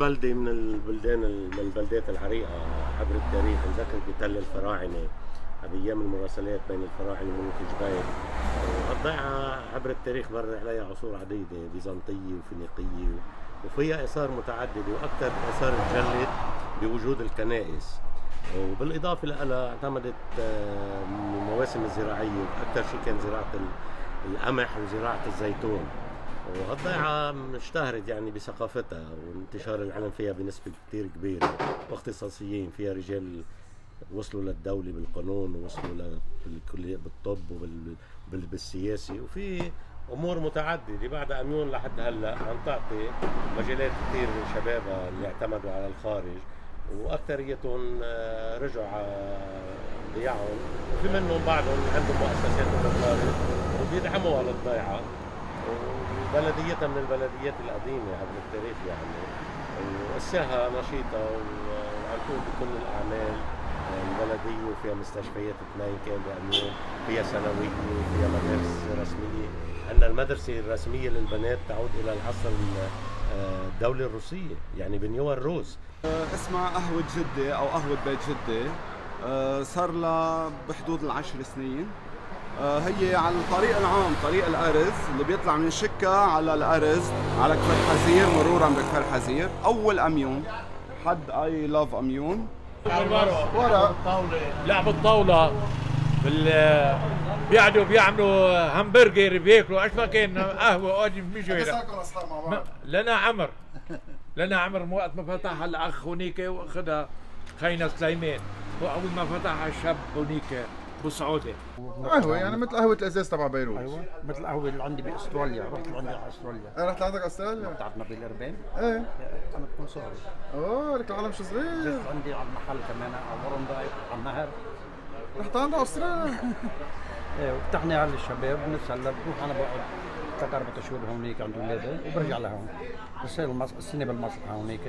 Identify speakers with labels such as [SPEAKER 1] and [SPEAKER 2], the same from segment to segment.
[SPEAKER 1] بلدة من البلدان من البلدات العريقة عبر التاريخ. نذكر بتل الفراعنة بأيام المراسلات بين الفراعنة وملوك جبيل الضيعة عبر التاريخ مر عليها عصور عديدة بيزنطية وفينيقية وفيها آثار متعددة وأكثر الآثار الجلت بوجود الكنائس. وبالإضافة لها اعتمدت المواسم آه، الزراعية وأكثر شيء كان زراعة القمح وزراعة الزيتون. وهالضيعة اشتهرت يعني بثقافتها وانتشار العلم فيها بنسبة كتير كبيرة واختصاصيين فيها رجال وصلوا للدولة بالقانون ووصلوا بالكلية بالطب وبالسياسي وفي أمور متعددة. بعد أميون لحد هلأ عم تعطي مجالات كثير من شبابها اللي اعتمدوا على الخارج وأكثريتهم آه، رجعوا ضياعهم. وفي منهم بعضهم عندهم مؤسسات بالخارج وبيدعموا على بلديتها من البلديات القديمة عبر التاريخ يعني. والساحة نشيطة تقوم بكل الأعمال البلدية وفيها مستشفيات اثنين كان بأميون فيها ثانوية وفيها مدارس رسمية. عندنا المدرسة الرسمية للبنات تعود إلى العصر الدولة الروسية يعني بنيوها الروس
[SPEAKER 2] اسمها قهوة جدة أو قهوة بيت جدة آه، صار لها بحدود العشر سنين. آه، هي على الطريق العام طريق الأرز اللي بيطلع من شكا على الأرز على كفر حزير مرورا بكفر حزير. أول أميون حد اي لاف أميون.
[SPEAKER 3] ورا. لعب الطاوله بال بيقعدوا بيعملوا همبرجر بياكلوا إيش ما كان قهوة أجي مش لنا عمر. لنا عمر وقت ما فتح الأخ هونيك وأخذها خينا سليمان. واول ما فتح الشاب هونيك بصعوده
[SPEAKER 4] قهوة يعني مثل قهوة الأزاز تبع بيروت.
[SPEAKER 5] أيوه مثل القهوه اللي عندي بأستراليا. رحت لعندي على أستراليا.
[SPEAKER 4] إيه رحت لعندك أستراليا؟
[SPEAKER 5] رحت على نبيل اربان
[SPEAKER 4] إيه.
[SPEAKER 5] أنا بكون صغري
[SPEAKER 4] أوه لك العالم شو صغير.
[SPEAKER 5] رحت عندي على المحل كمان على ورنداي على النهر.
[SPEAKER 4] رحت عند أستراليا.
[SPEAKER 5] إيه وفتحنا على الشباب بنتسلى بروح أنا بقعد ثلاث أربع شهور هونيك عند اولادي وبرجع لهون. بصير المص... السنة بالمصلحه هونيك.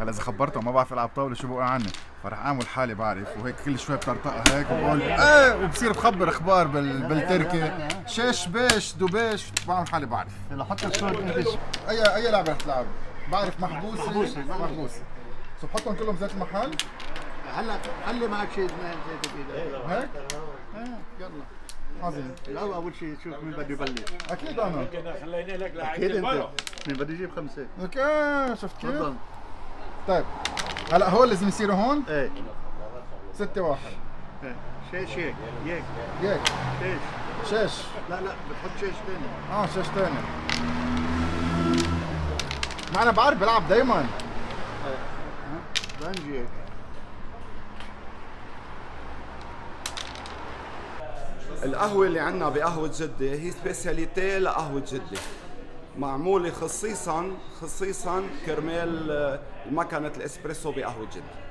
[SPEAKER 4] هلا إذا خبرته ما بعرف العب طاولة شو بقول عني فرح أعمل حالي بعرف وهيك كل شوي بطرطقها هيك وبقول إيه وبصير بخبر أخبار بال... بالتركي. شيش بيش دوبيش بعمل حالي بعرف.
[SPEAKER 5] هلا حط الصوت انت
[SPEAKER 4] اي أي لعبة رح تلعب؟ بعرف محبوسة. محبوسة. محبوسة. so بحطهم كلهم بذات المحل.
[SPEAKER 5] هلا خلي معك شيء
[SPEAKER 4] هيك؟
[SPEAKER 5] إيه يلا.
[SPEAKER 4] عظيم
[SPEAKER 5] الأول أول شيء تشوف مين بده يبلش.
[SPEAKER 4] أكيد
[SPEAKER 3] أنا. خلينا لك
[SPEAKER 5] أكيد أنت. مين بده يجيب خمسة.
[SPEAKER 4] أوكي شفت كيف؟
[SPEAKER 5] تفضل.
[SPEAKER 4] طيب. هلأ هول لازم يصيروا هون؟
[SPEAKER 5] إيه.
[SPEAKER 4] ستة واحد.
[SPEAKER 5] إيه. شيش هيك هيك.
[SPEAKER 4] هيك.
[SPEAKER 5] شيش.
[SPEAKER 4] شيش.
[SPEAKER 5] لا لا بتحط شيش ثاني
[SPEAKER 4] آه شيش ثاني ما أنا بعرف بلعب دايما.
[SPEAKER 5] بنجي هيك.
[SPEAKER 2] القهوة اللي عندنا بقهوة جدة هي سبيسياليتي لقهوة جدة. معمولة خصيصا خصيصا كرمال آه، مكنة الإسبريسو بقهوة جدة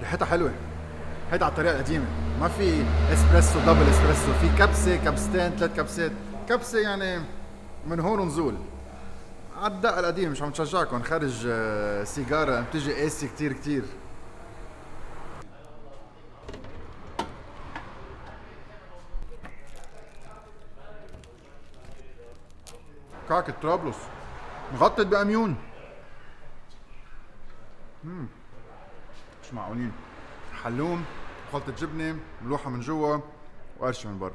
[SPEAKER 4] ريحتها حلوة هيدا على الطريقة القديمه ما في اسبريسو دبل اسبريسو في كبسة كبستين ثلاث كبسات. كبسة يعني من هون ونزول. على الدقة القديمة مش عم تشجعكم. خارج آه، سيجارة بتجي قاسيه كتير كتير. كعكة طرابلس مغطت بأميون. مم. مش معقولين. حلوم. خلطة جبنة ملوحة من جوا وقرشة من برا.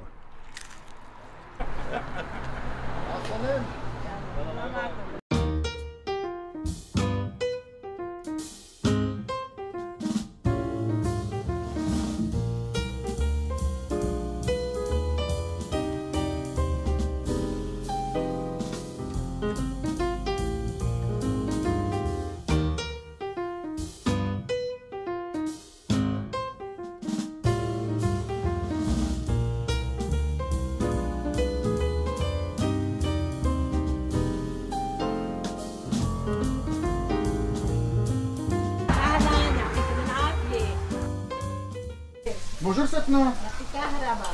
[SPEAKER 4] ستنا
[SPEAKER 6] كهرباء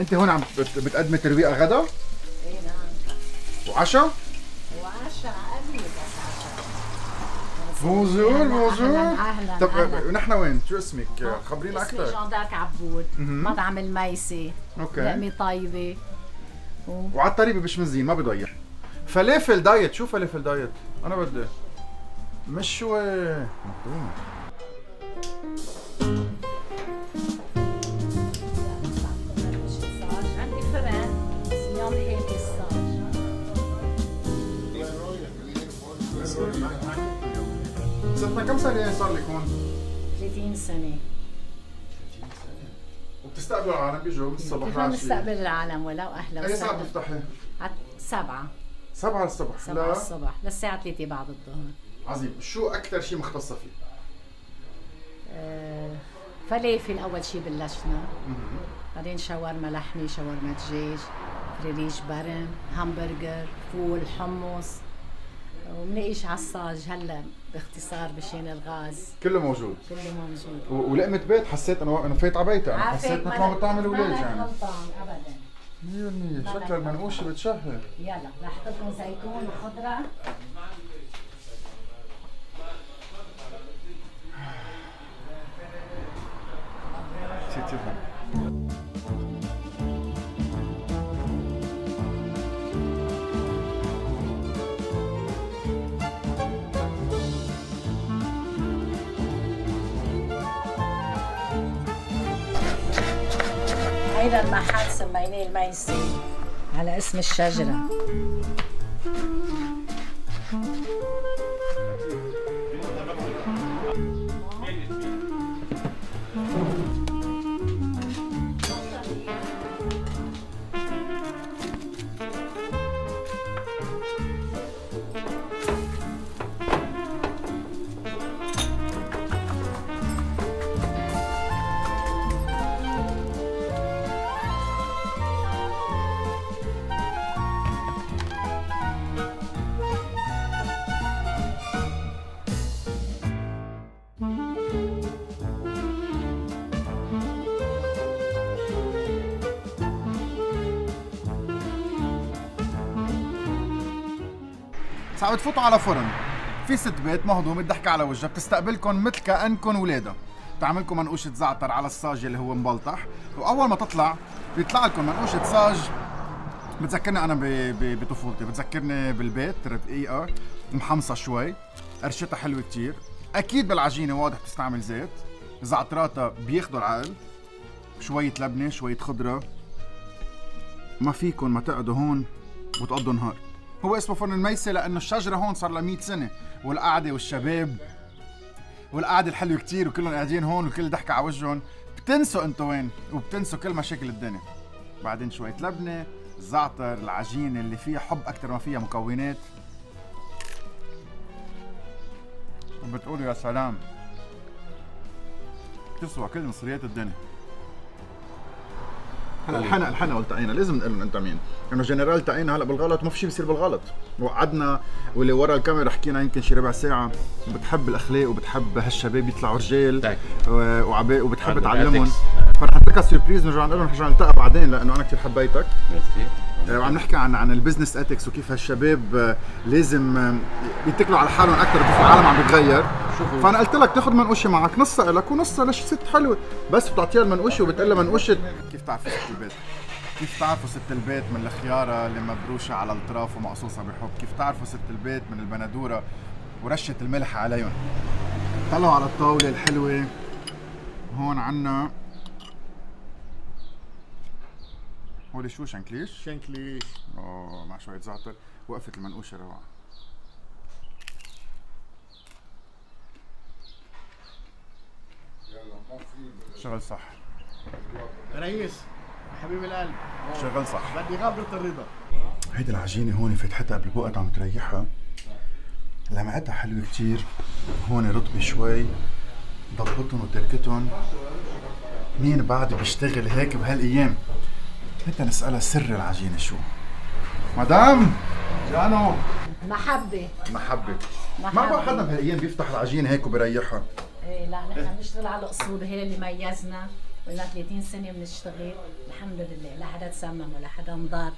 [SPEAKER 4] أنت هون عم بت- بتقدمي ترويقه غدا؟
[SPEAKER 7] اي نعم.
[SPEAKER 4] وعشاء
[SPEAKER 7] وعشاء قليل بس عشاء bonjour. bonjour
[SPEAKER 4] طب
[SPEAKER 7] أهلاً.
[SPEAKER 4] نحن وين؟ شو اسمك؟ خبرينا
[SPEAKER 7] اسمي
[SPEAKER 4] أكثر
[SPEAKER 7] جان دارك عبود مطعم الميسي.
[SPEAKER 4] okay.
[SPEAKER 7] لقمة طيبة. و-
[SPEAKER 4] وعلى الطريق بشمزين ما بضيع. فلافل دايت شو فلافل دايت؟ أنا بدي. مشوي مفهوم
[SPEAKER 7] عندي فرن اليوم هيك الصاج
[SPEAKER 4] صرنا كم سنة صار لك هون؟
[SPEAKER 7] 30 سنة.
[SPEAKER 4] وبتستقبلوا العالم بيجوا من الصبح
[SPEAKER 7] كيف نستقبل العالم؟ ولو أهلا
[SPEAKER 4] أي
[SPEAKER 7] وسهلا.
[SPEAKER 4] بتفتحي؟
[SPEAKER 7] سبعة.
[SPEAKER 4] سبعة الصبح
[SPEAKER 7] سبعة
[SPEAKER 4] لا.
[SPEAKER 7] الصبح للساعة 3 بعد الظهر.
[SPEAKER 4] عظيم. شو أكثر شيء مختصه فيه؟
[SPEAKER 7] آه، فلافل أول شي بلشنا. بعدين شاورما لحمة شاورما دجاج فراريج برم همبرجر فول حمص. ومناقيش ع صاج هلا باختصار بشان الغاز.
[SPEAKER 4] كله موجود.
[SPEAKER 7] كله موجود.
[SPEAKER 4] و- ولقمة بيت حسيت أنا أنا فايت على بيتها أنا حسيت مثل ما بتعمل أولاد يعني.
[SPEAKER 7] غلطان ابدا.
[SPEAKER 4] 100% شكلها المنقوشه بتشهر.
[SPEAKER 7] يلا رح لكم زيتون
[SPEAKER 4] وخضرة. تفهم
[SPEAKER 7] هيدا المحل سميناه الميسي على اسم الشجرة.
[SPEAKER 4] ساعة بتفوتوا على فرن في ست بيت مهضوم الضحكة على وجهها بتستقبلكم مثل كأنكم ولادها بتعملكم منقوشة زعتر على الصاج اللي هو مبلطح. وأول ما تطلع بيطلع لكم منقوشة صاج بتذكرني أنا بطفولتي. بتذكرني بالبيت رقيقة محمصة شوي. قرشتها حلوة كتير. أكيد بالعجينة واضح بتستعمل زيت. زعتراتها بياخدوا العقل. شوية لبنة شوية خضرة. ما فيكم ما تقعدوا هون وتقضوا نهار. هو اسمه فرن الميسي لأنه الشجرة هون صار لها 100 سنة والقعدة والشباب والقعدة الحلوة كتير وكلهم قاعدين هون والكل ضحك على وجههم. بتنسوا أنتوا وين؟ وبتنسوا كل مشاكل الدنيا. بعدين شوية لبنة الزعتر العجينة اللي فيها حب أكثر ما فيها مكونات. وبتقولوا يا سلام. تسوى كل مصريات الدنيا. هلا الحنا الحنا والتقينا لازم نقول انت مين؟ انه جنرال تقينا هلا بالغلط ما في شيء بيصير بالغلط. وقعدنا واللي ورا الكاميرا حكينا يمكن شي ربع ساعة بتحب الأخلاق وبتحب هالشباب يطلعوا رجال وعبا وبتحب تعلمهم. فرح نتركها سربريز نرجع نقول لهم رح نلتقى بعدين لأنه أنا كثير حبيتك. آه، وعم نحكي عن عن البزنس اتكس وكيف هالشباب آه، لازم آه، يتكلوا على حالهم أكثر كيف العالم عم بتغير فأنا قلت لك تاخذ منقوشه معك نصها لك ونصها لست حلوة. بس بتعطيها المنقوشه وبتقول لها منقوشه كيف تعرفوا ست البيت؟ كيف تعرفوا ست البيت من الخيارة اللي مبروشة على الأطراف ومقصوصة بحب كيف تعرفوا ست البيت من البندورة ورشة الملح عليهم؟ طلعوا على الطاولة الحلوة. هون عنا هولي شو شنكليش؟
[SPEAKER 8] شنكليش
[SPEAKER 4] اوه مع شوية زعتر. وقفة المنقوشة روعة شغل صح.
[SPEAKER 9] رئيس حبيب القلب.
[SPEAKER 4] شغل صح.
[SPEAKER 9] بدي غبرة الرضا.
[SPEAKER 4] هيدي العجينة هون فتحتها قبل بوقت عم تريحها. لمعتها حلوة كتير. هون رطبة شوي. ضبطتهم وتركتهم. مين بعد بيشتغل هيك بهالايام؟ بدنا نسألها سر العجينة شو؟ مدام! جانو!
[SPEAKER 7] محبة.
[SPEAKER 4] محبة. ما
[SPEAKER 7] محبة.
[SPEAKER 4] بقى حدا بهالايام بيفتح العجينة هيك وبريحها.
[SPEAKER 7] إيه لا نحن بنشتغل على الأصول هي اللي ميزنا.
[SPEAKER 6] ولنا 30 سنة بنشتغل. الحمد لله لا حدا تسمم ولا حدا انضر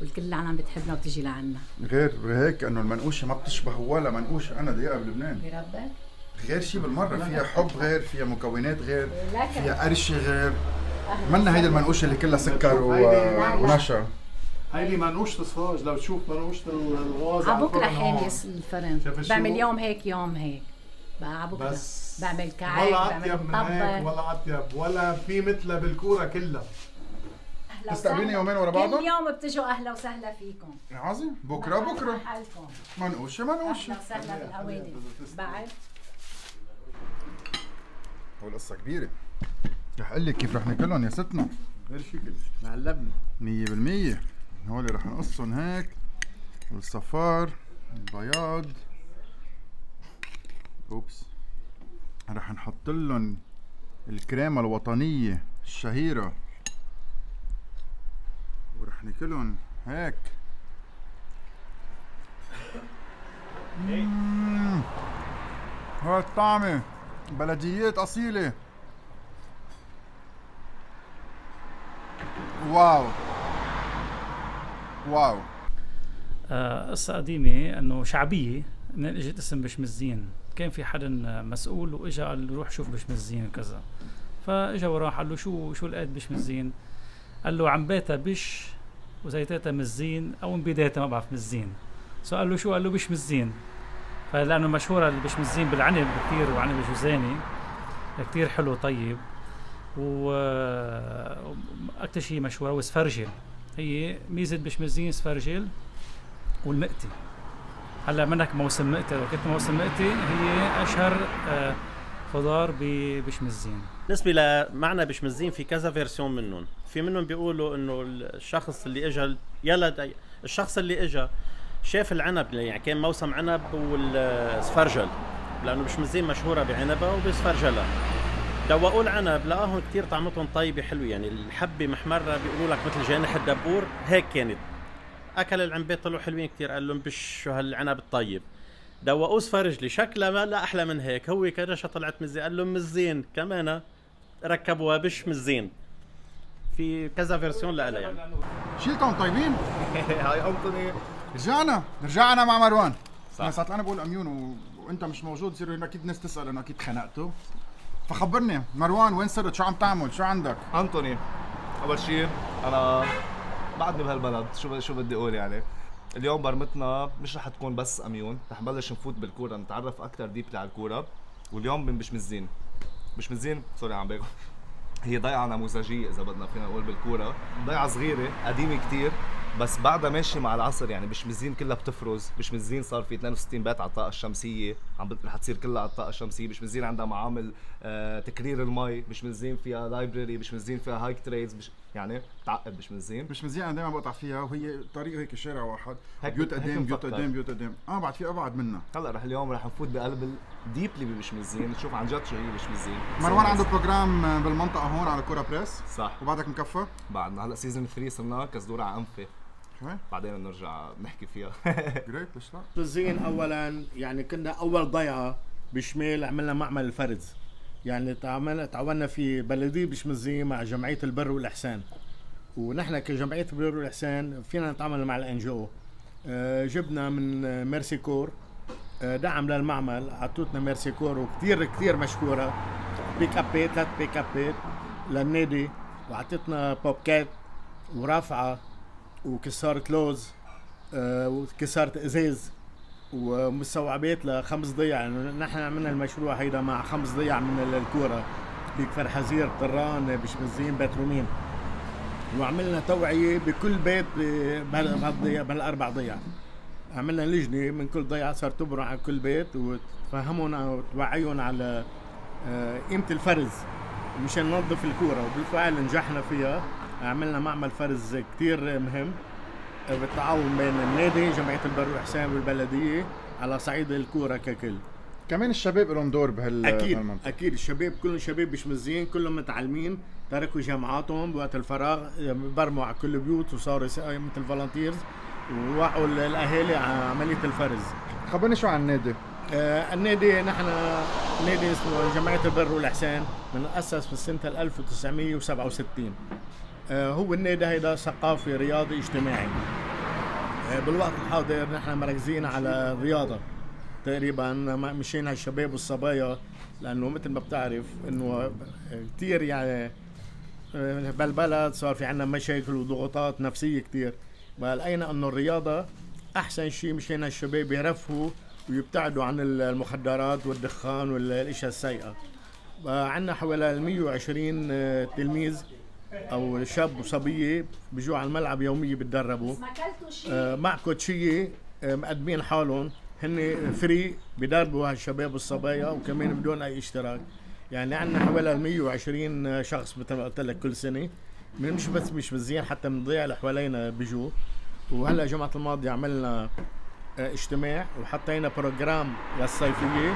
[SPEAKER 6] والكل عم بتحبنا وبتجي لعنا.
[SPEAKER 4] غير هيك إنه المنقوشة ما بتشبه ولا منقوشة. أنا دقيقة بلبنان.
[SPEAKER 6] بربك
[SPEAKER 4] غير شيء بالمرة. فيها حب غير فيها مكونات غير فيها قرشة غير منا هيدي المنقوشة اللي كلها سكر و... ونشا.
[SPEAKER 9] هيدي منقوشة صفاج لو تشوف منقوشة الغاز
[SPEAKER 6] على بكره. حالي الفرن؟ بعمل يوم هيك يوم هيك. بقى على بكره
[SPEAKER 9] بس
[SPEAKER 6] بعمل كعك
[SPEAKER 9] ولا أطيب من هيك ولا أطيب ولا في مثلها بالكورة كلها.
[SPEAKER 6] وسهلا.
[SPEAKER 4] يومين ورا بعضهم؟
[SPEAKER 6] كل يوم بتجوا أهلا وسهلا فيكم.
[SPEAKER 4] عظيم. بكرة بكرة.
[SPEAKER 6] حالكم
[SPEAKER 4] منقوشة منقوشة.
[SPEAKER 6] أهلا وسهلا بالاوادم بعد.
[SPEAKER 4] هو القصة كبيرة. رح أقول لك كيف رح ناكلهم يا ستنا.
[SPEAKER 9] غير شكل مع اللبنه
[SPEAKER 4] مية بالمية. هول رح نقصهم هيك. الصفار البياض. أوبس. رح نحط لهم الكريمة الوطنية الشهيرة. ورح ناكلهم هيك. هاي الطعمة. بلديات أصيلة. wow. wow.
[SPEAKER 10] آه، قصة قديمة إنه شعبية ان إجت اسم بشمزين كان في حدا مسؤول وإجا قال له روح شوف بشمزين وكذا فإجا وراه قال له شو شو لقيت بشمزين قال له عم بيتا بش وزيتاتها مزين أو بدايتها ما بعرف مزين so قال له شو؟ قال له بشمزين فلأنه مشهورة البشمزين بالعنب كثير وعنب الجوزاني كثير حلو طيب. وأكثر شيء مشهوره هو سفرجل هي ميزة بشمزين سفرجل والمقتي هلا منك موسم مقتي وقت موسم مقتي هي أشهر آه، خضار ببشمزين
[SPEAKER 11] بالنسبة لمعنى بشمزين في كذا version منهم. في منهم بيقولوا إنه الشخص اللي اجى يلا الشخص اللي اجى شاف العنب يعني كان موسم عنب والسفرجل لأنه بشمزين مشهورة بعنبها وبسفرجلها دوقوا العنب لقاهم كتير طعمتهم طيبة حلوة. يعني الحبة محمرة بيقولوا لك مثل جانح الدبور. هيك كانت. أكل العنبات طلعوا حلوين كتير. قال لهم بش شو هالعنب الطيب. دوقوه سفرجلي شكلها ما لا أحلى من هيك. هو كرشة طلعت مزين قال لهم مزين. كمان ركبوها بش مزين. في كذا version لها يعني.
[SPEAKER 4] شيلتهم طيبين؟
[SPEAKER 9] هاي أنطوني.
[SPEAKER 4] رجعنا. رجعنا مع مروان. صح. أنا بقول أميون و... وأنت مش موجود. يصير أكيد الناس تسأل إنه أكيد خنقته. فخبرني مروان وين صرت؟ شو عم تعمل؟ شو عندك؟
[SPEAKER 12] انطوني أول شيء أنا بعدني بهالبلد. شو شو بدي أقول يعني؟ اليوم برمتنا مش رح تكون بس أميون رح نبلش نفوت بالكورة نتعرف أكثر deeply على الكورة. واليوم من بشمزين بشمزين sorry عم باكل هي ضيعه نموذجيه إذا بدنا فينا نقول بالكورة. ضيعه صغيرة قديمة كتير بس بعدها ماشي مع العصر يعني بشمزين كلها بتفرز بشمزين صار في 62 بيت على الطاقة الشمسية عم رح تصير كلها على الطاقة الشمسية بشمزين عندها معامل آه تكرير المي بشمزين فيها library بشمزين فيها hiking trails بش يعني تعقد بشمزين
[SPEAKER 4] مش مزيان أنا دائما بقطع فيها وهي طريق هيك شارع واحد.
[SPEAKER 12] هيك
[SPEAKER 4] بيوت قدام بيوت. قدام بيوت قدام. آه بعد في أبعد منها.
[SPEAKER 12] هلأ رح اليوم رح نفوت بقلب deeply ببشمزين نشوف عن جد شو هي بشمزين
[SPEAKER 4] مروان عنده program بالمنطقة هون على Koura Press.
[SPEAKER 12] صح.
[SPEAKER 4] وبعدك مكفى؟
[SPEAKER 12] بعدنا. هلأ season 3 صرنا كزدور على انفي
[SPEAKER 4] شوي
[SPEAKER 12] بعدين بنرجع نحكي فيها.
[SPEAKER 4] great ليش لا؟
[SPEAKER 9] بشمزين اولا يعني كنا أول ضيعة بشمال عملنا معمل الفرز. يعني تعاملنا تعاوننا في بلديه بشمزين مع جمعية البر والإحسان. ونحن كجمعية البر والإحسان فينا نتعامل مع ال NGO جبنا من آه، Mercy Corps آه، دعم للمعمل. عطوتنا Mercy Corps وكثير كثير مشكورة. بيك ابات ثلاث بيك ابات للنادي. وعطتنا بوبكات ورافعة وكساره لوز آه، وكساره ازاز ومستوعبات لخمس ضيع. يعني نحن عملنا المشروع هيدا مع خمس ضيع من الكورة. بكفر حزير طران بشمزين بيت رومين وعملنا توعية بكل بيت بهالأربع ضيع. عملنا لجنة من كل ضيعه صار تبرع على كل بيت وتفهمهم وتوعيهم على آه، قيمة الفرز مشان ننظف الكورة. وبالفعل نجحنا فيها. عملنا معمل فرز كتير مهم. بالتعاون بين النادي جمعية البر والاحسان والبلديه على صعيد الكورة ككل.
[SPEAKER 4] كمان الشباب لهم دور بهال
[SPEAKER 9] أكيد
[SPEAKER 4] بهالمنطقة.
[SPEAKER 9] أكيد. الشباب كلهم شباب بشمزين كلهم متعلمين تركوا جامعاتهم بوقت الفراغ برموا على كل بيوت وصاروا مثل فولنتيرز ووعوا الأهالي على عملية الفرز.
[SPEAKER 4] خبرني شو عن النادي؟
[SPEAKER 9] آه النادي نحن نادي اسمه جمعية البر والإحسان من أسس في سنة 1967 آه هو النادي هيدا ثقافي رياضي اجتماعي. آه بالوقت الحاضر نحن مركزين على الرياضة تقريبا مشينا الشباب والصبايا لأنه مثل ما بتعرف إنه كثير يعني آه، بالبلد صار في عنا مشاكل وضغوطات نفسية كثير فلقينا انه الرياضة أحسن شيء مشان الشباب يرفهوا ويبتعدوا عن المخدرات والدخان والأشياء السيئة. عندنا حوالي 120 آه، تلميذ أو شاب وصبية بيجوا على الملعب يوميا بتدربوا. آه، مع كوتشية مقدمين حالهم. هن free بدربوا هالشباب والصبايا وكمان بدون أي اشتراك. يعني عندنا حوالي 120 شخص مثل ما قلت لك كل سنة. من مش بس بشمزين حتى من ضيع اللي حوالينا بيجوا وهلأ الجمعه الماضية عملنا آه، اجتماع وحطينا program للصيفية.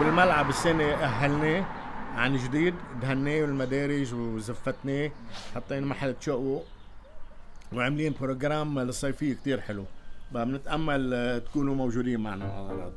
[SPEAKER 9] والملعب السنة أهلناه. عن جديد دهناه المدارج وزفتناه حطينا محل تشقوا وعاملين بروجرام للصيفية كتير حلو. بنتأمل تكونوا موجودين معنا.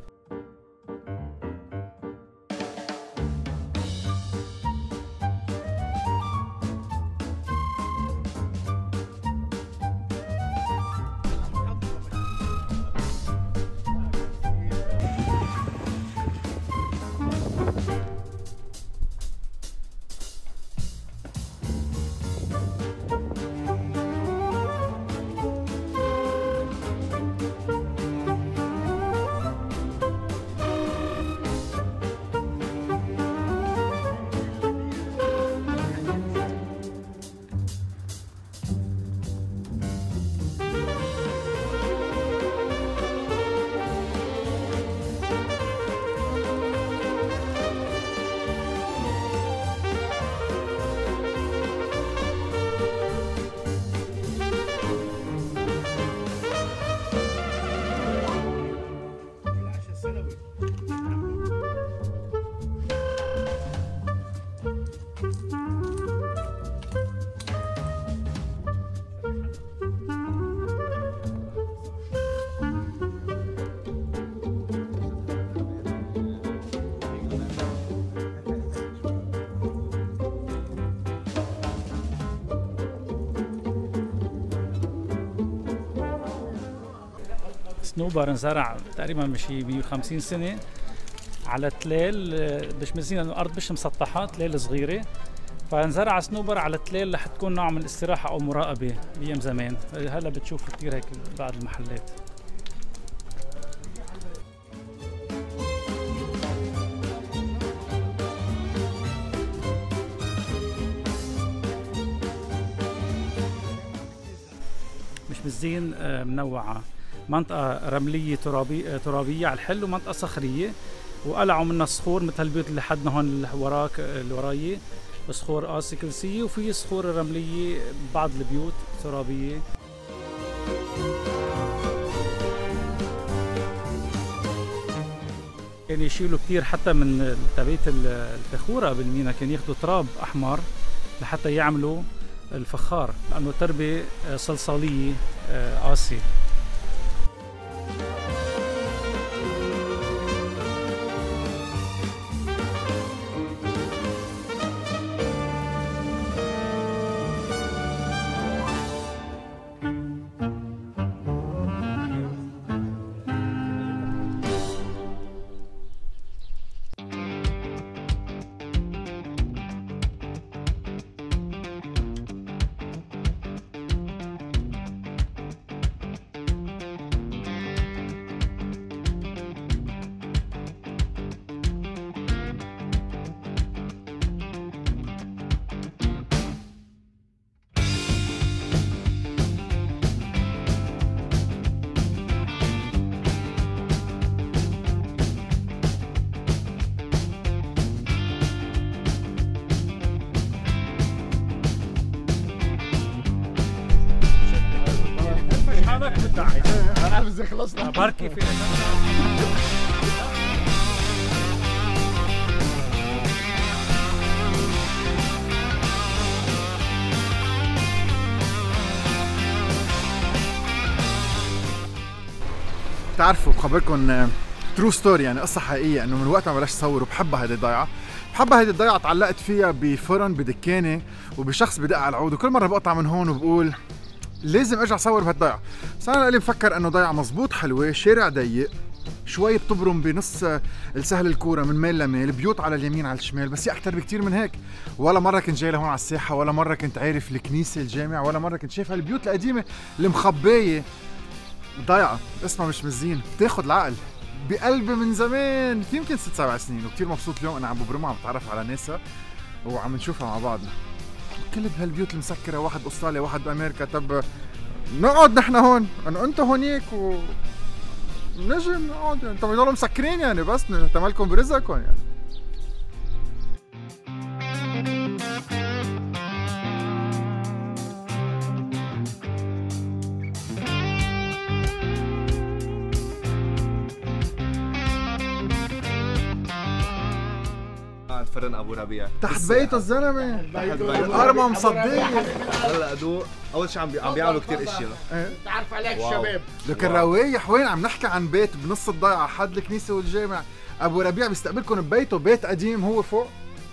[SPEAKER 10] صنوبر انزرع تقريبا مشي 150 سنة. على تلال مش مزين إنه الأرض مش مسطحة تلال صغيرة. فانزرع صنوبر على تلال رح تكون نوع من الاستراحة أو مراقبة أيام زمان. هلا بتشوفوا كثير هيك بعض المحلات. مش بالزين آه، منوعة. منطقة رملية ترابية ترابية على الحل ومنطقة صخرية. وقلعوا منها صخور مثل البيوت اللي حدنا هون اللي وراك اللي وراي صخور قاسي كلسية وفي صخور رملية بعض البيوت ترابية. كانوا يشيلوا كثير حتى من تبعية الفخورة بالمينا. كانوا ياخذوا تراب أحمر لحتى يعملوا الفخار لأنه تربة صلصالية آه، قاسية
[SPEAKER 4] إزاي خلصنا.
[SPEAKER 10] بركي في
[SPEAKER 4] بتعرفوا بخبركم true story يعني قصة حقيقية إنه من وقت ما بلشت اصور وبحبها هيدي الضيعة. بحبها هيدي الضيعة تعلقت فيها بفرن بدكانة وبشخص بدق على العود. وكل مرة بقطع من هون وبقول لازم أرجع أصور بهالضيعة. أنا لي مفكر أنه ضيعه مزبوط حلوة شارع ضيق شوي بتبرم بنص السهل الكورة من ميل لميل بيوت على اليمين على الشمال بس هي أكثر بكثير من هيك. ولا مرة كنت جاي لهون على الساحة ولا مرة كنت عارف الكنيسة الجامع ولا مرة كنت شايف هالبيوت القديمة المخبايه ضايعة اسمها مش مزين بتاخد العقل. بقلبي من زمان يمكن ست سبع سنين وكثير مبسوط اليوم أنا عم ببرمها عم بتعرف على ناسها وعم نشوفها مع بعضنا. كل بهالبيوت المسكرة واحد بأستراليا واحد بأمريكا طب نقعد نحن هون. انه أنتم هونيك و نجي نقعد يعني. أنتم يضلوا مسكرين يعني بس نهتملكم برزقكم يعني.
[SPEAKER 12] فرن أبو ربيع.
[SPEAKER 4] تحت بيته الزلمة.
[SPEAKER 12] تحت بيته
[SPEAKER 4] ارمى مصدق
[SPEAKER 12] هلا دوق أول شيء عم عم بيعملوا كثير اشياء
[SPEAKER 9] تعرف عليك
[SPEAKER 12] واو.
[SPEAKER 9] الشباب
[SPEAKER 4] لك الروايح وين عم نحكي عن بيت بنص الضيعة؟ حد الكنيسة والجامع. أبو ربيع بيستقبلكم ببيته بيت قديم هو فوق.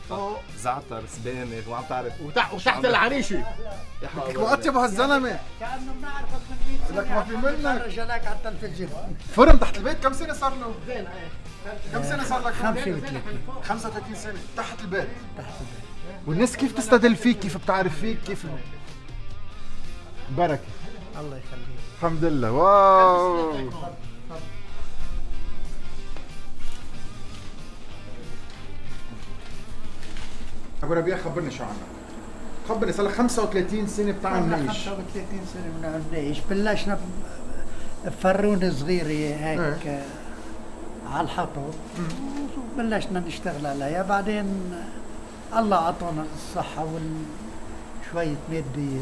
[SPEAKER 12] فوق. زعتر سبانخ ما عم تعرف.
[SPEAKER 9] وتحت وتحت العريشه
[SPEAKER 4] لك مقطب هالزلمه
[SPEAKER 13] كأنه بنعرفك من 100
[SPEAKER 4] لك ما في منك.
[SPEAKER 13] رجلك على التلفزيون.
[SPEAKER 4] فرن تحت البيت كم سنة صار له؟ كم سنة صار لك؟
[SPEAKER 13] 35
[SPEAKER 4] 35 سنة تحت البيت. تحت البيت. والناس كيف تستدل فيك؟ كيف بتعرف فيك؟ كيف بركة.
[SPEAKER 13] الله يخليك.
[SPEAKER 4] الحمد لله. واو. أبو ربيع خبرني شو عنك خبرني صار لك 35 سنة بتعمل نعيش
[SPEAKER 13] 35 سنة بنعمل نعيش بلشنا بفرونه صغيرة هيك. آه، على الحطب وبلشنا نشتغل عليها. بعدين الله أعطانا الصحة وشويه ماديه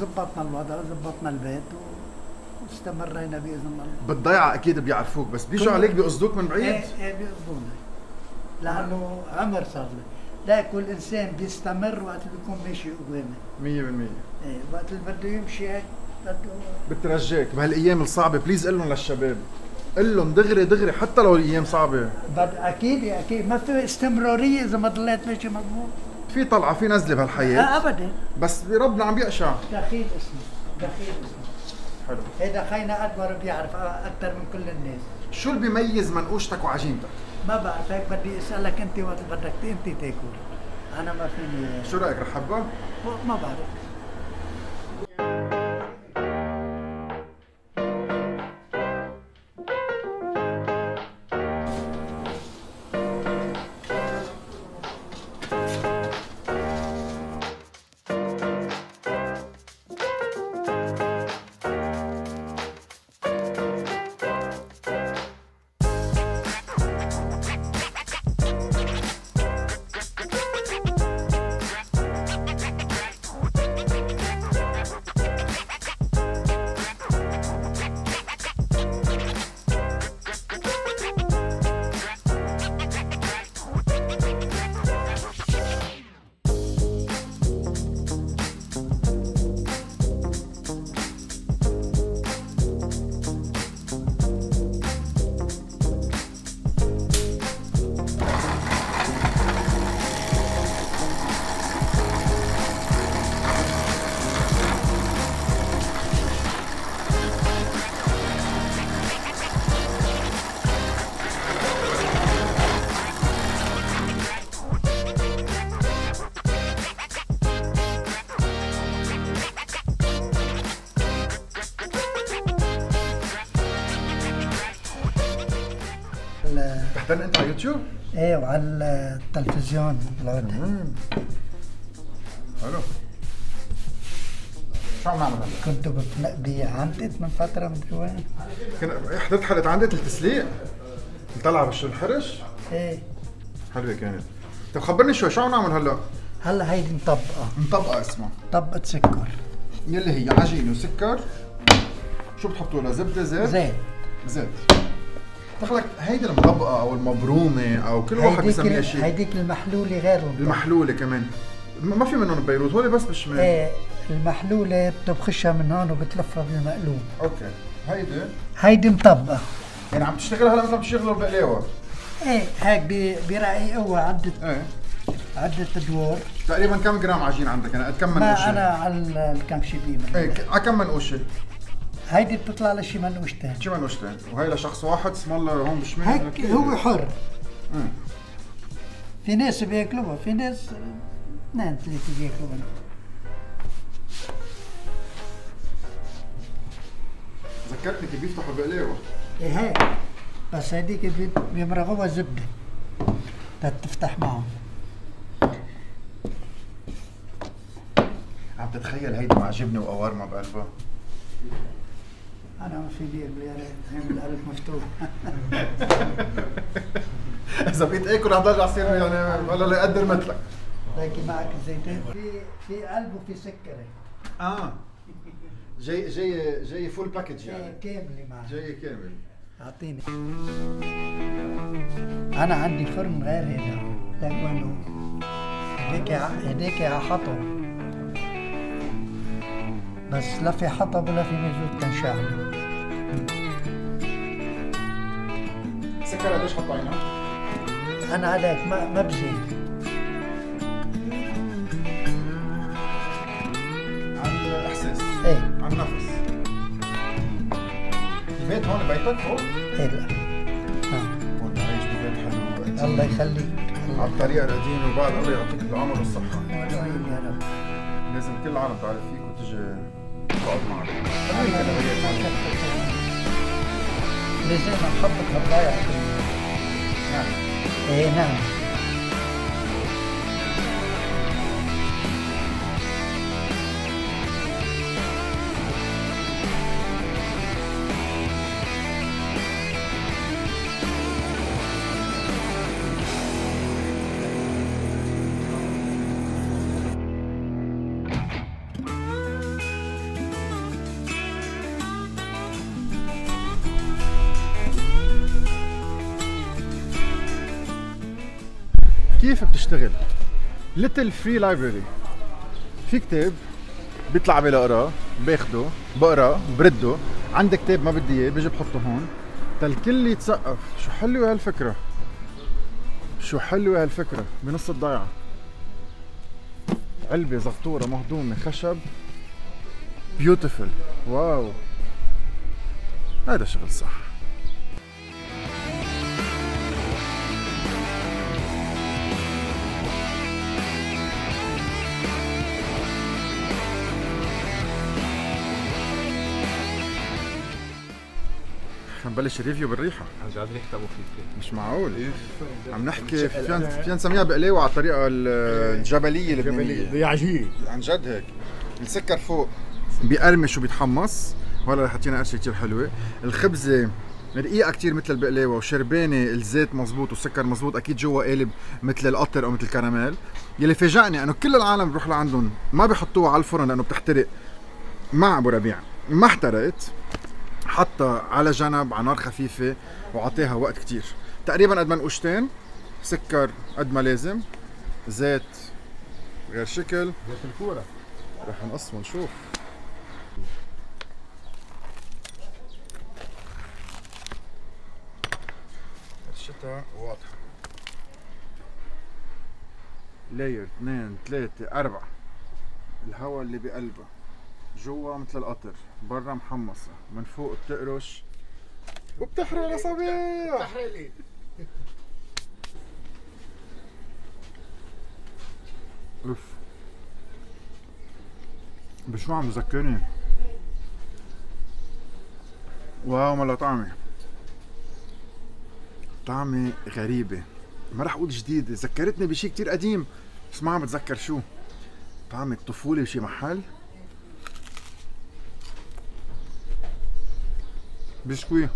[SPEAKER 13] زبطنا الوضع زبطنا البيت واستمرينا بإذن الله.
[SPEAKER 4] بالضيعة أكيد بيعرفوك بس بيجوا عليك بيقصدوك من بعيد؟
[SPEAKER 13] إيه إيه بيقصدونا. لأنه عمر صار لي لا كل إنسان بيستمر وقت اللي بيكون ماشي قدامه
[SPEAKER 4] 100%
[SPEAKER 13] إيه وقت اللي بده يمشي هيك بده
[SPEAKER 4] بترجاك بهالأيام الصعبة بليز قل لهم للشباب. قل لهم دغري دغري حتى لو الأيام
[SPEAKER 13] صعبة. أكيد أكيد. ما في استمرارية إذا ما ضليت ماشي مضبوط
[SPEAKER 4] في طلعة في نزلة
[SPEAKER 13] آه
[SPEAKER 4] بهالحياه
[SPEAKER 13] ابدا.
[SPEAKER 4] بس ربنا عم يقشع
[SPEAKER 13] دخيل اسمه دخيل اسمه
[SPEAKER 4] حلو.
[SPEAKER 13] هيدا خينا أكبر بيعرف أكثر من كل الناس.
[SPEAKER 4] شو اللي بيميز منقوشتك وعجينتك؟
[SPEAKER 13] ما بعرف هيك بدي أسألك أنت وقت بدك أنت تاكل. أنا ما فيني.
[SPEAKER 4] شو رأيك رح حبها؟
[SPEAKER 13] ما بعرف.
[SPEAKER 4] تحضرني انت على يوتيوب؟
[SPEAKER 13] إيه وعلى التلفزيون العودة.
[SPEAKER 4] حلو. شو عم نعمل؟ هلا؟
[SPEAKER 13] كنت بعنتت من فترة من وين
[SPEAKER 4] كنا حضرت حلقه عندك التسليق؟ طلع بالشو الحرش؟
[SPEAKER 13] إيه.
[SPEAKER 4] حلوة كانت. طيب خبرني شوي شو عم نعمل هلا؟
[SPEAKER 13] هلا هيدي مطبقة.
[SPEAKER 4] مطبقة اسمها.
[SPEAKER 13] طبقة سكر.
[SPEAKER 4] يلي هي عجينة وسكر. شو بتحطوا لها؟ زبدة زيت؟
[SPEAKER 13] زيت.
[SPEAKER 4] زيت. دخلك هيدي المطبقة أو المبرومة أو كل واحد بيسميها شيء.
[SPEAKER 13] هيديك المحلولة غير المطبقة.
[SPEAKER 4] المحلولة كمان. ما في منهم ببيروت هول بس بالشمال.
[SPEAKER 13] إيه المحلولة بتبخشها من هون وبتلفها بالمقلوب.
[SPEAKER 4] أوكي. هيدي؟
[SPEAKER 13] هيدي مطبقة.
[SPEAKER 4] يعني عم تشتغل هلا مثلا بتشتغلوا بقلاوه
[SPEAKER 13] إيه هيك ب- برأيي هو عدة
[SPEAKER 4] إيه.
[SPEAKER 13] عدة أدوار.
[SPEAKER 4] تقريبا كم جرام عجين عندك؟ أنا قد كم منقوشه؟
[SPEAKER 13] أنا على الكمشي بي
[SPEAKER 4] إيه على كم منقوشه؟
[SPEAKER 13] هيدي بتطلع لشي منقوشتين
[SPEAKER 4] شو منقوشتين؟ وهي لشخص واحد اسم الله هون بشمال
[SPEAKER 13] هيك هو حر.
[SPEAKER 4] مم.
[SPEAKER 13] في ناس بياكلوها في ناس اثنين ثلاثة بياكلوها.
[SPEAKER 4] ذكرتني كيف بيفتحوا البقلاوة.
[SPEAKER 13] إيه هيك. بس هذيك بي- بيمرغوها زبدة. تفتح معهم.
[SPEAKER 4] عم تتخيل هيدي مع جبنة وقوارمة بقلبها؟
[SPEAKER 13] أنا ما في لي هي القلب مفتوح.
[SPEAKER 4] إذا بقيت اكل عم ضل اصير يعني ولا لا يقدر مثلك.
[SPEAKER 13] لكن معك زيتين في في قلب وفي سكري.
[SPEAKER 4] آه. جاي جاي جاي full
[SPEAKER 13] package
[SPEAKER 4] يعني.
[SPEAKER 13] كاملة معك.
[SPEAKER 4] جاي كامل.
[SPEAKER 13] أعطيني. أنا عندي فرن غير هنا ع- هديك على حطب. بس لا في حطب ولا في مازوت كان شاعل
[SPEAKER 4] سكر قديش حطينا؟
[SPEAKER 13] أنا عليك ما ما بزيد.
[SPEAKER 4] على الاحساس
[SPEAKER 13] إيه.
[SPEAKER 4] على النفس البيت هون بيتك فوق؟
[SPEAKER 13] إيه لا. آه.
[SPEAKER 4] هون عايش ببيت حلو
[SPEAKER 13] الله يخليك.
[SPEAKER 4] على الطريقة القديمة وبعد الله يعطيك العمر والصحة.
[SPEAKER 13] آمين يا رب.
[SPEAKER 4] لازم كل العالم تعرف معك
[SPEAKER 13] لازم نحبط هالضيعة إيه نعم
[SPEAKER 4] Little Free Library في كتاب بيطلع علي اقراه باخده بقرا برده. عندي كتاب ما بدي إياه بيجي بحطه هون. تالكل يتثقف شو حلوة هالفكرة؟ شو حلوة هالفكرة؟ بنص الضيعة. علبة زغطورة مهضومة خشب. beautiful wow. هذا شغل صح. نبلش ريفيو بالريحة.
[SPEAKER 12] عن جد ريحتها مخيفه
[SPEAKER 4] مش معقول. عم نحكي فينا فينا نسميها بقلاوه على الطريقة ال- الجبلية اللبنانية.
[SPEAKER 9] دياجيه
[SPEAKER 4] عن جد هيك. السكر فوق بيقرمش وبيتحمص. وهلا رح حطينا قرشة كثير حلوة. الخبزة رقيقة كثير مثل البقلاوه وشربانة الزيت مزبوط والسكر مزبوط أكيد جوا قالب مثل القطر أو مثل الكراميل. يلي فاجأني إنه كل العالم بروح لعندهم ما بيحطوها على الفرن لأنه بتحترق. مع ابو ربيع ما احترقت. حطها على جنب على نار خفيفة وعطيها وقت كتير. تقريبا قد منقوشتين سكر قد ما لازم زيت غير شكل.
[SPEAKER 9] زيت الكورة.
[SPEAKER 4] رح نقص ونشوف الشتاء واضحة. لاير اثنين ثلاثة أربعة. الهواء اللي بقلبها جوا مثل القطر برا محمصة من فوق بتقرش. وبتحرق الأصابع
[SPEAKER 9] تحريلي
[SPEAKER 4] أوف. بشو عم بذكرني؟ واو ملا طعمة. طعمة غريبة. ما رح أقول جديدة ذكرتني بشي كتير قديم بس ما عم بتذكر شو. طعمة طفولة بشي محل. biscuit.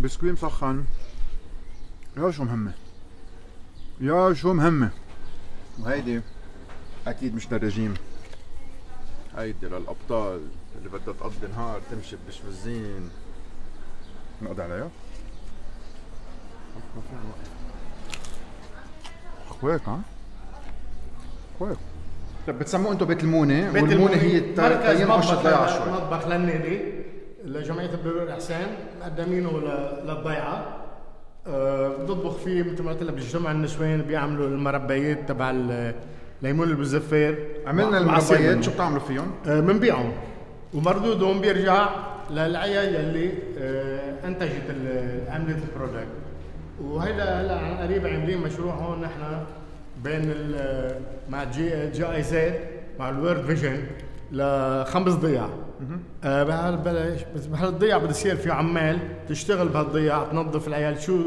[SPEAKER 4] biscuit مسخن. يا شو مهمة؟ يا شو مهمة؟ وهيدي أكيد مش للرجيم. هيدي للأبطال اللي بدها تقضي نهار تمشي بشمزين نقضي عليها؟ اخويك ها؟ اخويك طب بتسموه أنتم بيت المونة؟ والمونة هي قشة
[SPEAKER 9] مطبخ
[SPEAKER 4] ضيعة شوي.
[SPEAKER 9] مطبخ للنادي. لجمعيه البر احسان مقدمينه للضيعة. آه، بنطبخ فيه مثل ما قلت لك بالجمعة النسوان بيعملوا المربيات تبع ال- الليمون بالزفير
[SPEAKER 4] عملنا المربيات. شو بتعملوا فيهم؟
[SPEAKER 9] آه، بنبيعهم. ومردودهم بيرجع للعيال يلي آه، أنتجت عملت البرودكت. وهيدا هلا عن قريب عاملين مشروع هون نحن بين مع جي جي آي زد مع الورد فيجن لخمس ضياع. آه بهالبلاش بس بهالضيعه بده يصير في عمال تشتغل بهالضيعه تنظف العيال. شو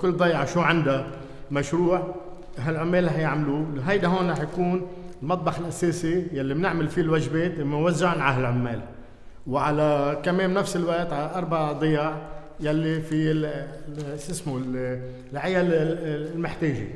[SPEAKER 9] كل ضيعه شو عندها مشروع. هالعمال حيعملوه هيدا هون رح يكون المطبخ الأساسي يلي بنعمل فيه الوجبات موزعا على هالعمال. وعلى كمان بنفس الوقت على أربع ضياع يلي في شو اسمه؟ ال- العيال ال-
[SPEAKER 12] المحتاجة.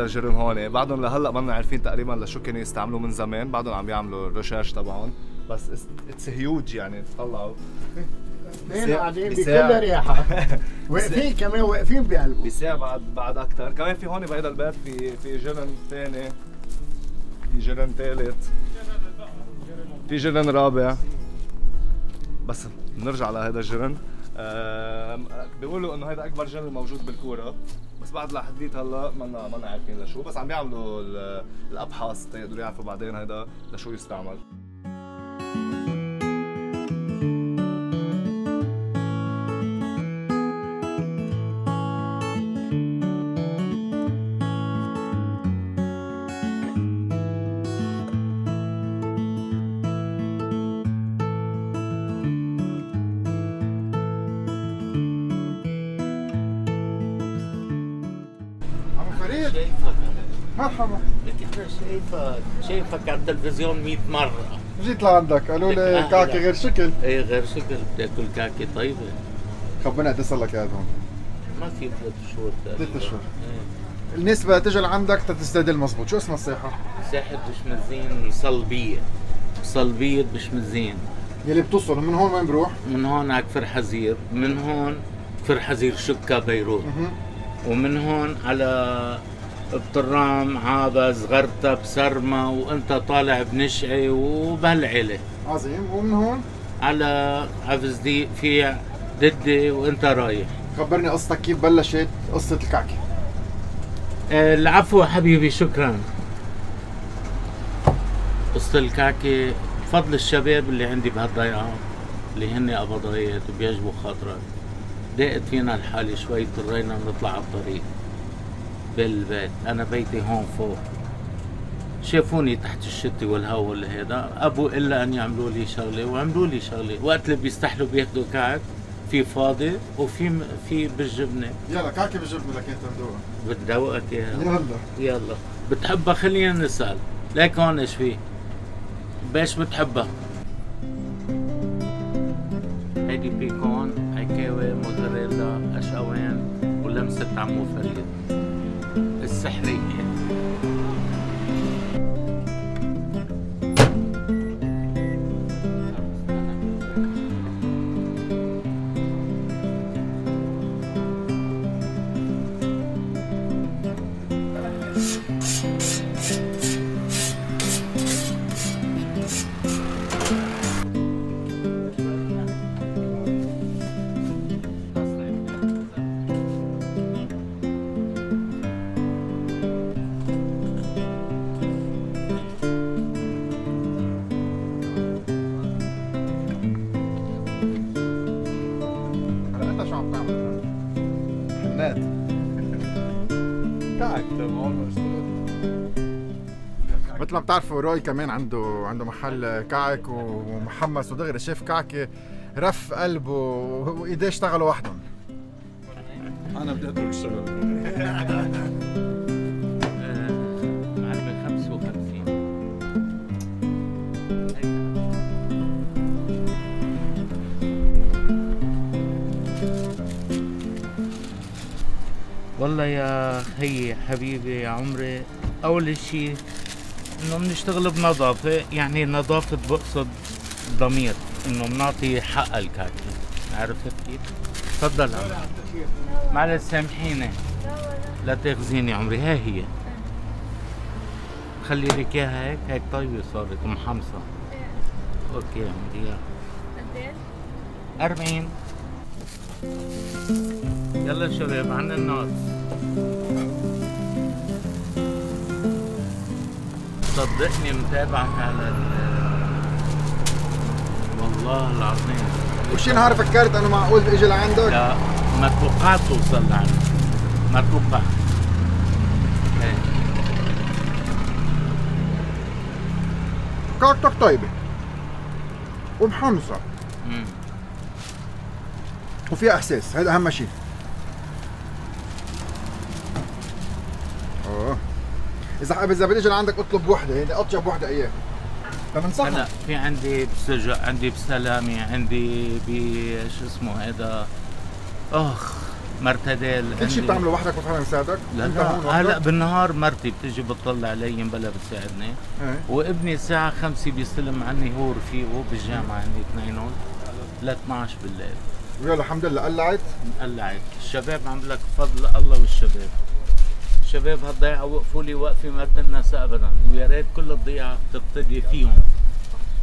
[SPEAKER 12] هذا الجرم هون. بعدهم لهلأ ما عارفين تقريبا لشو كانوا يستعملوا من زمان. بعدهم عم بيعملوا ال research تبعهم. بس it's huge يعني. طلعوا
[SPEAKER 9] اثنين قاعدين
[SPEAKER 12] بساعة.
[SPEAKER 9] بكل ريحه واقفين كمان واقفين بقلبه
[SPEAKER 12] بيساع بعد بعد أكثر كمان في هون بهذا الباب في في جرن ثاني في جرن ثالث في جرن رابع. بس بنرجع لهذا الجرن بيقولوا إنه هذا أكبر جرن موجود بالكورة. بس بعد لحديت هلأ ما ما عارفين لشو. بس عم بيعملوا ال- الأبحاث تيقدروا يعرفوا بعدين هذا لشو يستعمل.
[SPEAKER 4] مرحبا
[SPEAKER 14] شايفك شايفك على التلفزيون 100 مرة.
[SPEAKER 4] جيت لعندك. قالوا لي. كعكه غير شكل.
[SPEAKER 14] إيه غير شكل. بتاكل كعكة طيبة
[SPEAKER 4] خبرنا قد صار لك قاعد هون
[SPEAKER 14] ما في ثلاث شهور
[SPEAKER 4] ثلاث اشهر
[SPEAKER 14] إيه.
[SPEAKER 4] النسبة تجي لعندك تستدل مزبوط شو اسمها الساحة؟
[SPEAKER 14] ساحة بشمزين صلبية. صلبية بشمزين.
[SPEAKER 4] يلي بتوصل. من هون وين بروح؟
[SPEAKER 14] من هون على كفر حزير. من هون كفر حزير شكا بيروت. ومن هون على بطرام عابس غرتة بسرمة وأنت طالع بنشعي وبهالعيلة.
[SPEAKER 4] عظيم. ومن هون؟
[SPEAKER 14] على عفزدي في ددي وأنت رايح.
[SPEAKER 4] خبرني قصتك كيف بلشت قصة الكعكة؟
[SPEAKER 14] آه، العفو حبيبي شكرا. قصة الكعكة بفضل الشباب اللي عندي بهالضيعة اللي هن قبضايات وبيجبوا خاطرك. ضاقت فينا الحالة شوي اضطرينا نطلع على الطريق. بالبيت. أنا بيتي هون فوق. شافوني تحت الشتي والهوا واللي هذا أبو إلا أن يعملوا لي شغلة وعملوا لي شغلة. وقت اللي بيستحلوا بياخدوا كعك. في فاضي وفي في بالجبنة.
[SPEAKER 4] يلا كعكة بالجبنة لك انت مدوقة
[SPEAKER 14] بتدوقك اياها
[SPEAKER 4] يلا.
[SPEAKER 14] يلا. بتحبها؟ خلينا نسأل. ليك هون إيش في؟ باش بتحبها؟ هيدي بيكون عكاوي موزاريلا اشقوان ولمسة عمو فريد. السحرية.
[SPEAKER 4] ما بتعرفوا روي كمان عنده عنده محل كعك ومحمس ودغري شاف كعكه رف قلبه وإيديه اشتغلوا وحدهم.
[SPEAKER 2] أنا بدي أترك الشغل.
[SPEAKER 14] معلمة 55 والله يا خيي حبيبي يا عمري أول شيء إنه بنشتغل بنظافة يعني نظافة بقصد ضمير إنه بنعطي حق الكعكة عرفت كيف؟ تفضل عمري معلش سامحيني. لا تاخذيني عمري. ها هي. خلي لك اياها هيك هيك طيبة صارت محمصة أوكي عمري يلا.
[SPEAKER 15] قديش؟
[SPEAKER 14] 40 يلا شباب عن النار صدقني متابعك على ال والله العظيم.
[SPEAKER 4] وشي نهار فكرت انه معقول إجي لعندك؟
[SPEAKER 14] لا ما توقعت توصل لعندك. ما توقعت. هيك
[SPEAKER 4] كعكتك طيبة. ومحمصة.
[SPEAKER 14] مم.
[SPEAKER 4] وفيها إحساس. هذا أهم شيء اوه إذا إذا بدي أجي لعندك أطلب وحدة هيدي أطيب وحدة اياها فبنصحك
[SPEAKER 14] هلا في عندي بسجق عندي بسلامي عندي ب شو اسمه هذا أخ مرتديل.
[SPEAKER 4] كل شيء بتعمله وحدك ما حدا يساعدك؟
[SPEAKER 14] لا لا؟ هلا بالنهار مرتي بتجي بتطلع علي بلا بتساعدني.
[SPEAKER 4] إيه.
[SPEAKER 14] وابني الساعة خمسة بيستلم عني هو ورفيقه بالجامعة عندي اثنينهم ل 12 بالليل.
[SPEAKER 4] ويلا الحمد لله. قلعت؟
[SPEAKER 14] قلعت. الشباب عم لك فضل الله والشباب. الشباب هالضيعة وقفوا لي وقفة ما بتنسى ابدا. ويا ريت كل الضيعة تقتدي فيهم.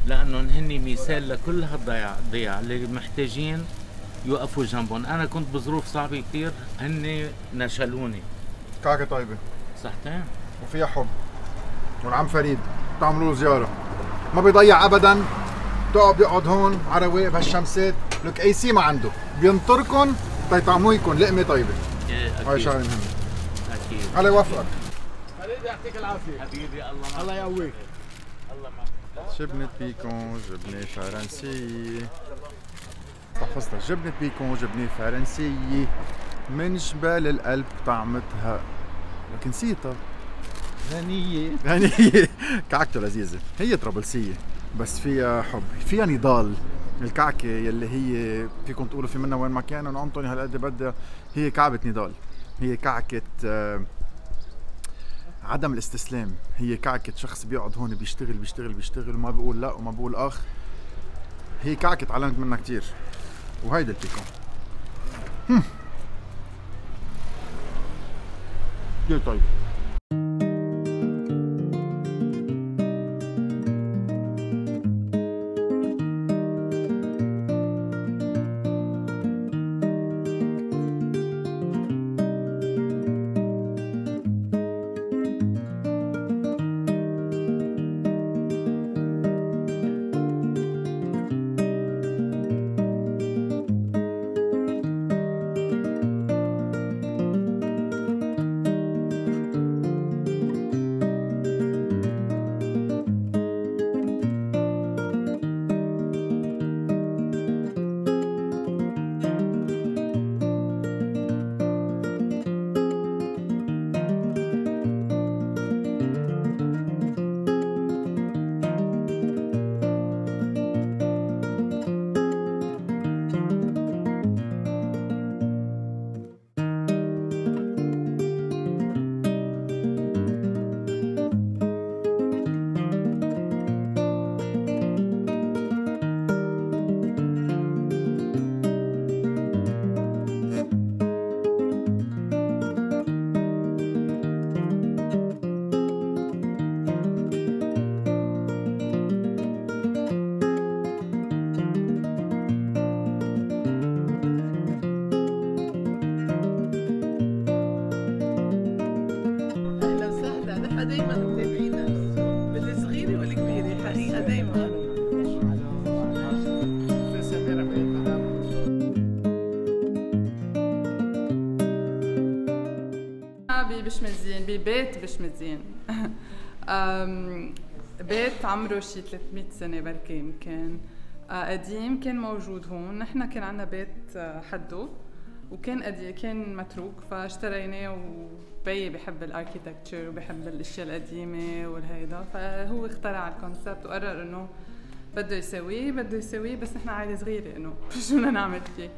[SPEAKER 14] لانهم هن مثال لكل هالضيعة الضيعة اللي محتاجين يوقفوا جنبهم. أنا كنت بظروف صعبة كثير هن نشلوني.
[SPEAKER 4] كعكة طيبة.
[SPEAKER 14] صحتين.
[SPEAKER 4] وفيها حب. والعم فريد تعملوا زيارة. ما بيضيع ابدا. تقعد بيقعد هون على رواق بهالشمسات. لك أي سي ما عنده. بينطركم تيطعموا لكم لقمة طيبة.
[SPEAKER 14] إيه،
[SPEAKER 4] هاي شغلة
[SPEAKER 14] مهمة.
[SPEAKER 4] الله يوفقك
[SPEAKER 3] حبيبي يعطيك العافية.
[SPEAKER 14] حبيبي الله
[SPEAKER 3] الله يقويك.
[SPEAKER 14] الله معك.
[SPEAKER 4] جبنة بيكون جبنة فرنسية. حفظتها جبنة بيكون جبنة فرنسية. من جبال القلب طعمتها. لكن نسيتها
[SPEAKER 14] هنية
[SPEAKER 4] هنية كعكته لذيذة. هي طرابلسية بس فيها حب. فيها نضال. الكعكة يلي هي فيكم تقولوا في منها وين ما كان. انطوني هالقد بدها هي كعبة نضال. هي كعكة آه، عدم الاستسلام. هي كعكة شخص بيقعد هون بيشتغل بيشتغل بيشتغل وما بيقول لا وما بيقول آخ. هي كعكة تعلمت منها كتير. وهيدا البيكون. كتير طيب.
[SPEAKER 15] عمره شي 300 سنة بركي يمكن. آه، قديم كان موجود هون؟ نحن كان عنا بيت آه، حده وكان قديم كان متروك فاشتريناه وبي بحب ال architecture وبحب الأشياء القديمة والهيدا. فهو اخترع ال concept وقرر إنه بده يسويه بده يسويه بس نحن عائلة صغيرة إنه شو بدنا نعمل فيه؟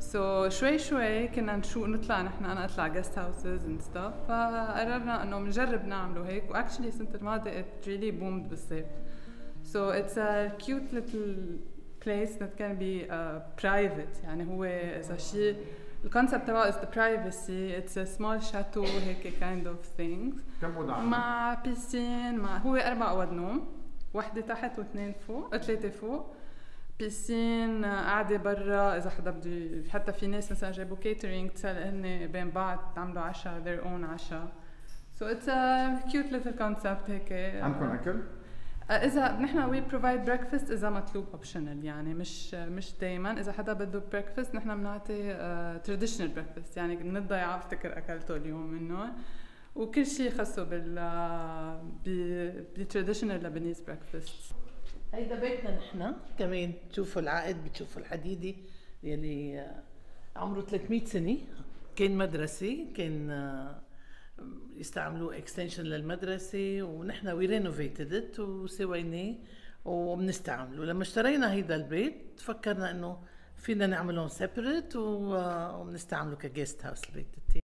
[SPEAKER 15] so so, شوي شوي كنا نشو نطلع نحن أنا أطلع guest houses and stuff فقررنا إنه بنجرب نعمله هيك. و actually السنة الماضية it really boomed بالصيف. so it's a cute little place that can be uh, private. يعني هو إذا شيء ال concept تبعه is the privacy. It's a small chateau هيك kind of things.
[SPEAKER 4] كم اوضه
[SPEAKER 15] مع piscine مع هو أربع أوض نوم. وحدة تحت واثنين فوق ثلاثة فوق. piscine قاعدة برا. إذا حدا بده حتى في ناس مثلا جابوا catering هن بين بعض تعملوا عشاء their own عشاء. So it's a cute little concept هيك.
[SPEAKER 4] عندكم أكل؟
[SPEAKER 15] آه، إذا نحن we provide breakfast إذا مطلوب optional يعني مش مش دائما إذا حدا بده breakfast نحن بنعطي traditional breakfast يعني من الضيعه بفتكر اكلته اليوم منه. وكل شيء خاصه بال بال traditional Lebanese breakfast
[SPEAKER 16] هيدا بيتنا نحن. كمان بتشوفوا العقد بتشوفوا الحديدي يلي آه، عمره 300 سنة. كان مدرسة كان يستعملوه extension للمدرسة ونحن we renovated it وسويناه وبنستعمله. لما اشترينا هيدا البيت فكرنا إنه فينا نعملهم separate وبنستعمله ك guest house البيت التاني.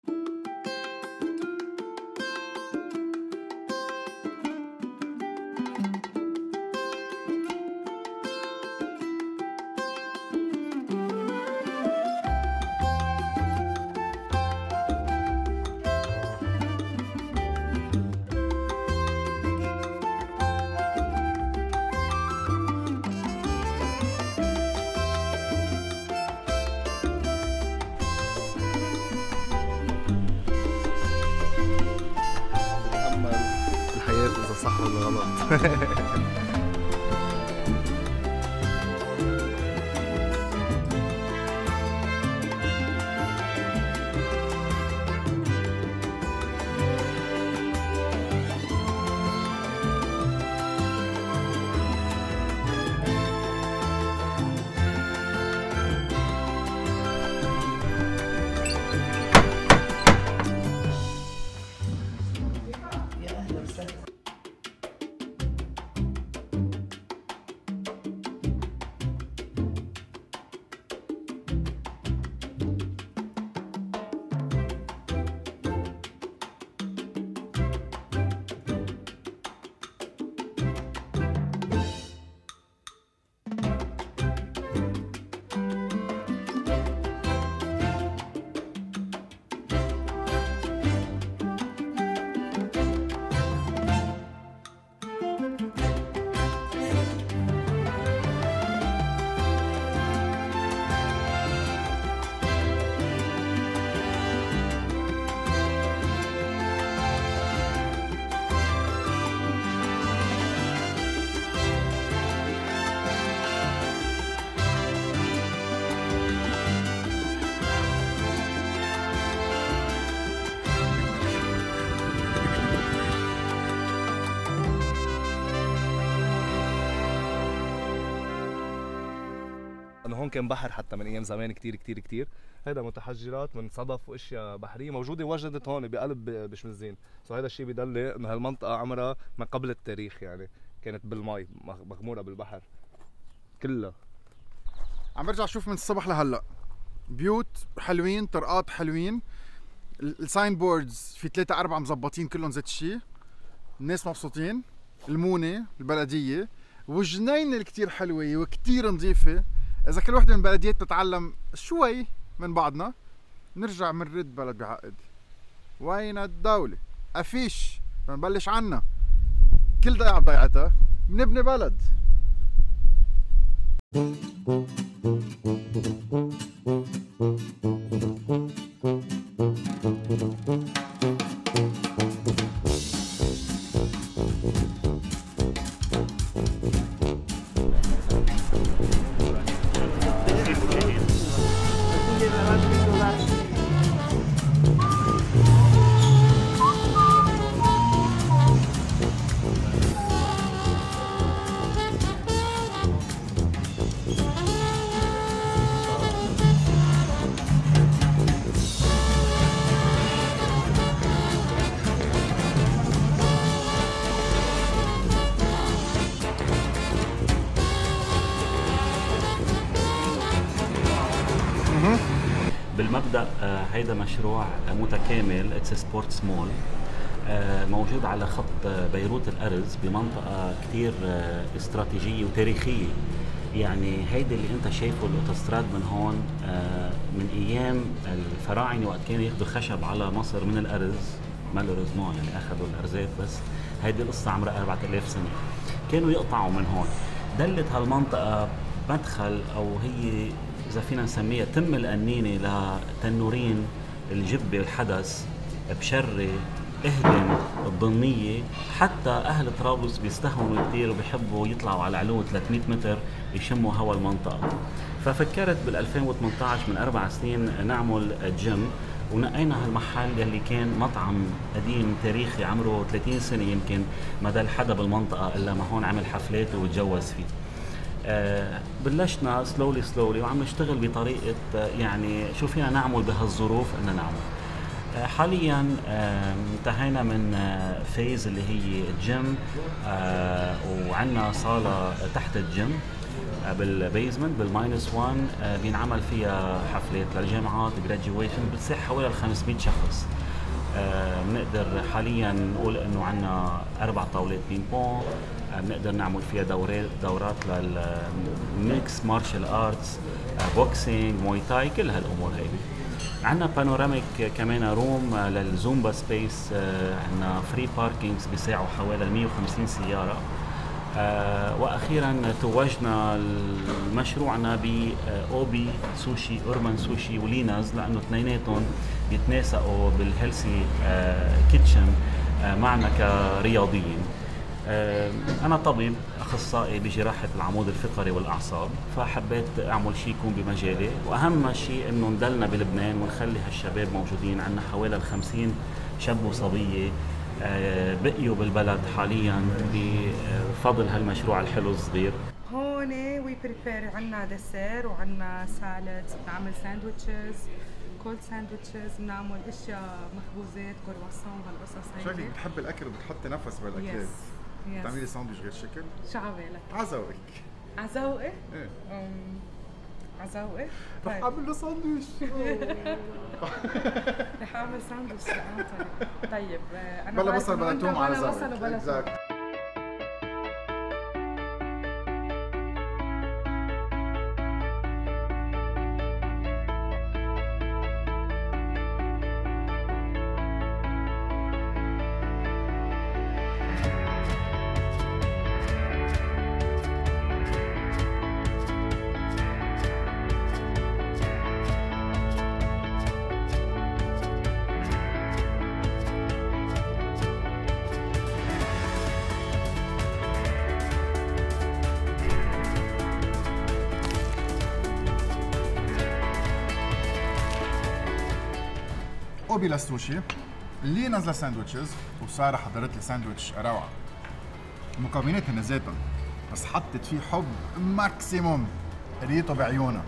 [SPEAKER 12] كان بحر حتى من أيام زمان كتير كتير كتير. هيدا متحجرات من صدف وأشياء بحرية موجودة وجدت هون بقلب بشمزين. so هذا الشيء بيدل إنه هالمنطقة عمرها ما قبل التاريخ يعني. كانت بالمي مغ- مغمورة بالبحر. كلها.
[SPEAKER 4] عم برجع أشوف من الصبح لهلأ. بيوت حلوين طرقات حلوين. ال- ال sign boards في ثلاثة أربعة مزبطين كلهم زيت الشيء الناس مبسوطين. المونة البلدية. والجنين الكتير حلوة وكتير نظيفة. إذا كل وحدة من البلديات تتعلم شوي من بعضنا نرجع منرد بلد بعقد وين الدولة؟ أفيش بنبلش عنا. كل ضيعة بضيعتها بنبني بلد.
[SPEAKER 17] Thank you. مشروع متكامل. it's sports mall موجود على خط آه، بيروت الأرز بمنطقة كثير استراتيجية وتاريخية. يعني هيدي اللي أنت شايفه الأوتوستراد من هون من أيام الفراعنة وقت كانوا ياخذوا خشب على مصر من الأرز. ما الارزمون يعني أخذوا الأرزات بس. هيدي القصة عمرها 4000 سنة. كانوا يقطعوا من هون. دلت هالمنطقة مدخل أو هي إذا فينا نسميها تم القنينه لتنورين. الجبة الحدث بشرة اهدم الضنية. حتى أهل طرابلس بيستهونوا كثير وبيحبوا يطلعوا على علو 300 متر يشموا هوا المنطقة. ففكرت بال 2018 من أربع سنين نعمل جيم ونقينا هالمحل يلي كان مطعم قديم تاريخي عمره 30 سنة يمكن ما دل حدا بالمنطقة إلا ما هون عمل حفلات وتجوز فيه. بلشنا slowly slowly وعم نشتغل بطريقة آه يعني شو فينا نعمل بهالظروف انه نعمل. آه حاليا آه، انتهينا من phase آه، اللي هي الجيم وعندنا صالة تحت ال gym بال basement بال minus 1 بينعمل فيها حفلات للجامعات graduation بتصير حوالي 500 شخص. بنقدر حاليا نقول إنه عندنا أربع طاولات ping pong بنقدر نعمل فيها دورات دورات لل mixed martial arts boxing Muay Thai كل هالأمور هي عندنا panoramic كمان room لل Zumba space عندنا free parkings بيساعوا حوالي 150 سيارة. آه وأخيرا توجنا مشروعنا باوبي سوشي اورمان سوشي وليناز لأنه اثنيناتهم بيتناسقوا بال healthy آه kitchen آه معنا كرياضيين. آه أنا طبيب أخصائي بجراحة العمود الفقري والأعصاب فحبيت أعمل شيء يكون بمجالي وأهم شيء إنه ندلنا بلبنان ونخلي هالشباب موجودين عندنا حوالي 50 شاب وصبية آه، بقيوا بالبلد حاليا بفضل هالمشروع الحلو الصغير.
[SPEAKER 18] هون we prepare عندنا dessert وعندنا salad بنعمل sandwiches cold sandwiches بنعمل أشياء مخبوزات كرواسون هالقصص هيك
[SPEAKER 4] شكلك بتحب الأكل وبتحطي نفس بالأكل.
[SPEAKER 18] yes
[SPEAKER 4] بتعملي ساندويتش غير شكل؟
[SPEAKER 18] شو عبالك؟
[SPEAKER 4] عزوقك
[SPEAKER 18] عزوقي؟
[SPEAKER 4] إيه
[SPEAKER 18] عزوقي؟
[SPEAKER 4] رح. اعمل له ساندويش
[SPEAKER 18] رح اعمل ساندويش طيب أنا
[SPEAKER 4] بلا بصل بلا توم على
[SPEAKER 18] بلا بصل وبلا
[SPEAKER 4] اوبي للسوشي اللي نزل sandwiches وسارة حضرت لي ساندويتش روعة. المكونات هن ذاتهم بس حطت فيه حب maximum ريته بعيونها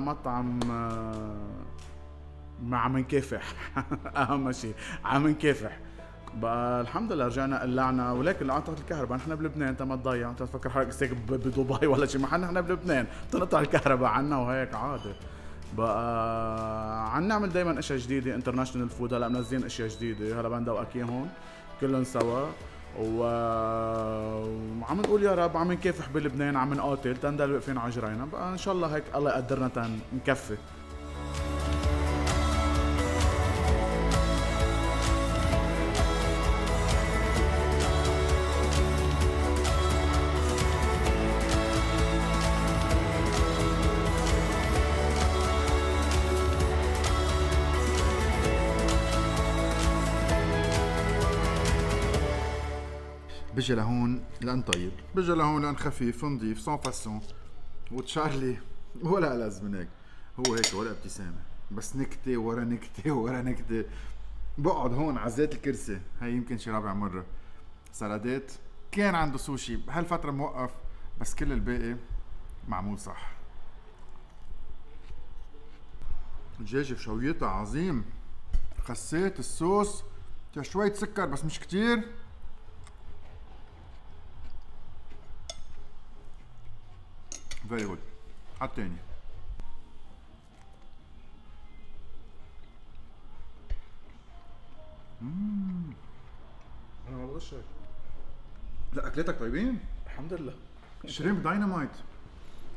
[SPEAKER 4] مطعم آه، ما عم نكافح. أهم شيء عم نكافح. بقى الحمد لله رجعنا قلعنا. ولكن قطعت الكهرباء نحن بلبنان. انت ما تضيع. أنت تفكر حالك استيك بدبي ولا شيء محل نحن بلبنان. تنقطع الكهرباء عنا وهيك عادي. بقى عم نعمل دائما أشياء جديدة international food هلا منزلين أشياء جديدة. هلا بندوق هون كلهم سوا. وعم نقول يا رب عم نكافح بلبنان عم نقاتل تندل واقفين على جرينا بقى إن شاء الله هيك الله يقدرنا نكفي. بيجي لهون لأن طيب. بيجي لهون لأن خفيف نظيف سون فاسون وتشارلي ولا من هيك. هو هيك ولا ابتسامة. بس نكتة ورا نكتة ورا نكتة. بقعد هون على زيت الكرسي. هي يمكن شي رابع مرة. سلادات. كان عنده سوشي. بهالفترة موقف. بس كل الباقي معمول صح. الدجاجة بشويتها عظيم. خسيت الصوص. شوية سكر بس مش كتير. very good تاني مم.
[SPEAKER 12] أنا ما بغشك
[SPEAKER 4] لا اكلاتك طيبين؟
[SPEAKER 12] الحمد لله.
[SPEAKER 4] shrimp dynamite.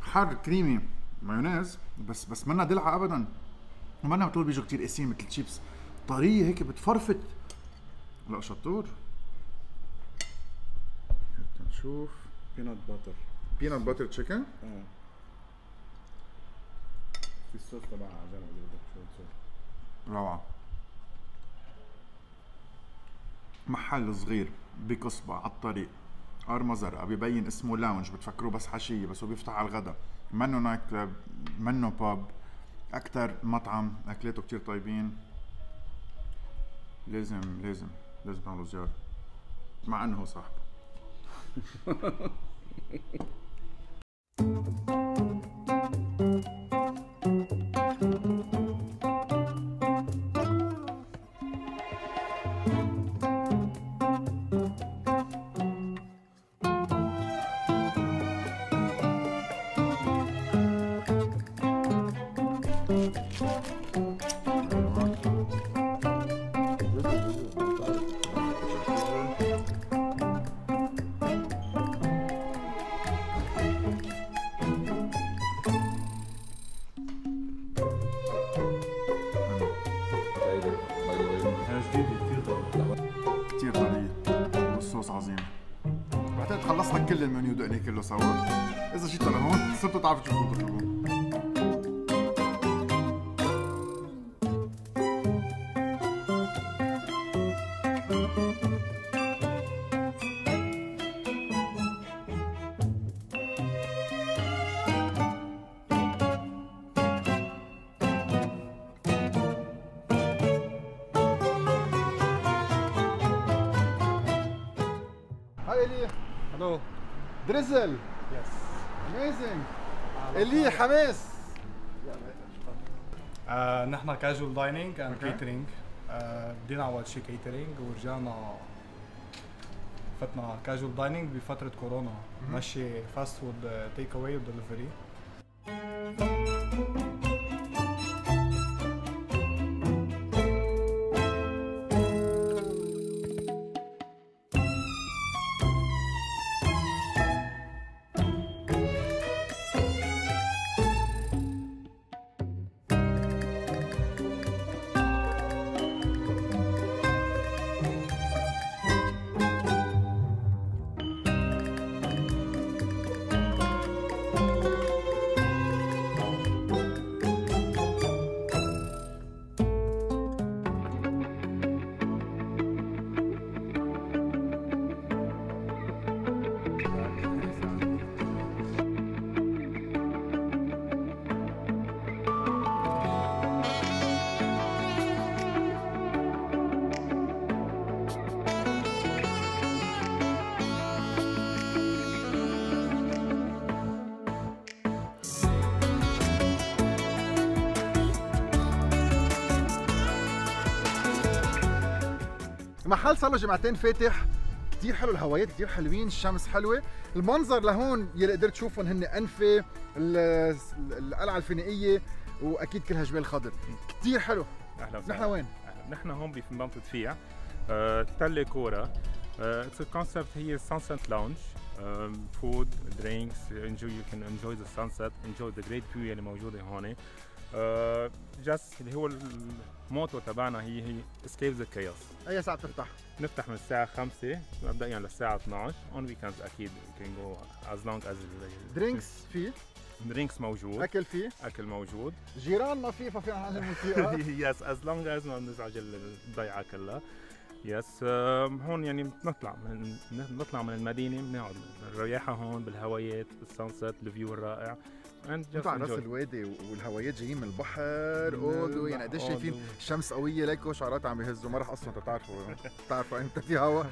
[SPEAKER 4] حار كريمي مايونيز بس بس منا دلعه ابدا. ومنا طول بيجوا كتير قاسيين مثل الشيبس طرية هيك بتفرفت. لا شطور. نشوف.
[SPEAKER 12] peanut butter
[SPEAKER 4] peanut butter chicken
[SPEAKER 12] آه في الصوص تبعها على جنب صوص
[SPEAKER 4] روعة. محل صغير بقصبة على الطريق. ارما زرقاء ببين اسمه lounge بتفكروه بس حشية بس هو بيفتح على الغدا. منه night club منه باب أكتر مطعم اكلاته كتير طيبين. لازم لازم لازم تعملوا زيارة. مع إنه هو صاحبه. كتير drizzle
[SPEAKER 12] yes
[SPEAKER 4] amazing إلي حماس.
[SPEAKER 12] آه نحن casual dining
[SPEAKER 4] and.
[SPEAKER 12] catering بدينا اول شيء catering ورجعنا فتنا casual dining بفترة كورونا.
[SPEAKER 4] مهم.
[SPEAKER 12] مشي fast food take away و delivery
[SPEAKER 4] المحل صار له جمعتين فاتح. كثير حلو الهوايات كثير حلوين الشمس حلوة. المنظر لهون يلي قدرت تشوفهم هن أنفة ال- القلعة الفينيقيه وأكيد كلها جبال خضر. كثير حلو.
[SPEAKER 19] أهلا وسهلا.
[SPEAKER 4] نحن وين؟
[SPEAKER 19] نحن هون في منطقة فيع آه، تل كورة. it's concept هي sunset lounge food drinks enjoy you can enjoy the sunset enjoy the great view اللي موجودة هون. just اللي هو ال motto تبعنا هي هي escape the chaos
[SPEAKER 4] أي ساعة بتفتح؟
[SPEAKER 19] نفتح من الساعة 5 مبدئيا للساعة 12 on weekends أكيد can go as long as
[SPEAKER 4] drinks في؟
[SPEAKER 19] drinks موجود.
[SPEAKER 4] أكل فيه
[SPEAKER 19] أكل موجود.
[SPEAKER 4] جيران ما في ففينا نعلي موسيقى
[SPEAKER 19] yes as long as ما بنزعج الضيعة كلها. yes هون يعني بنطلع من بنطلع من المدينة بنقعد الرياحة هون بالهوايات بال sunset ال view الرائع.
[SPEAKER 4] انت على راس الوادي والهوايات جايين من البحر. اول يعني قديش شايفين الشمس قوية ليكو شعرات عم يهزوا. ما رح أصلا تعرفوا تعرفوا إمتى في هوا.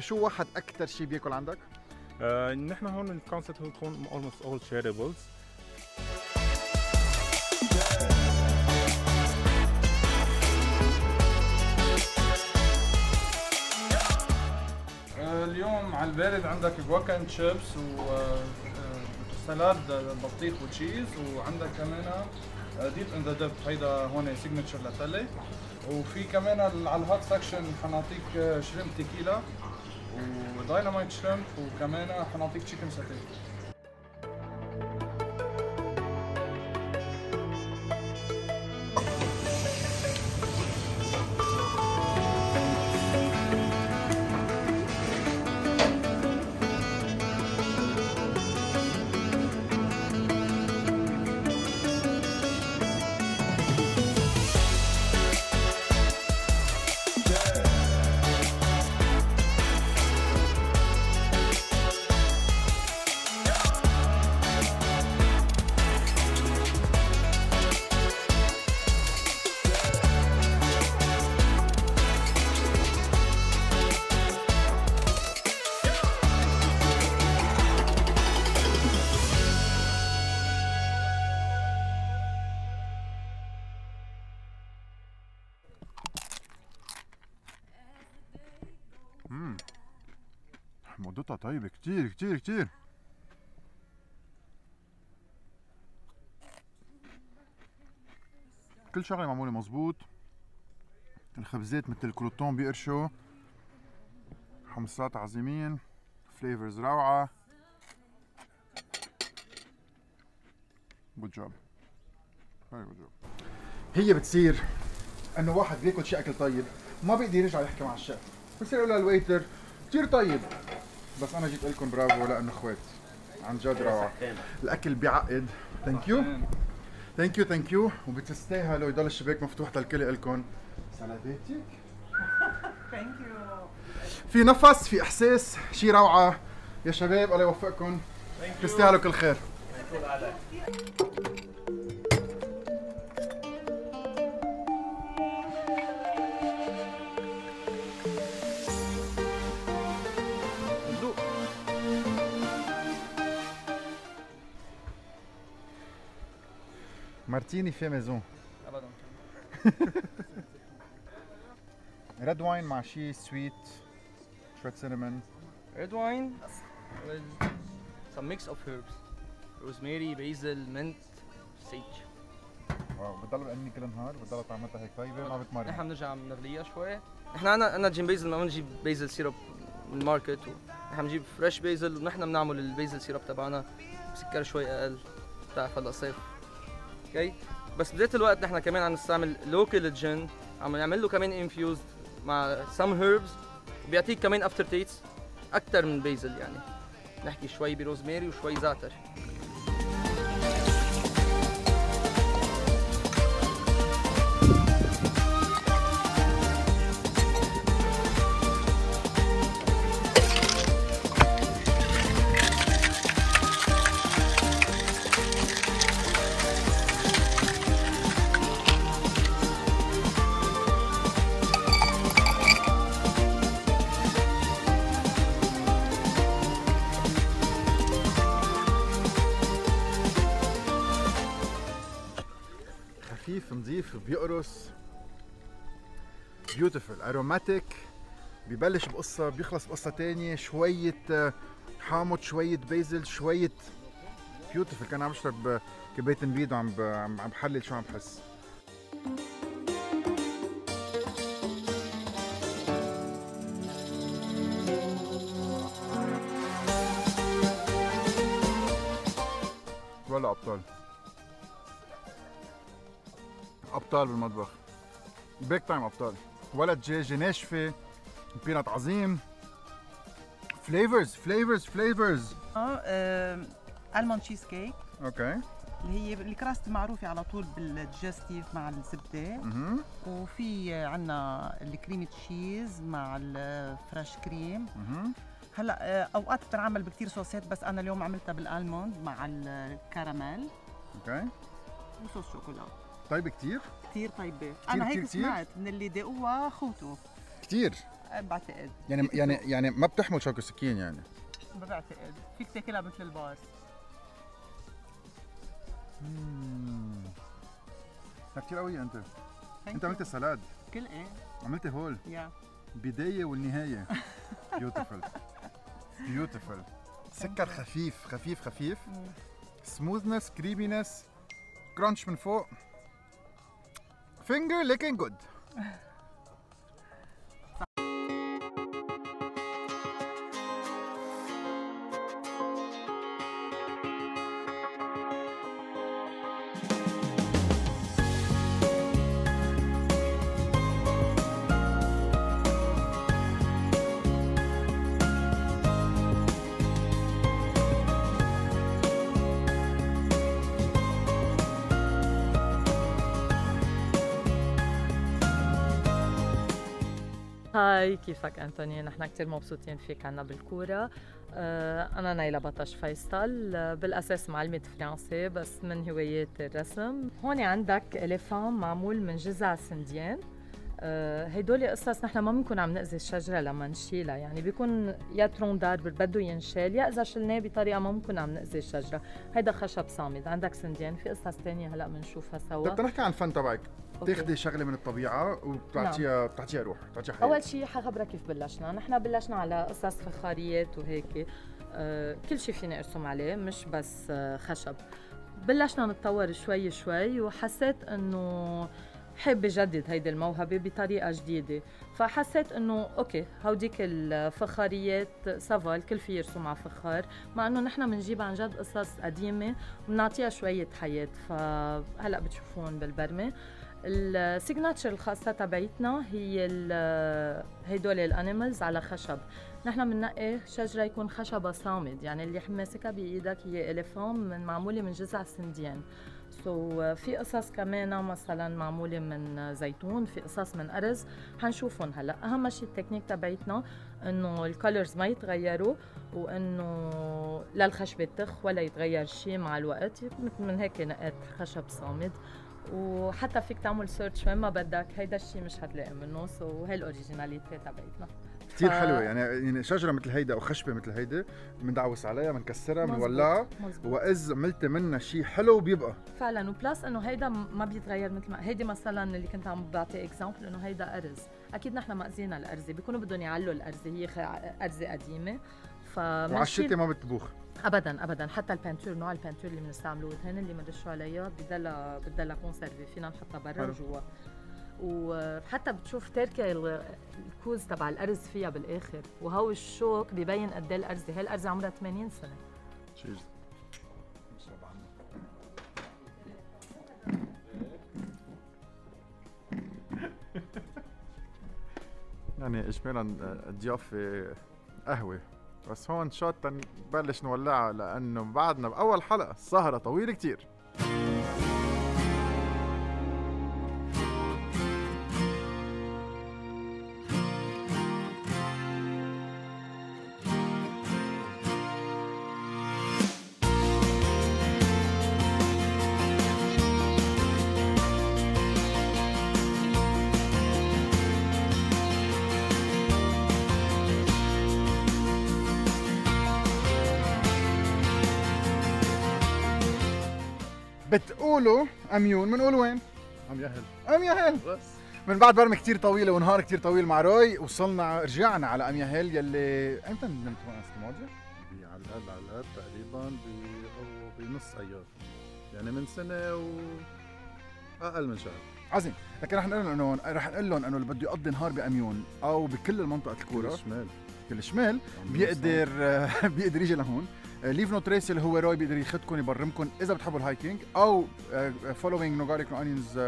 [SPEAKER 4] شو واحد أكثر شيء بياكل عندك؟
[SPEAKER 19] آه نحن هون الكونسبت هو يكون almost all shareables.
[SPEAKER 2] اليوم على البارد عندك جواكن شيبس و salad بطيخ و cheese وعندك كمان dip in the dip هيدا هون signature لتلي وفي كمان على ال hot section حنعطيك shrimp tequila و dynamite shrimp وكمان حنعطيك
[SPEAKER 4] chicken satay كتير كتير كتير. كل شغلة معمولة مزبوط الخبزات مثل ال crouton بيقرشوا. حمصات عظيمين. flavors روعة. good job very good job هي بتصير إنه واحد بياكل شيء أكل طيب ما بيقدر يرجع يحكي مع الشيف. بصير يقول لل waiter كثير طيب. بس أنا جيت لكم برافو لأنه اخوات عن جد روعه الأكل بيعقد thank you thank you thank you وبتستاهلوا يضل الشباك مفتوح للكل لكم سلامتك.
[SPEAKER 20] thank you
[SPEAKER 4] في نفس في إحساس. شي روعة. يا شباب الله يوفقكم. تستاهلوا كل خير. مارتيني في ميزون
[SPEAKER 20] ابدا
[SPEAKER 4] red wine مع شي sweet شوية cinnamon
[SPEAKER 20] Red wine with some mix of herbs. Rosemary, basil, mint, sage.
[SPEAKER 4] wow بتضل بقني كل نهار بتضل طعمتها هيك طيبة ما بتمرن
[SPEAKER 20] نحن بنرجع بنغليها شوي. نحن عنا عنا gin basil ما بنجيب basil syrup من ال market ونحن بنجيب fresh basil ونحن بنعمل ال basil syrup تبعنا بسكر شوي أقل بتعرف هلا صيف. okay؟ بس بذات الوقت نحن كمان عم نستعمل local gin عم نعمل له كمان infused مع some herbs بيعطيك كمان after taste أكثر من basil يعني. نحكي شوي بروزماري وشوي زعتر.
[SPEAKER 4] aromatic ببلش بقصة بيخلص بقصة تانية شوية آه، حامض شوية basil شوية beautiful كان عم بشرب كباية نبيد وعم عم بحلل شو عم بحس. ولا أبطال. أبطال بالمطبخ. big time أبطال. ولا دجاجه ناشفه بينات عظيم. flavors flavors
[SPEAKER 21] flavors آه almond cheesecake.
[SPEAKER 4] okay.
[SPEAKER 21] اللي هي ال crust معروفة على طول بال digestive مع
[SPEAKER 4] الزبدة.
[SPEAKER 21] وفي عنا ال cream cheese مع ال fresh
[SPEAKER 4] cream.
[SPEAKER 21] هلا آه، أوقات بتنعمل بكتير صوصات بس أنا اليوم عملتها بال almond مع الكراميل.
[SPEAKER 4] أوكي.
[SPEAKER 21] وصوص شوكولا
[SPEAKER 4] طيب كتير؟
[SPEAKER 21] كتير طيبة.
[SPEAKER 4] كتير
[SPEAKER 21] أنا هيك
[SPEAKER 4] كتير؟
[SPEAKER 21] سمعت من اللي دقوها خوته.
[SPEAKER 4] كتير؟
[SPEAKER 21] أه، بعتقد.
[SPEAKER 4] يعني يعني يعني ما بتحمل شوك وسكين يعني.
[SPEAKER 21] ما بعتقد. فيك تاكلها مثل الباص.
[SPEAKER 4] لا كتير قوية أنت.
[SPEAKER 21] أنت.
[SPEAKER 4] عملت سلاد.
[SPEAKER 21] كل إيه؟
[SPEAKER 4] عملت هول.
[SPEAKER 21] يا
[SPEAKER 4] بداية والنهاية. بيوتيفول beautiful سكر خفيف خفيف خفيف. smoothness creaminess crunch من فوق. Finger licking good.
[SPEAKER 22] هاي كيفك أنتوني؟ نحن كتير مبسوطين فيك عنا بالكورة. آه، أنا نايلة بطش فيصل آه، بالأساس معلمة فرنسي بس من هواياتي الرسم. هون عندك إليفان معمول من جذع سنديان آه، هيدول قصص نحن ما بنكون عم نأذي الشجرة لما نشيلها. يعني بيكون يا ترون داربر بده ينشال يا إذا شلناه بطريقة ما بنكون عم نأذي الشجرة. هيدا خشب صامد. عندك سنديان في قصص تانية هلأ بنشوفها سوا.
[SPEAKER 4] طيب نحكي عن الفن تبعك. تاخدي شغلة من الطبيعة وبتعطيها بتعطيها روح بتعطيها حياة.
[SPEAKER 22] أول شيء حخبرك كيف بلشنا. نحن بلشنا على قصص فخاريات وهيك. آه كل شيء فيني أرسم عليه مش بس آه خشب. بلشنا نتطور شوي شوي وحسيت إنه حابة جدد هيدي الموهبة بطريقة جديدة. فحسيت إنه okay هوديك الفخاريات ça va الكل في يرسم على فخار. مع إنه نحن بنجيب عن جد قصص قديمة وبنعطيها شوية حياة. فهلأ بتشوفون بالبرمة. ال signature الخاصة تبعتنا هي هيدول ال animals على خشب. نحن بننقي شجرة يكون خشبها صامد يعني اللي ماسكها بإيدك هي éléphant من معمولة من جذع سنديان so so, في قصص كمان مثلا معمولة من زيتون في قصص من أرز حنشوفهم هلأ. أهم شيء التكنيك تبعتنا إنه ال colors ما يتغيروا وإنه لا الخشبة تخ ولا يتغير شيء مع الوقت. مثل من هيك نقيت خشب صامد. وحتى فيك تعمل search وين ما بدك هيدا الشيء مش حتلاقي منه so هي ال originality تبعتنا
[SPEAKER 4] كثير
[SPEAKER 22] ف-
[SPEAKER 4] حلوة يعني يعني شجرة مثل هيدا أو خشبة مثل هيدا بندعوس عليها بنكسرها بنولعها. واذا عملت منها شيء حلو بيبقى.
[SPEAKER 22] فعلا و plus إنه هيدا ما بيتغير مثل ما هيدي مثلا اللي كنت عم بعطي example إنه هيدا أرز. أكيد نحن مأذينا الارزه بيكونوا بدهم يعلوا الارزه هي خ- أرزة قديمة ف
[SPEAKER 4] وعلى الشتاء ما بتبوخ.
[SPEAKER 22] ابدا ابدا. حتى ال peinture نوع ال peinture اللي بنستعمله الدهن اللي بنرشه عليها بدها بدها conserver فينا نحطها برا. وجوا. وحتى بتشوف تركه ال- الكوز تبع الأرز فيها بالآخر. وهو الشوك ببين قد إيه الارزه هي الارزه عمرها 80 سنة.
[SPEAKER 4] cheers يعني اجمالا الضيافه قهوة؟ بس هون شوت نبلش نولعها لأنه بعدنا بأول حلقة السهرة طويلة كتير. بتقولوا أميون بنقول وين؟
[SPEAKER 12] عم يهل
[SPEAKER 4] أم ياهل
[SPEAKER 12] بس.
[SPEAKER 4] من بعد برمة كتير طويلة ونهار كتير طويل مع روي وصلنا رجعنا على أم ياهل يلي إمتى هون السنة الماضية؟
[SPEAKER 12] على الأقل على الأقل تقريبا بنص ايار يعني من سنة و أقل من شهر.
[SPEAKER 4] عظيم. لكن رح نقول لهم إنه رح نقول لهم إنه اللي بده يقضي نهار باميون أو بكل المنطقة الكورة
[SPEAKER 12] كل الشمال.
[SPEAKER 4] كل الشمال بيقدر بيقدر يجي لهون. ليف نو تريس اللي هو روي بيقدر ياخذكم يبرمكم. إذا بتحبوا الهايكينج أو فولوينج نو جارليك نو اونيونز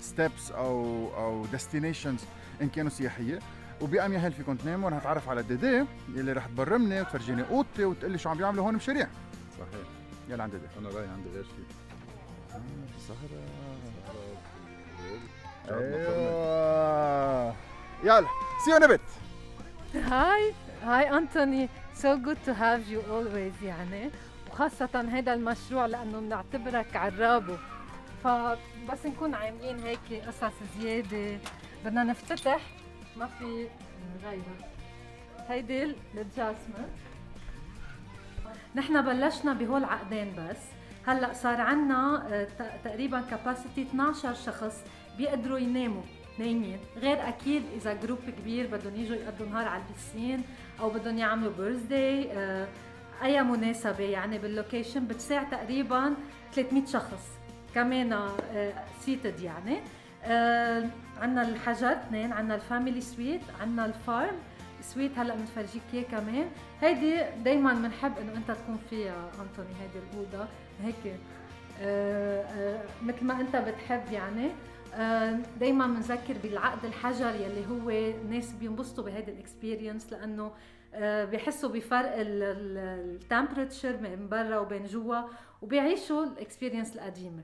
[SPEAKER 4] ستيبس أو أو ديستنيشنز إن كانوا سياحية. وبأم ياهل فيكم تناموا رح نتعرف على ديدي اللي رح تبرمني وتفرجيني أوضتي وتقول لي شو عم بيعملوا هون بشريع.
[SPEAKER 12] صحيح.
[SPEAKER 4] يلا عند ديدي.
[SPEAKER 12] أنا رايح عندي غير شيء
[SPEAKER 23] أيوه. يلا سي يو نبت
[SPEAKER 24] hi hi أنتوني. so good to have you always يعني. وخاصة هذا المشروع لأنه بنعتبرك عرابة. فبس نكون عاملين هيك قصص زيادة. بدنا نفتتح. ما في غيرها هيدي الجاسمين نحن بلشنا بهول عقدين بس. هلأ صار عنا آه، تقريبا capacity 12 شخص بيقدروا يناموا نايمين. غير أكيد إذا group كبير بدهم يجوا يقضوا نهار على ال piscine. أو بدهم يعملوا birthday آه، اي مناسبة يعني بال location بتساع تقريبا 300 شخص. كمان seated آه، يعني. عندنا الحجر اثنين عندنا ال family suite عندنا ال farm suite هلأ بنفرجيك إياه كمان. هيدي دائما بنحب إنه أنت تكون فيها انطوني هيدي الأوضة. هيك. آه آه مثل ما أنت بتحب يعني. آه دائما بنذكر بالعقد الحجر يلي هو الناس بينبسطوا بهيدي ال experience لأنه آه بيحسوا بفرق ال temperature من برا وبين جوا وبيعيشوا ال experience القديمة.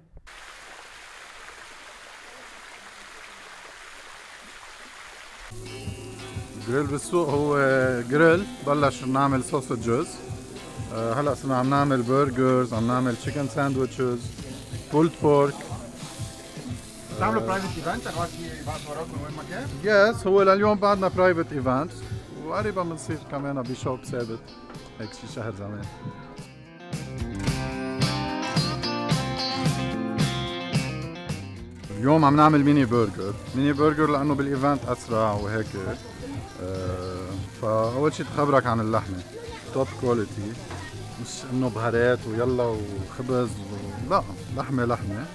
[SPEAKER 23] جريل بالسوق هو جريل بلش نعمل سوسجز آه، هلأ صرنا عم نعمل burgers عم نعمل chicken sandwiches pulled pork
[SPEAKER 4] بتعملوا private event اغراض بعد وراكم وين ما كان؟
[SPEAKER 23] yes هو لليوم بعدنا private event وقريبا بنصير كمان بشوب ثابت هيك شي شهر زمان اليوم عم نعمل mini burger mini burger لأنه بال event اسرع وهيك آه، فاول شيء تخبرك عن اللحمه top quality مش انه بهارات ويلا وخبز و... لا لحمه لحمه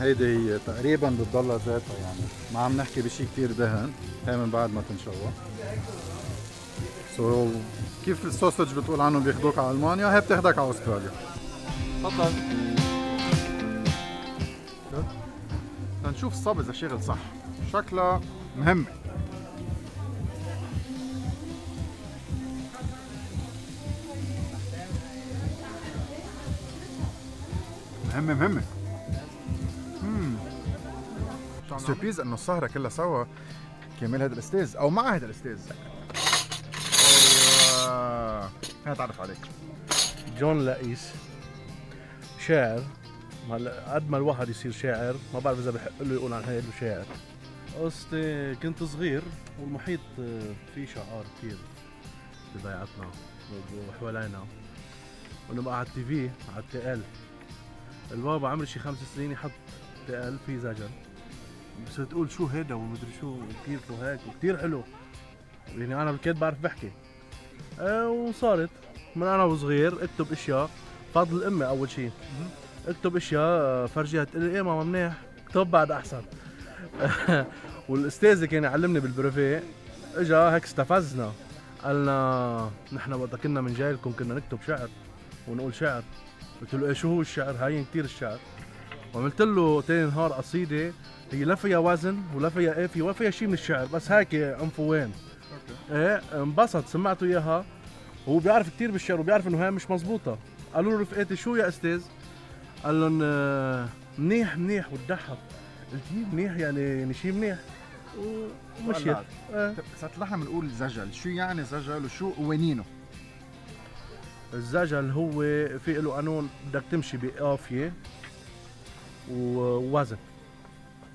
[SPEAKER 23] هيدي هي تقريبا بتضلها ذاتها يعني. ما عم نحكي بشيء كثير دهن هي من بعد ما تنشوى so, so, كيف ال sausage بتقول عنه بياخذوك على ألمانيا؟ هي بتاخذك على أستراليا.
[SPEAKER 4] تفضل. لنشوف الصب إذا شغل صح. شكلها مهمة. مهمة مهمة. امم إنه السهرة كلها سوا كرمال هذا الأستاذ أو مع هذا الأستاذ. أيوه. هات تعرف عليك.
[SPEAKER 25] جون لئيس شاعر. قد ما الواحد يصير شاعر ما بعرف إذا بحق له يقول عن هيدا شاعر. قصتي كنت صغير والمحيط فيه شعار كثير بضيعتنا وحوالينا. ونبقى على التي في على التي إل. البابا عمري شي خمس سنين يحط تقل في زجل بس تقول شو هيدا ومدري شو كيف وهيك وكثير حلو. يعني أنا بالكاد بعرف بحكي. أه وصارت. من أنا وصغير اكتب أشياء. فضل امي أول شيء اكتب أشياء فرجيها تقول لي إيه ماما منيح. اكتب بعد أحسن. والأستاذ كان يعلمني بالبروفي إجا هيك استفزنا. قالنا نحن وقت كنا من جايلكم كنا نكتب شعر ونقول شعر. قلت له إيه شو هو الشعر؟ هاين كثير الشعر. وعملت له تاني نهار قصيدة. هي لا فيها وزن ولا فيها قافيه ولا فيها شيء من الشعر بس هيك عنفوان إيه انبسط سمعته إياها. هو بيعرف كثير بالشعر وبيعرف إنه هي مش مزبوطة. قالوا له رفقاتي شو يا أستاذ؟ قال لهم آه، منيح منيح وتضحك قلت منيح يعني يعني شيء منيح؟ ومشيت.
[SPEAKER 4] إيه. ساعة نحن بنقول زجل. شو يعني زجل وشو قوانينه؟
[SPEAKER 25] الزجل هو في له قانون بدك تمشي بقافية. ووزن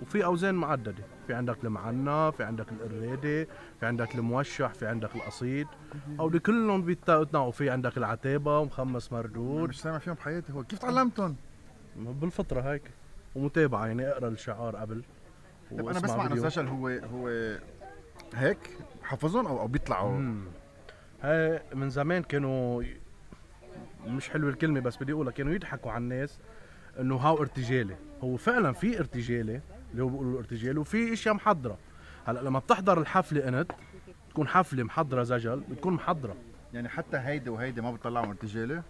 [SPEAKER 25] وفي أوزان معددة. في عندك المعنى في عندك القرادي في عندك الموشح في عندك القصيد أو دي كلهم بيتنقوا في عندك العتابه ومخمس مردود.
[SPEAKER 4] مش سامع فيهم بحياتي هو. كيف تعلمتهم؟
[SPEAKER 25] بالفطرة هيك. ومتابعه يعني أقرأ الشعار قبل.
[SPEAKER 4] طيب أنا بسمع انه الزجل هو هو هيك حفظهم أو أو بيطلعوا؟
[SPEAKER 25] هاي من زمان كانوا مش حلوة الكلمة بس بدي أقولها كانوا يضحكوا على الناس. إنه هاو ارتجالي. هو فعلا في ارتجالي اللي هو بيقولوا ارتجالي وفي أشياء محضرة. هلأ لما بتحضر الحفلة إنت تكون حفلة محضرة زجل بتكون محضرة.
[SPEAKER 4] يعني حتى هيدي وهيدي ما بتطلعوا ارتجالي؟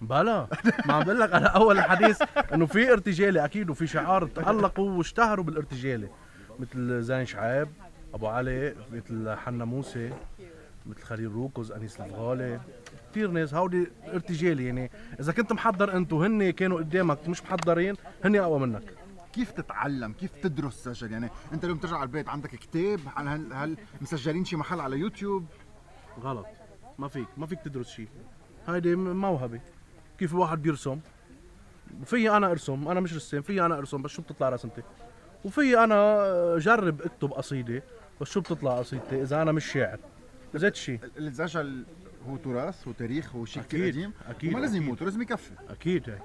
[SPEAKER 25] بلا. ما عم بقول لك أنا أول الحديث إنه في ارتجالي أكيد وفي شعار تألقوا واشتهروا بالارتجالي. مثل زين شعيب أبو علي مثل حنا موسى مثل خليل روكوز أنيس الفغالي كثير ناس هودي ارتجالي يعني إذا كنت محضر انت وهن كانوا قدامك مش محضرين هن أقوى منك.
[SPEAKER 4] كيف تتعلم؟ كيف تدرس سجل يعني أنت اليوم ترجع على البيت عندك كتاب؟ هل هل مسجلين شي محل على يوتيوب؟
[SPEAKER 25] غلط. ما فيك ما فيك تدرس شيء هيدي موهبة. كيف الواحد بيرسم؟ في أنا أرسم أنا مش رسام في أنا أرسم بس شو بتطلع رسمتي وفي أنا جرب اكتب قصيدة بس شو بتطلع قصيدتي إذا أنا مش شاعر. زيت شيء
[SPEAKER 4] الزجل هو تراث وتاريخ وشيء كثير قديم.
[SPEAKER 25] أكيد،
[SPEAKER 4] وما لازم. يموت لازم يكفي
[SPEAKER 25] أكيد هيك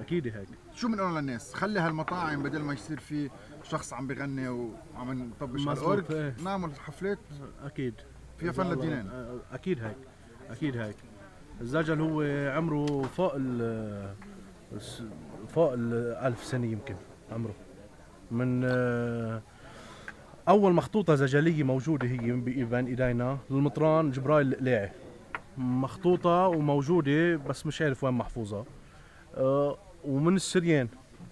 [SPEAKER 25] أكيد هيك.
[SPEAKER 4] شو بنقول للناس؟ خلي هالمطاعم بدل ما يصير في شخص عم بغني وعم يطبش على الأورج
[SPEAKER 25] إيه.
[SPEAKER 4] نعمل حفلات.
[SPEAKER 25] أكيد.
[SPEAKER 4] فيها فن للدينين
[SPEAKER 25] أكيد هيك أكيد هيك. الزجل هو عمره فوق ال الس- فوق الألف سنة يمكن عمره. من آه، أول مخطوطة زجلية موجودة هي بين إيدينا للمطران جبرائيل القلاعي مخطوطة وموجودة بس مش عارف وين محفوظة. آه، ومن السريان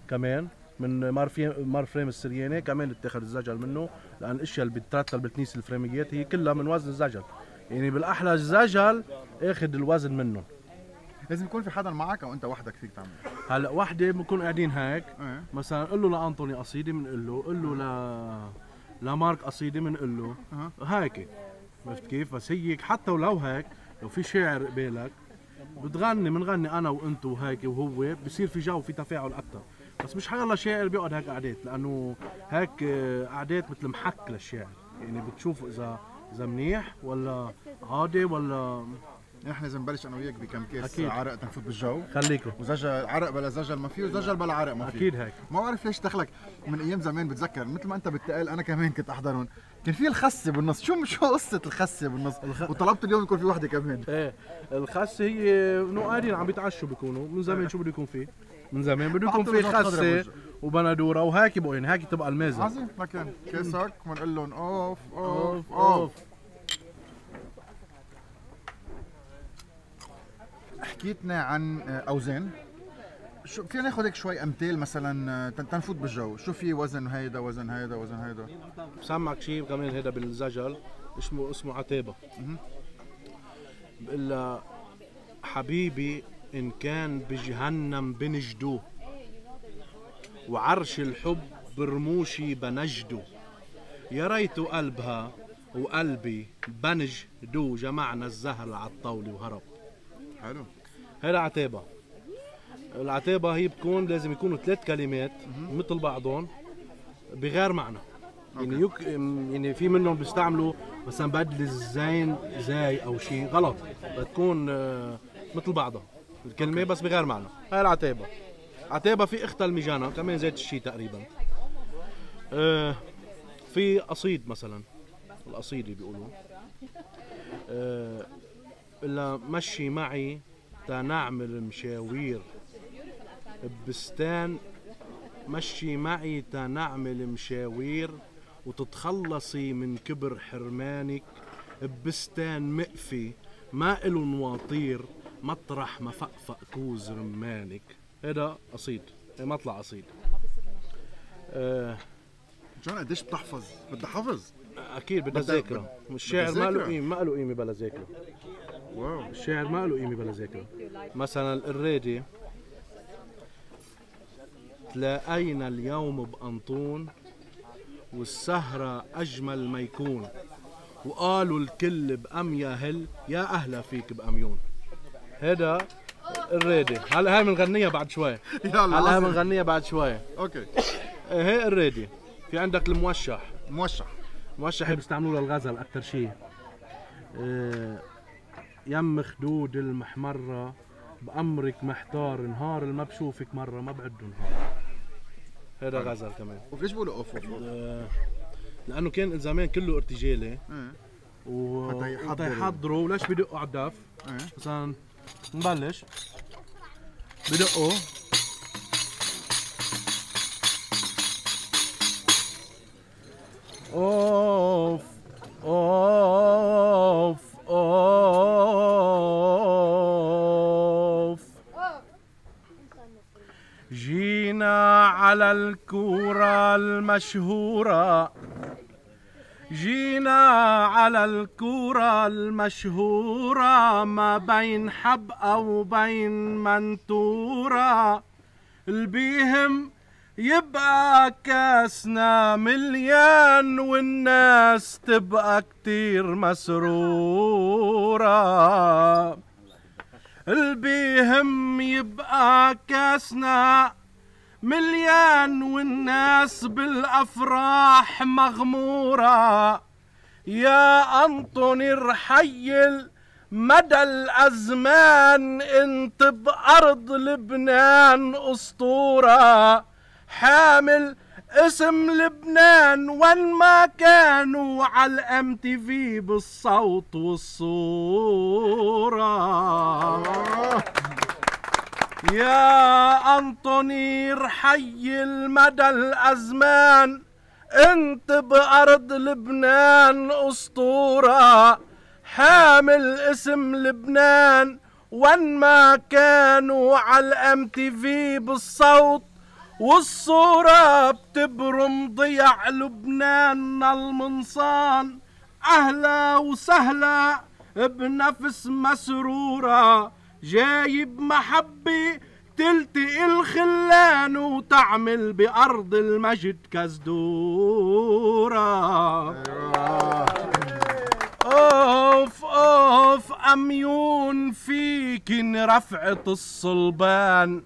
[SPEAKER 25] كمان من مارفي مارفريم السرياني كمان اتخذ الزجل منه لأن الأشياء اللي بترتب بالكنيسه الفريميات هي كلها من وزن الزجل. يعني بالأحلى الزجل آخذ الوزن منه.
[SPEAKER 4] لازم يكون في حدا معك أو أنت وحدك فيك تعمل.
[SPEAKER 25] هلا وحدة بنكون قاعدين هيك.
[SPEAKER 4] إيه.
[SPEAKER 25] مثلا قل له لأنطوني قصيدة بنقول له قل له ل لمارك قصيدة بنقول له. هيك. عرفت كيف؟ بس هي حتى ولو هيك لو في شاعر قبالك بتغني بنغني أنا وأنت وهيك وهو بصير في جو في تفاعل أكثر بس مش حيلا شاعر بيقعد هيك قعدات لأنه هيك آه، قعدات مثل محك للشاعر. يعني بتشوف إذا إذا منيح ولا عادي ولا
[SPEAKER 4] إحنا لازم نبلش أنا وياك بكم كاس
[SPEAKER 25] أكيد.
[SPEAKER 4] عرق تنفوت بالجو.
[SPEAKER 25] خليكم.
[SPEAKER 4] وزجل عرق بلا زجل ما فيه وزجل بلا عرق ما فيه.
[SPEAKER 25] أكيد هيك.
[SPEAKER 4] ما بعرف ليش دخلك من أيام زمان بتذكر. مثل ما أنت بتقال أنا كمان كنت أحضرهم. كان في الخسه بالنص. شو شو قصة الخسه بالنص؟ وطلبت اليوم يكون في وحدة كمان.
[SPEAKER 25] إيه الخسه هي إنه قاعدين عم بيتعشوا بيكونوا. من زمان شو بده يكون فيه من زمان بده يكون في
[SPEAKER 4] خسة.
[SPEAKER 25] وبندورة وهيك بقوا يعني هيك تبقى المازن
[SPEAKER 4] عظيم مكان كاسك ونقول لهم أوف
[SPEAKER 25] أوف.
[SPEAKER 4] أوف. حكيتنا عن أوزان. شو فينا ناخذ هيك شوي أمثال مثلا آه، تن- تنفوت بالجو. شو في وزن هيدا وزن هيدا وزن هيدا؟
[SPEAKER 25] بسمعك شيء كمان هذا بالزجل اسمه اسمه عتابه بقول لها حبيبي إن كان بجهنم بنجدوه وعرش الحب برموشي بنجدو. يا ريت قلبها وقلبي بنجدو جمعنا الزهر على الطاولة وهرب.
[SPEAKER 4] حلو.
[SPEAKER 25] هذا عتابة العتابة هي بتكون لازم يكونوا ثلاث كلمات مثل بعضهم بغير معنى. يعني يك... يعني في منهم بيستعملوا مثلا بدل الزين زاي أو شيء غلط. بتكون آه، مثل بعضها الكلمة بس بغير معنى. هاي العتابة عتابة في إختها المجانة كمان زيت الشيء تقريبا. آه في قصيد مثلا. القصيدة بيقولوا آه إلا مشي معي تنعمل مشاوير. ببستان مشي معي تنعمل مشاوير وتتخلصي من كبر حرمانك. ببستان مقفي ما إله نواطير مطرح ما فقفق كوز رمانك. هذا قصيد. إيه، مطلع قصيد. آه
[SPEAKER 4] جون قديش بتحفظ؟ بدي حفظ؟
[SPEAKER 25] أكيد بدها
[SPEAKER 4] بدها-
[SPEAKER 25] ذاكرة.
[SPEAKER 4] بدها
[SPEAKER 25] الشاعر ما له. قيمة ما له قيمة بلا ذاكرة.
[SPEAKER 4] wow.
[SPEAKER 25] الشاعر ما له قيمة بلا ذاكرة. مثلا القرادي تلاقينا اليوم بأنطون والسهرة أجمل ما يكون. وقالوا الكل بأم يا هل يا أهلا فيك بأميون. هذا الرادي. هلا هاي بنغنيها بعد شوي.
[SPEAKER 4] يلا.
[SPEAKER 25] هلا هاي. بنغنيها بعد شوي.
[SPEAKER 4] أوكي.
[SPEAKER 25] هي الرادي. في عندك الموشح.
[SPEAKER 4] موشح.
[SPEAKER 25] موشح بيستعملوه للغزل أكثر شيء آه، يم خدود المحمرة بأمرك محتار نهار اللي ما بشوفك مرة ما بعده نهار. هذا غزل كمان
[SPEAKER 4] وليش بيقولوا أوف أوف؟
[SPEAKER 25] آه، لأنه كان زمان كله ارتجالي. و...
[SPEAKER 4] حتى يحضروا.
[SPEAKER 25] وليش بدقوا على الدف. مثلا نبلش بدقوا أوف أوف أوف على الكورة المشهورة. جينا على الكورة المشهورة ما بين حبقة وبين منتورة. البيهم يبقى كاسنا مليان والناس تبقى كتير مسرورة. البيهم يبقى كاسنا مليان والناس بالأفراح مغمورة. يا أنطوني رحيل مدى الأزمان انت بأرض لبنان أسطورة. حامل اسم لبنان وين ما كانوا على الأم تي في بالصوت والصورة. يا أنطوني رحي المدى الأزمان. انت بأرض لبنان أسطورة حامل اسم لبنان. وين ما كانوا على الام تي في بالصوت والصورة بتبرم ضيع لبنان المنصان. أهلا وسهلا بنفس مسرورة. جايب محبة تلتقي الخلان وتعمل بأرض المجد كزدورة. أوف أوف أميون فيكن رفعة الصلبان.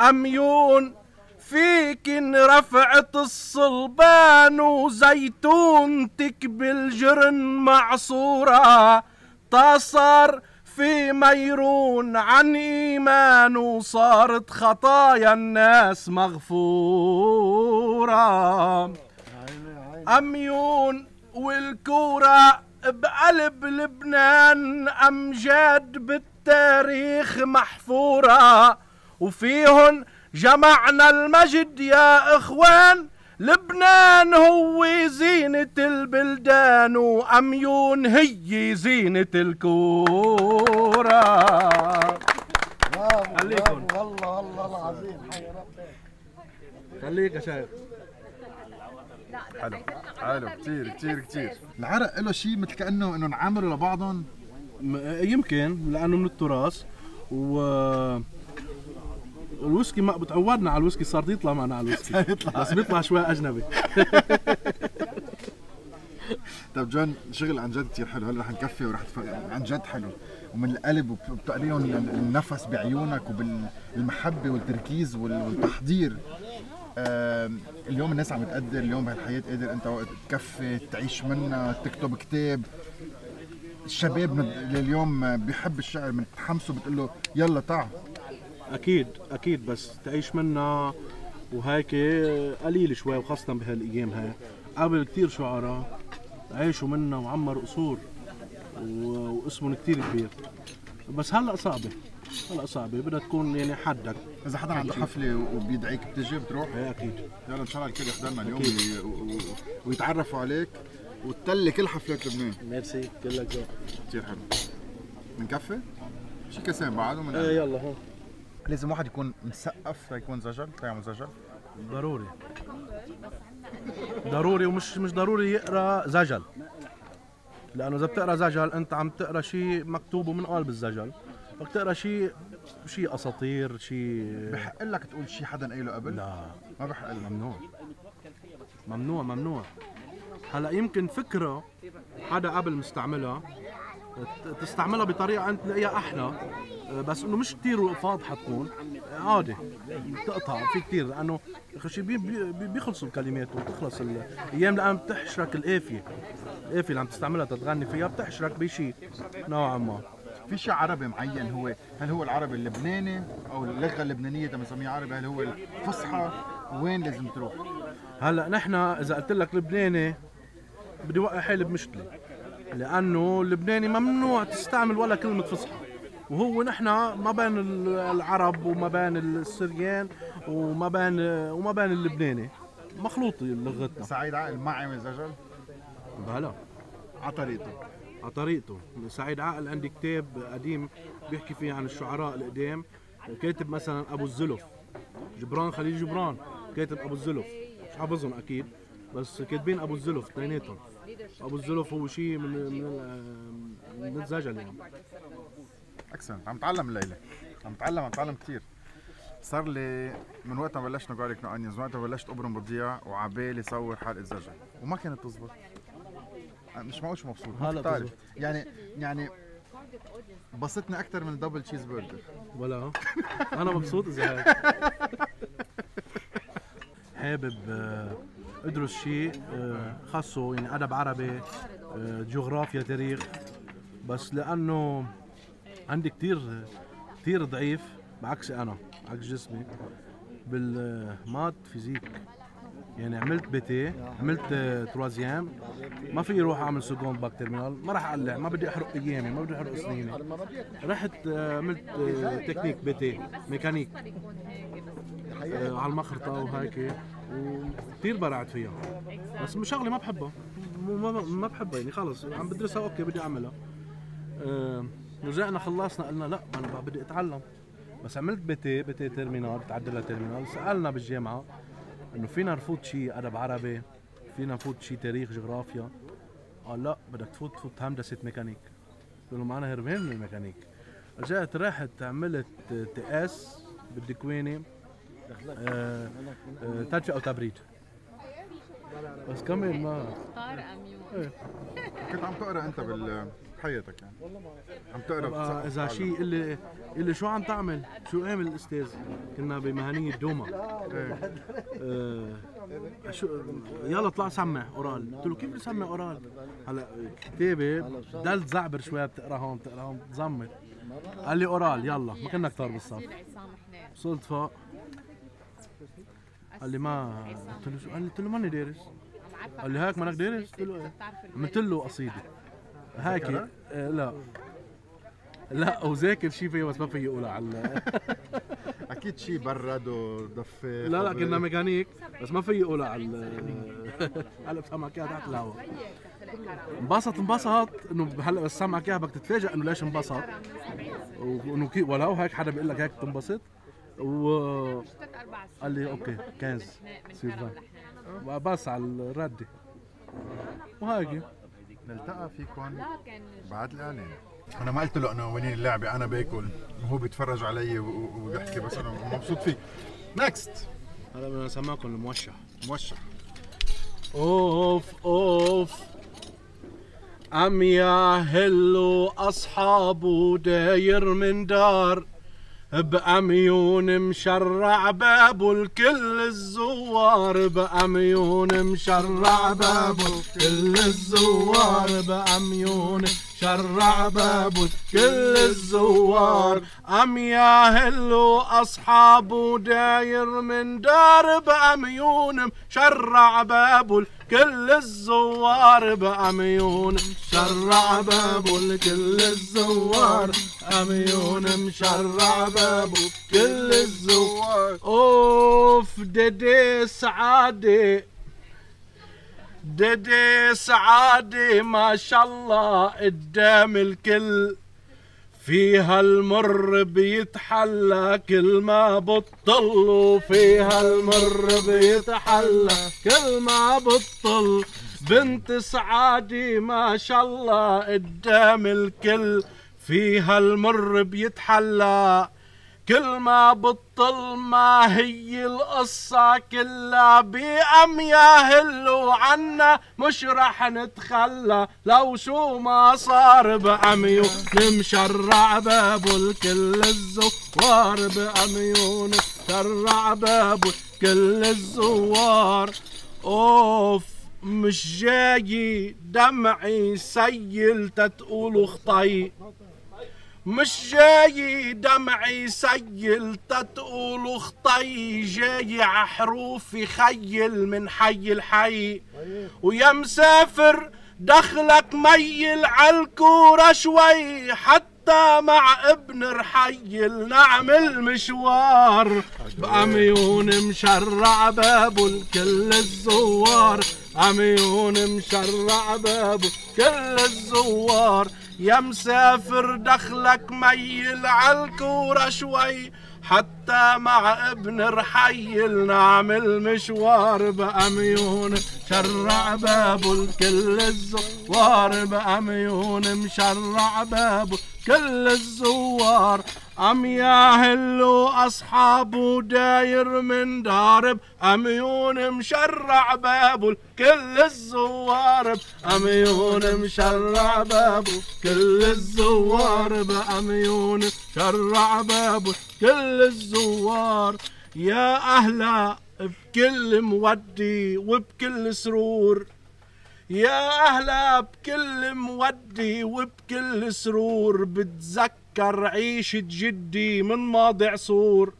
[SPEAKER 25] أميون فيكن رفعة الصلبان وزيتونتك بالجرن معصورة. تصر في ميرون عن إيمان وصارت خطايا الناس مغفورة. أميون والكورة بقلب لبنان أمجاد بالتاريخ محفورة. وفيهن جمعنا المجد يا إخوان لبنان هو زينة البلدان وأميون هي زينة الكورة. خليكن
[SPEAKER 26] والله والله العظيم. حي
[SPEAKER 25] خليك يا شايف
[SPEAKER 4] حلو حلو كثير كثير كثير العرق له شيء مثل كأنه إنه انعملوا لبعضهم.
[SPEAKER 25] يمكن لأنه من التراث و الويسكي ما بتعودنا على الويسكي صار يطلع معنا على الويسكي. بس بيطلع شوي أجنبي.
[SPEAKER 4] طب جون شغل عن جد كثير حلو. هلا رح نكفي ورح تف... عن جد حلو. ومن القلب وبتقريهم النفس بعيونك وبالمحبة والتركيز وال- والتحضير. اليوم الناس عم تقدر اليوم بهالحياة قادر أنت وقت تكفي تعيش منها تكتب كتاب. الشباب اليوم بيحب الشعر من تحمسه بتقول له يلا تعال
[SPEAKER 25] أكيد أكيد بس تعيش منها وهيك قليل شوي وخاصة بهالأيام هاي. قبل كتير شعراء عيشوا منها وعمروا قصور و- واسمهم كتير كبير. بس هلأ صعبة هلأ صعبة بدها تكون يعني حدك.
[SPEAKER 4] إذا حدا عنده حفلة وبيدعيك بتجي بتروح؟
[SPEAKER 25] إيه أكيد.
[SPEAKER 4] يلا إن شاء الله الكل يحضرنا اليوم و- و- ويتعرفوا عليك وتتلي كل حفلات لبنان.
[SPEAKER 25] ميرسي. كلك ذوق
[SPEAKER 4] كثير حلو. بنكفي؟ شي كاسين بعد ومن
[SPEAKER 25] إيه يلا هون.
[SPEAKER 4] لازم واحد يكون مسقف ليكون زجل تيعمل زجل
[SPEAKER 25] ضروري. ضروري ومش مش ضروري يقرأ زجل. لأنه إذا بتقرأ زجل أنت عم تقرأ شيء مكتوب من قلب الزجل بدك تقرأ شيء شيء أساطير شيء
[SPEAKER 4] بحق لك تقول شي حدا قايله قبل؟
[SPEAKER 25] لا.
[SPEAKER 4] ما بحق لك.
[SPEAKER 25] ممنوع. ممنوع ممنوع. هلأ يمكن فكرة حدا قبل مستعملها تستعملها بطريقة أنت تلاقيها أحلى. بس إنه مش كثير واضحه تكون. عادي. تقطع في كثير لأنه اخر شيء بي بي بيخلصوا الكلمات وبتخلص ال- أيام الآن بتحشرك القافيه القافيه اللي عم تستعملها تتغني فيها بتحشرك بشيء نوعا ما.
[SPEAKER 4] في شيء عربي معين هو هل هو العربي اللبناني أو اللغة اللبنانية تم نسميه عربي هل هو الفصحى؟ وين لازم تروح؟
[SPEAKER 25] هلأ نحن إذا قلت لك لبناني بدي وقع حالي بمشكلة. لأنه اللبناني ممنوع تستعمل ولا كلمة فصحى. وهو نحن ما بين ال- العرب وما بين السريان وما بين وما بين اللبناني. مخلوطه لغتنا.
[SPEAKER 4] سعيد عقل ما عمل زجل؟
[SPEAKER 25] بلا.
[SPEAKER 4] على طريقته.
[SPEAKER 25] على طريقته. سعيد عقل عندي كتاب قديم بيحكي فيه عن الشعراء القدام. كاتب مثلا أبو الزلف. جبران خليل جبران. كاتب أبو الزلف. مش حافظهم أكيد. بس كاتبين أبو الزلف اثنيناتهم. أبو الزلف هو شيء من من من الزجل يعني.
[SPEAKER 23] accent عم تعلم الليلة عم تعلم عم تعلم كثير صار لي من وقت ما بلشنا garlic no onions وقت ما بلشت أبرم بضيع وعبالي صور حلقه زجل وما كانت تزبط. مش معقول شو مبسوط
[SPEAKER 25] هلا
[SPEAKER 23] بتعرف. يعني يعني بسطني أكثر من double cheese burger
[SPEAKER 25] ولا. أنا مبسوط إذا هيك. حابب آه، أدرس شيء آه، خاصه يعني أدب عربي آه، جغرافيا تاريخ. بس لأنه عندي كتير كتير ضعيف بعكسي أنا عكس جسمي. بال fr maths physique. يعني عملت BT عملت آه، troisième. ما في أروح أعمل seconde bac terminale ما راح أقلع ما بدي أحرق أيامي ما بدي أحرق سنيني. رحت آه، عملت آه، technique BT mécanique. آه، على المخرطة وهيك. وكثير برعت فيها. بس مش شغلة ما بحبها. ما, ما بحبها يعني خلص. عم بدرسها أوكي بدي أعملها. رجعنا خلصنا قلنا لا أنا بدي أتعلم. بس عملت BT BT terminale بتعدلها terminale سألنا بالجامعة إنه فينا نفوت شيء أدب عربي فينا نفوت شيء تاريخ جغرافيا. قال لا بدك تفوت تفوت هندسة ميكانيك. قلت له معنا هربان من الميكانيك. رجعت رحت عملت TS بالدكوينه آه، آه، تدفئه وتبريد بس كمان ما إيه.
[SPEAKER 23] كنت عم تقرأ أنت بال بحياتك يعني. عم تقرا بتصحح إذا.
[SPEAKER 25] شيء اللي اللي شو عم تعمل؟ شو عامل الاستاذ كنا بمهنية دوما.
[SPEAKER 23] إيه.
[SPEAKER 25] آه شو يلا اطلع سمع oral. قلت له كيف بدي سمع oral؟ هلا كتابة ضل زعبر شوي بتقرأ هون بتقرأ هون بتزمت قال لي oral يلا. ما كنا كتار بالصف. وصلت فوق. قال لي ما قلت له شو؟ قال لي قلت له ماني دارس. قال لي هيك مانك دارس؟ قلت له إيه. عملت له قصيده هيك
[SPEAKER 23] ذكرها؟
[SPEAKER 25] آه لا. لا وذاكر شيء فيه بس ما في يقولها على
[SPEAKER 23] أكيد شيء برد ودفى
[SPEAKER 25] لا لا كنا ميكانيك بس ما في يقولها على هلا بسمعك اياها تحت الهواء. انبسط انبسط. إنه هلا بس سمعك اياها بدك تتفاجئ إنه ليش انبسط. وإنه كيف ولو هيك حدا بيقول لك هيك تنبسط و قال لي okay 15 sur vingt بس على الردة. وهيك.
[SPEAKER 23] نلتقى فيكم بعد الإعلان. أنا ما قلت له إنه وين اللعبة أنا باكل. وهو بيتفرج علي وبيحكي بس أنا مبسوط فيه. next
[SPEAKER 25] هلا بدنا نسمعكم الموشح.
[SPEAKER 23] موشح.
[SPEAKER 25] أوف أوف. عم يا هلو أصحابه داير من دار. بعميون مشرع بابه الكل الزوار بعميون مشرع بابه كل الزوار بعميون شرع بابه كل الزوار. عم يا هلو اصحابه داير من دار بعميون مشرع بابه كل الزوار بعميون مشرع بابه كل الزوار عميون مشرع بابه كل الزوار. أوف ددي سعادة. ددي سعادة ما شاء الله قدام الكل. فيها المر بيتحلى كل ما بطل فيها المر بيتحلى كل ما بطل. بنت سعادة ما شاء الله قدام الكل فيها المر بيتحلى كل ما بطل ما هي القصة كلها بأم يا عنا مش رح نتخلى. لو شو ما صار بعميون مشرع بابه الكل الزوار بعميون مشرع بابه كل الزوار. أوف مش جاي دمعي سيل تتقولوا خطي مش جاي دمعي سيل تتقول خطي جاي عحروف يخيل من حي الحي. ويا مسافر دخلك ميل عالكورة شوي حتى مع ابن رحيل نعمل مشوار. بعميون مشرع بابه الكل الزوار. عميون مشرع بابه كل الزوار. يا مسافر دخلك ميل عالكورة شوي حتى مع ابن رحيل نعمل مشوار بأميون. شرع بابه الكل الزوار بأميون مشرع بابه كل الزوار. أم ياهلوا أصحابه داير من دارب؟ أميون مشرع بابه كل الزوار أميون مشرع بابه كل الزوار بأميون شرع بابه كل الزوار؟ يا أهلا بكل مودي وبكل سرور. يا أهلا بكل مودي وبكل سرور. بتذكر عيشة جدي من ماضي عصور.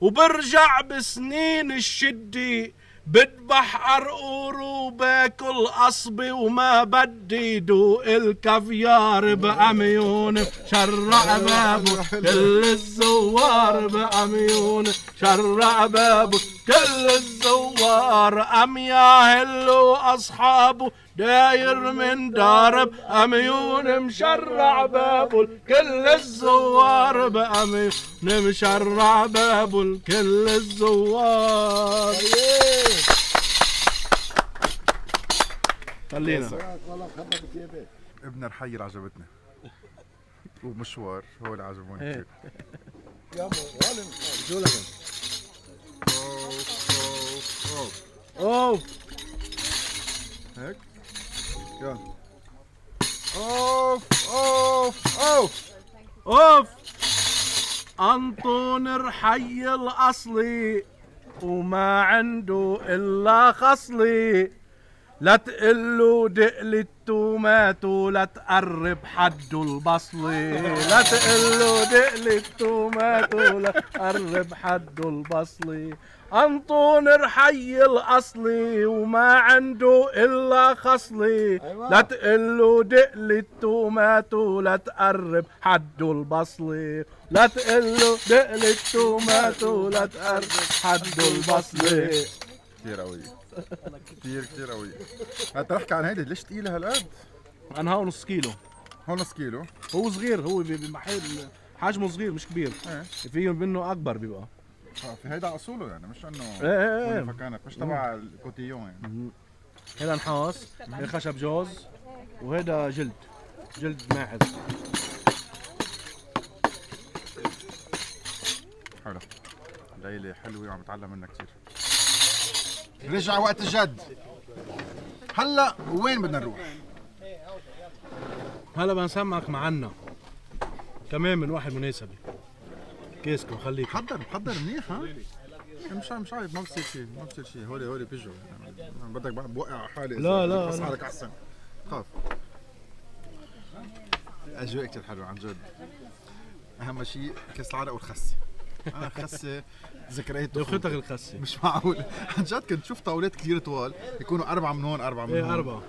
[SPEAKER 25] وبرجع بسنين الشدي بذبح عرقور وباكل قصبي وما بدي. دوق الكافيار بأميون شرع بابه كل الزوار بأميون شرع بابه كل الزوار. أم ياهلوا أصحابه داير من دارب أميون مشرع بابه كل الزوار بأميون مشرع بابه كل الزوار. خلينا.
[SPEAKER 4] ابن رحيل عجبتني. ومشوار هو اللي عجبوني. كثير.
[SPEAKER 25] لك
[SPEAKER 4] اوف اوف
[SPEAKER 25] اوف
[SPEAKER 4] هيك؟ يلا. أوف أوف أوف.
[SPEAKER 25] أوف. أنطون رحي الأصلي وما عنده إلا خصلي. لا تقلوا دقل التومات ولا تقرب حده البصلي. لا تقلوا دقل التومات ولا تقرب حده البصلي. أنطون رحي الأصلي وما عنده إلا خصلي. لا تقلوا دقل التومات ولا تقرب حده البصلي. لا تقلوا دقل التومات ولا تقرب حده البصلي.
[SPEAKER 4] كثير قوي. كثير كثير قوي. انت تحكي عن هيدي ليش ثقيله هالقد؟
[SPEAKER 25] أنا هون نص كيلو.
[SPEAKER 4] هون نص كيلو؟
[SPEAKER 25] هو صغير هو بمحل حجمه صغير مش كبير.
[SPEAKER 4] إيه.
[SPEAKER 25] في منه أكبر بيبقى.
[SPEAKER 4] في هيدا أصوله يعني مش
[SPEAKER 25] إنه إيه إيه.
[SPEAKER 4] هون فكانت مش تبع الكوتيون يعني.
[SPEAKER 25] هذا نحاس خشب جوز وهذا جلد جلد ماعز
[SPEAKER 4] حلو. ليلى حلوة وعم بتعلم منها كثير رجع وقت الجد هلأ وين بدنا نروح؟
[SPEAKER 25] هلأ بنسمعك معنا. كمان من واحد مناسبة. كيسكم خليك
[SPEAKER 4] حضر حضر منيح ها؟ مش مش عارف ما بصير شيء ما بصير شيء. هولي هولي بيجوا بدك بوقع حالي
[SPEAKER 25] لا، لا،.
[SPEAKER 4] حالك أحسن. خاف. أجواء كثير حلوة عن جد. أهم شيء كأس العرق والخسه أنا الخسه ذكريات.
[SPEAKER 25] ختك الخسة
[SPEAKER 4] مش معقول. عن جد كنت شوف طاولات كثير طوال يكونوا أربعة من هون أربعة من
[SPEAKER 25] إيه
[SPEAKER 4] هون.
[SPEAKER 25] أربعة.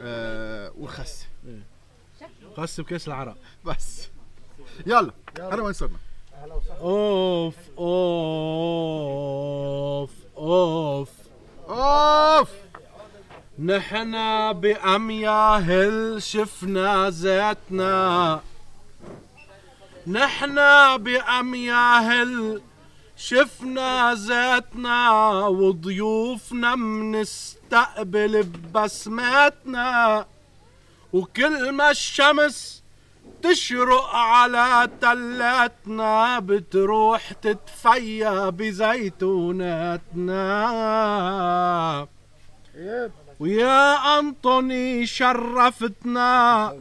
[SPEAKER 4] آه والخسه
[SPEAKER 25] خسة بكأس العرق
[SPEAKER 4] بس. يلا هلا وين صرنا؟
[SPEAKER 25] أوف أوف أوف
[SPEAKER 4] أوف.
[SPEAKER 25] نحنا بأمياهل شفنا ذاتنا؟ نحنا بأمياهل شفنا ذاتنا؟ وضيوفنا منستقبل ببسماتنا وكل ما الشمس تشرق على تلاتنا بتروح تتفيا بزيتوناتنا. ويا أنطوني شرفتنا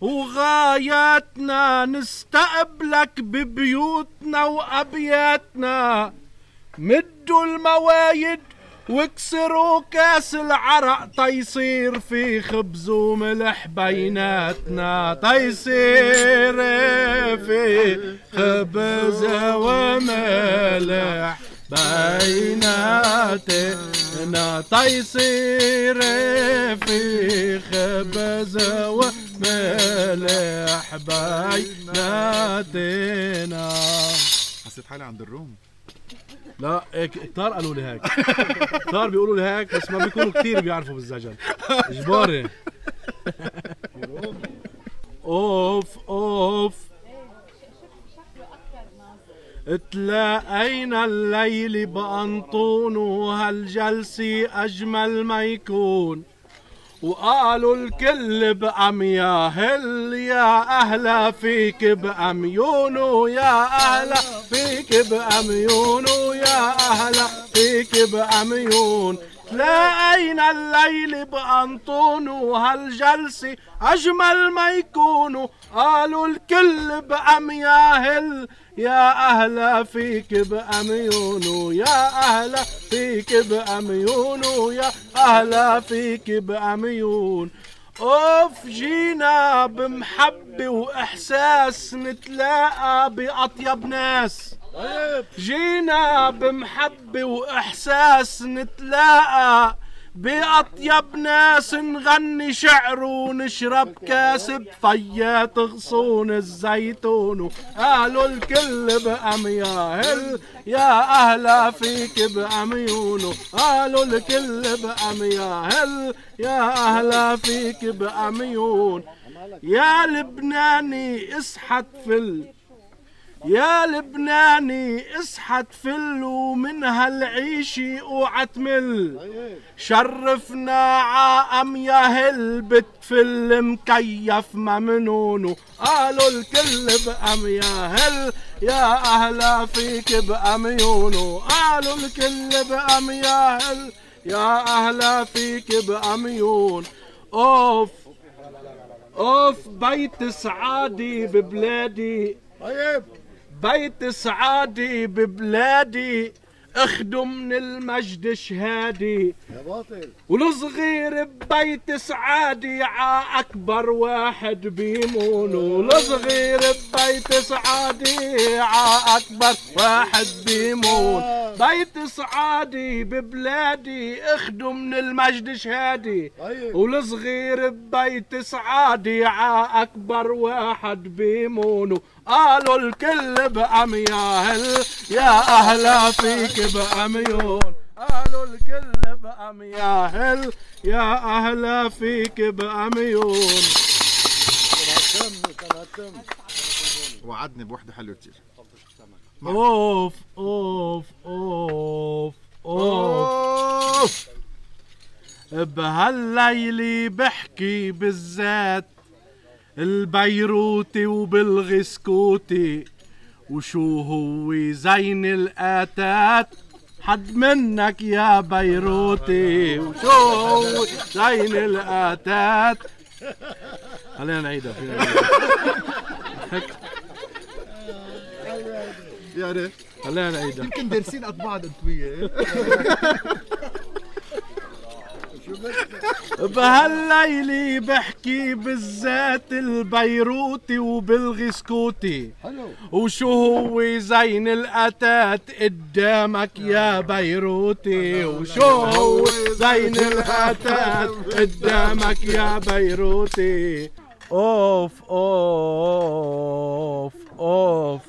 [SPEAKER 25] وغاياتنا نستقبلك ببيوتنا وأبياتنا. مدوا الموايد واكسروا كاس العرق تيصير في خبز وملح بيناتنا تيصير في خبز وملح بيناتنا تيصير في خبز وملح بيناتنا.
[SPEAKER 4] حسيت حالي عند الروم.
[SPEAKER 25] لا كتار قالوا لي هيك. كتار بيقولوا لي هيك بس ما بيكونوا كتير بيعرفوا بالزجل اجباري. أوف أوف. تلاقينا الليل بأنطون وهالجلسة أجمل ما يكون. وقالوا الكل بأمياهل يا أهلا فيك بأميون ويا أهلا فيك بأميون ويا أهلا فيك بأميون تلاقينا الليل بأنطون وهالجلسة أجمل ما يكونوا قالوا الكل بأمياهل يا أهلا فيك بأميون ويا أهلا فيك بأميون ويا أهلا فيك بأميون. أوف جينا بمحبة وإحساس نتلاقى بأطيب ناس. جينا بمحبة وإحساس نتلاقى بأطيب ناس نغني شعر ونشرب كاس بفيات غصون الزيتون. قالوا الكل بأمياهل يا أهلا فيك بأميون قالوا الكل بأمياهل يا أهلا فيك بأميون يا لبناني اصحت فل يا لبناني اصحت فل ومن هالعيشة اوعى تمل شرفنا عام يا هل بتفل مكيف ممنون قالوا الكل بأم يا هل يا أهلا فيك بأميون قالوا الكل بأم يا هل يا أهلا فيك بأميون أوف أوف بيت سعادي ببلادي. طيب. بيت سعادي ببلادي اخدوا من المجد شهادي.
[SPEAKER 4] يا باطل.
[SPEAKER 25] والصغير ببيت سعادي ع أكبر واحد بيمون. والصغير ببيت سعادي ع أكبر واحد بيمون. بيت سعادي ببلادي اخدوا من المجد شهادي. والصغير ببيت سعادي ع أكبر واحد بيمون. قالوا الكل بأمياهل يا أهلا فيك بأميون قالوا الكل بأمياهل يا أهلا فيك بأميون
[SPEAKER 4] وعدني بوحدة حلوة كثير
[SPEAKER 25] أوف أوف أوف أوف. بهالليلة بحكي بالذات البيروتي وبالغسكوتي وشو هو زين الآتات؟ حد منك يا بيروتي وشو هو زين الآتات؟ خلينا نعيدها فينا
[SPEAKER 4] ريت.
[SPEAKER 25] خلينا نعيدها
[SPEAKER 4] يمكن دارسين قد بعض انت وياه
[SPEAKER 25] بهالليلة بحكي بالذات البيروتي وبالغسكوتي.
[SPEAKER 4] حلو.
[SPEAKER 25] وشو هو زين الأتات قدامك يا بيروتي؟ وشو هو زين الأتات قدامك يا بيروتي؟ أوف أوف أوف.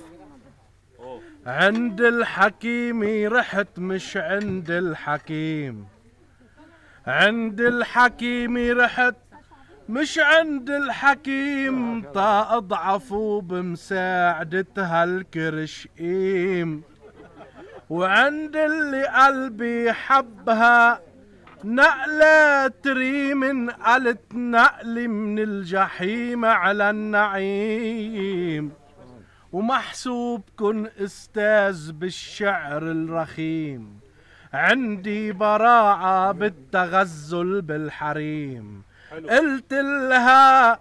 [SPEAKER 25] عند الحكيم رحت مش عند الحكيم. عند الحكيم رحت مش عند الحكيم تا اضعفوا بمساعدة هالكرشقيم وعند اللي قلبي حبها نقلة تريم قالت نقلي من الجحيم على النعيم. ومحسوب كن أستاذ بالشعر الرخيم. عندي براعة بالتغزل بالحريم. قلت لها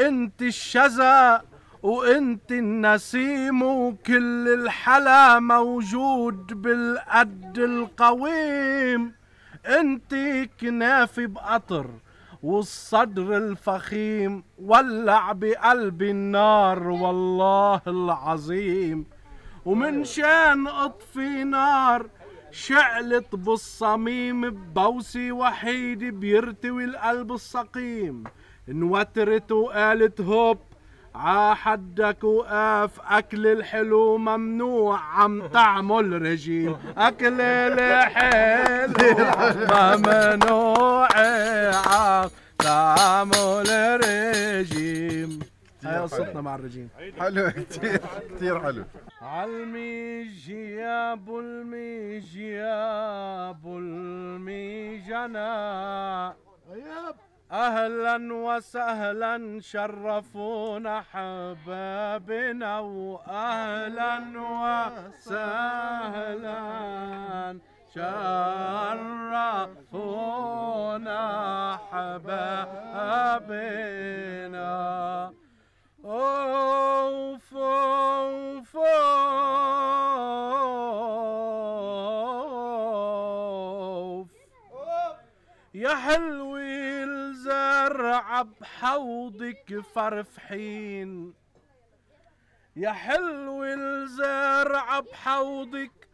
[SPEAKER 25] انت الشذا وانت النسيم وكل الحلا موجود بالقد القويم. انت كنافي بقطر والصدر الفخيم ولع بقلبي النار والله العظيم. ومن شان اطفي نار شعلت بالصميم ببوسي وحيد بيرتوي القلب السقيم. انوترت وقالت هوب ع حدك وقاف أكل الحلو ممنوع عم تعمل رجيم. أكل الحلو ممنوع عم تعمل رجيم.
[SPEAKER 27] هاي قصتنا مع الرجيم.
[SPEAKER 23] حلو كثير كثير حلو
[SPEAKER 25] عالميجي يا ابو الميجي يا ابو الميجنا أهلا وسهلا شرفونا حبابنا واهلا وسهلا شرفونا حبابنا. أوف أوف. يا حلوي الزرع بحوضك فرفحين. يا حلوي الزرع بحوضك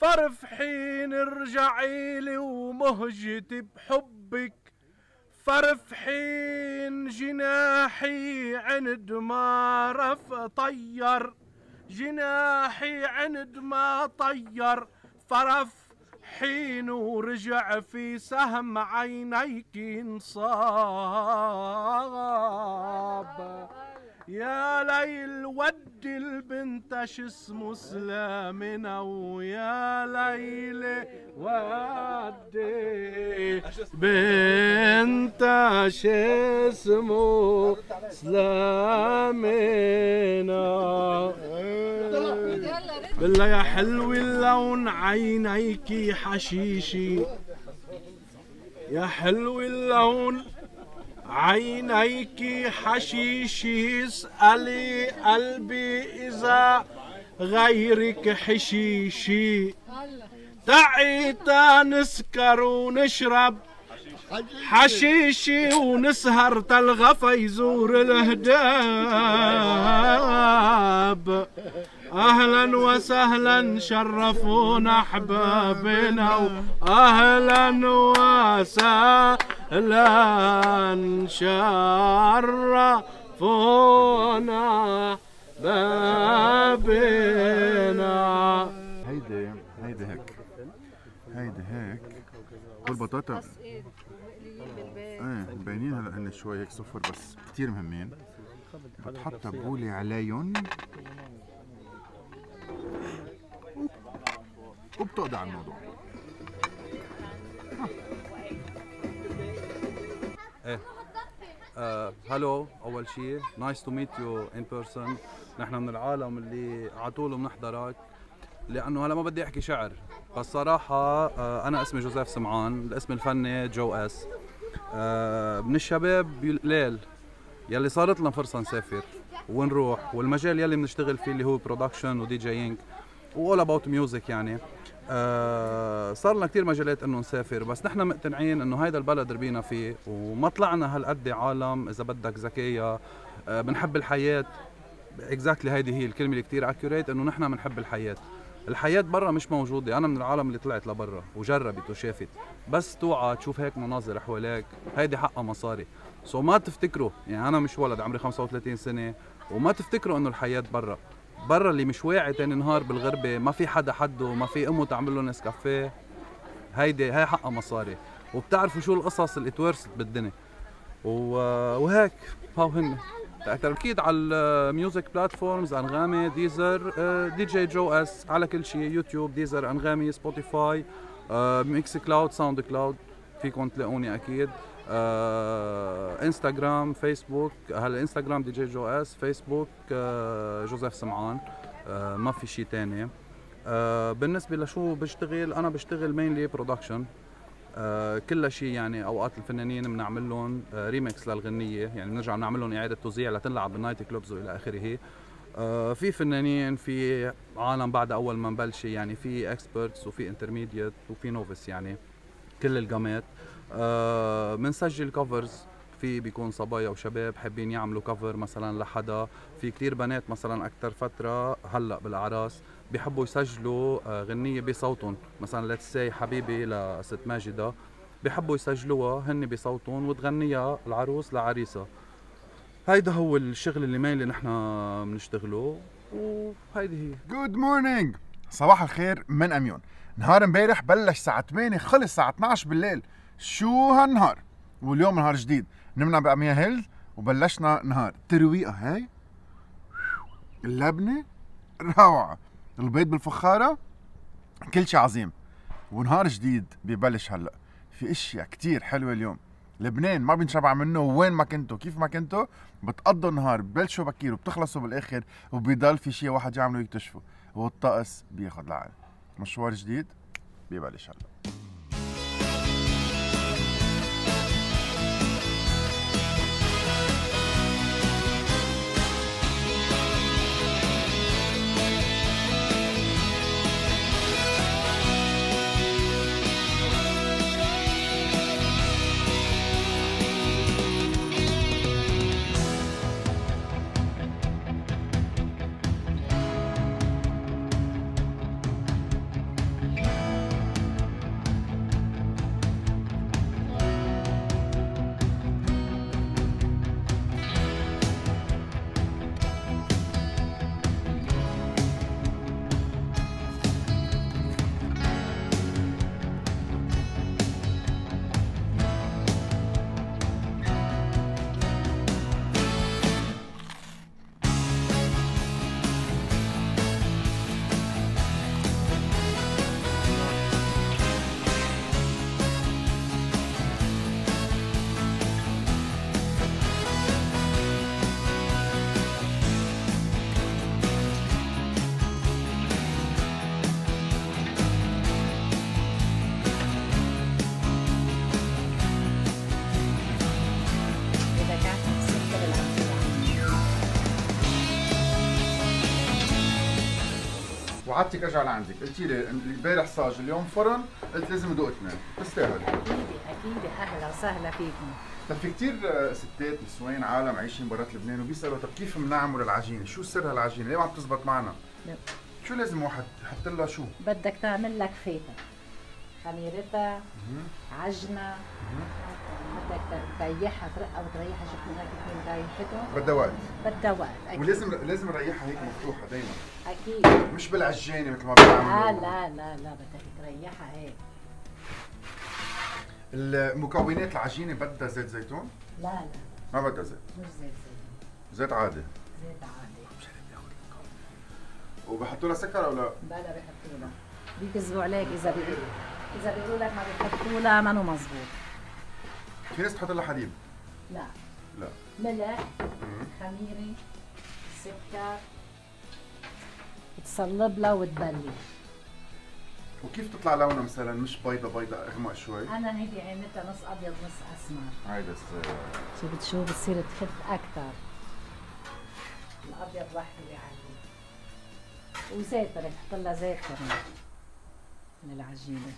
[SPEAKER 25] فرفحين ارجعي لي ومهجتي بحبك. فرفحين جناحي عند ما رف طير. جناحي عند ما طير. فرف حين ورجع في سهم عينيك انصاب. يا ليل ودي البنت شو اسمه سلامنا ويا ليل ودي بنت شو اسمه سلامنا بالله يا حلو اللون عينيكي حشيشي. يا حلو اللون عينيك حشيشي اسألي قلبي إذا غيرك حشيشي. تعي نسكر ونشرب حشيشي ونسهر تلغفا يزور الهداب أهلا وسهلا شرفونا أحبابنا واهلا وسهلا شرفونا بابنا
[SPEAKER 23] هيدي هيدي هيك. هيدي هيك. والبطاطا إيه باينين هلأ هن شوي هيك صفر بس كثير مهمين. بتحط بولي عليهم. وبتقضي على الموضوع
[SPEAKER 28] إيه هلو أول شيء. nice to meet you in person نحن من العالم اللي على طول بنحضرك لأنه هلا ما بدي أحكي شعر. بس صراحة آه أنا اسمي جوزيف سمعان. الاسم الفني Joe S. آه من الشباب القليل يلي صارت لنا فرصة نسافر ونروح. والمجال يلي بنشتغل فيه اللي هو production و DJing و all about music يعني. آه صار لنا كثير مجالات إنه نسافر بس نحن مقتنعين إنه هيدا البلد ربينا فيه وما طلعنا هالقد عالم إذا بدك ذكية. آه بنحب الحياة. exactly هيدي هي الكلمة اللي كثير accurate إنه نحن بنحب الحياة. الحياة برا مش موجودة، أنا من العالم اللي طلعت لبرا وجربت وشافت، بس توعى تشوف هيك مناظر حواليك، هيدي حقها مصاري، so ما تفتكروا، يعني أنا مش ولد عمري 35 سنة، وما تفتكروا إنه الحياة برا، برا اللي مش واعي تاني نهار بالغربة، ما في حدا حده، ما في أمه تعمل له نسكافيه، هيدي هي حقها مصاري، وبتعرفوا شو القصص اللي تورثت بالدنيا، وهيك هاو هن. أكيد على ال music platforms أنغامي Deezer DJ Joe S على كل شيء يوتيوب Deezer أنغامي Spotify Mixcloud SoundCloud فيكم تلاقوني أكيد. آه، انستغرام فيسبوك هلا انستغرام DJ Joe S فيسبوك آه، جوزيف سمعان. آه، ما في شيء ثاني بالنسبة لشو بشتغل أنا بشتغل mainly production آه كل شيء يعني أوقات الفنانين بنعمل لهم آه ريمكس للغنية. يعني بنرجع بنعمل لهم إعادة توزيع لتنلعب بال night clubs وإلى آخره. آه في فنانين في عالم بعد أول ما نبلش يعني في experts وفي intermediate وفي novice يعني كل الجامات بنسجل آه covers في بيكون صبايا وشباب حابين يعملوا cover مثلا لحدا. في كتير بنات مثلا أكثر فترة هلأ بالأعراس بيحبوا يسجلوا غنية بصوتهم. مثلا let's say حبيبي لست ماجدة بيحبوا يسجلوها هن بصوتهم وتغنيها العروس لعريسها هيدا هو الشغل اللي mainly نحن بنشتغله وهيدي هي.
[SPEAKER 23] good morning صباح الخير من أميون. نهار امبارح بلش الساعة 8 خلص الساعة 12 بالليل. شو هالنهار؟ واليوم نهار جديد. نمنا بأميا Hills
[SPEAKER 4] وبلشنا نهار الترويقه هاي. اللبنة روعة. البيض بالفخارة كل شيء عظيم. ونهار جديد ببلش هلأ. في أشياء كتير حلوة اليوم. لبنان ما بنشبع منه. وين ما كنتوا؟ كيف ما كنتوا؟ بتقضوا النهار ببلشوا بكير وبتخلصوا بالآخر وبيضل في شيء واحد يعملوا يكتشفوا. والطقس بياخذ العقل مشوار جديد ببلش هلأ. وعدتك ارجع لعندك قلتي لي امبارح صاج اليوم فرن قلت لازم ادوق اثنين تستاهل
[SPEAKER 7] أكيد أكيد أهلا وسهلا فيكم
[SPEAKER 4] طيب في كثير ستات نسوان عالم عايشين برات لبنان وبيسألوا طب كيف بنعمل العجينة؟ شو سر هالعجينة؟ ليه ما عم تزبط معنا؟
[SPEAKER 7] لا.
[SPEAKER 4] شو لازم واحد يحط لها شو؟
[SPEAKER 7] بدك تعمل لك فيتا خميرتها بدك تريحها ترقها وتريحها شوف هيك كيف ريحتها
[SPEAKER 4] بدها وقت
[SPEAKER 7] بدها وقت أكيد.
[SPEAKER 4] ولازم لازم نريحها هيك مفتوحة دائما
[SPEAKER 7] أكيد.
[SPEAKER 4] مش بالعجانه مثل ما
[SPEAKER 7] لا
[SPEAKER 4] بيعملوا
[SPEAKER 7] لا لا لا بدك تريحها هيك.
[SPEAKER 4] المكونات العجينة بدها زيت زيتون؟
[SPEAKER 7] لا لا.
[SPEAKER 4] ما بدها زيت.
[SPEAKER 7] مش زيت زيتون.
[SPEAKER 4] زيت عادي.
[SPEAKER 7] زيت عادي.
[SPEAKER 4] وبحطوا لها سكر أو لا؟
[SPEAKER 7] بلا بيحطوا لها بيكذبوا عليك إذا بيقولوا إذا بيقولوا لك ما بيحطوا لها ما مزبوط.
[SPEAKER 4] في ناس بتحط لها حليب
[SPEAKER 7] لا.
[SPEAKER 4] لا.
[SPEAKER 7] ملح خميره سكر تصلب لها وتبلش
[SPEAKER 4] وكيف تطلع لونها مثلا؟ مش بيضة بيضة أغمق شوي؟
[SPEAKER 7] أنا هيدي عينتها نص أبيض نص أسمر.
[SPEAKER 4] هاي بس
[SPEAKER 7] شو بتشوف؟ بتصير تخف أكثر الأبيض وحده بيعلي وزيت بدك تحط لها زيت كمان من العجينة.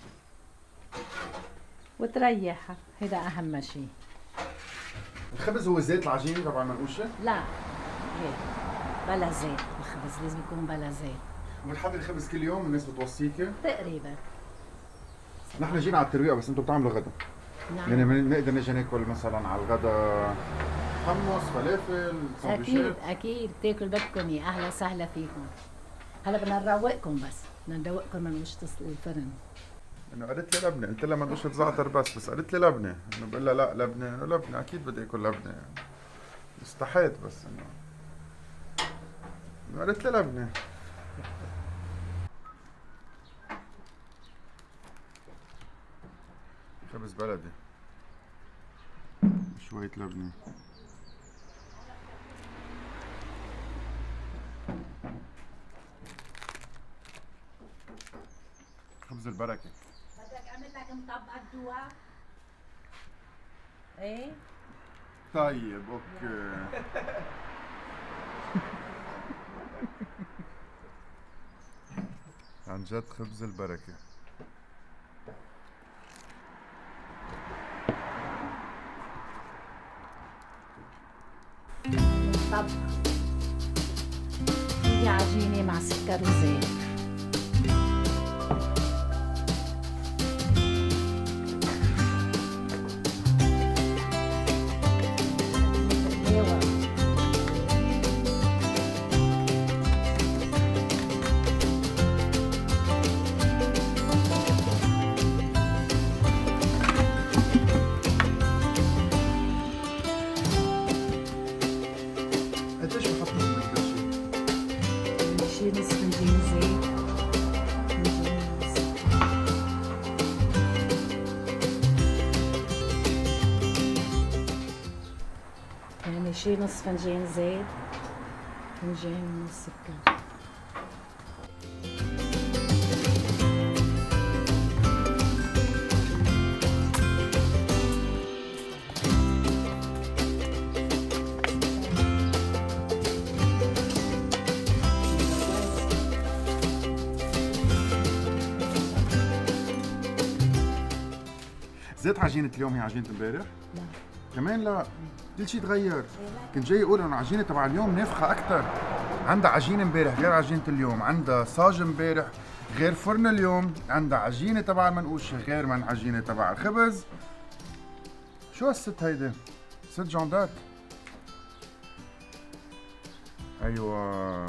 [SPEAKER 7] وتريحها. هيدا أهم شيء
[SPEAKER 4] الخبز هو زيت العجينة تبع المنقوشة؟
[SPEAKER 7] لا. هيك. بلا زيت الخبز لازم يكون بلا زيت.
[SPEAKER 4] وبتحضري الخبز كل يوم الناس بتوصيكي؟
[SPEAKER 7] تقريبا.
[SPEAKER 4] نحن جينا على الترويقة بس أنتم بتعملوا غدا.
[SPEAKER 7] نعم.
[SPEAKER 4] يعني بنقدر نجي ناكل مثلا على الغدا حمص فلافل أكيد
[SPEAKER 7] أكيد. تاكل بدكم اياه أهلا وسهلا فيكم. هلأ بدنا نروقكم بس. بدنا ندوقكم من وش الفرن.
[SPEAKER 4] إنه قالت لي لبنة. قلت لها منقوشة زعتر بس. بس قالت لي لبنة. إنه بقول لها لا لبنة. لبنة. أكيد بدي أكل لبنة. يعني استحيت بس إنه قالت لي لبنة. خبز بلدي. شوية لبنة. خبز البركة.
[SPEAKER 7] اعمل لك إيه
[SPEAKER 4] طيب أوكي. عن جد خبز البركة.
[SPEAKER 7] طب. هي عجينة مع سكر وزيت. شي نص فنجان زيت فنجان ونص سكر
[SPEAKER 4] زيت عجينة اليوم هي عجينة امبارح؟ لا كمان لا. كل شيء تغير. كنت جاي أقول إنه العجينة تبع اليوم نافخة أكثر عندها عجينة امبارح غير عجينة اليوم. عندها صاج امبارح غير فرن اليوم. عندها عجينة تبع المنقوش غير من عجينة تبع الخبز. شو هالست هيدي؟ ست جوندات. أيوه.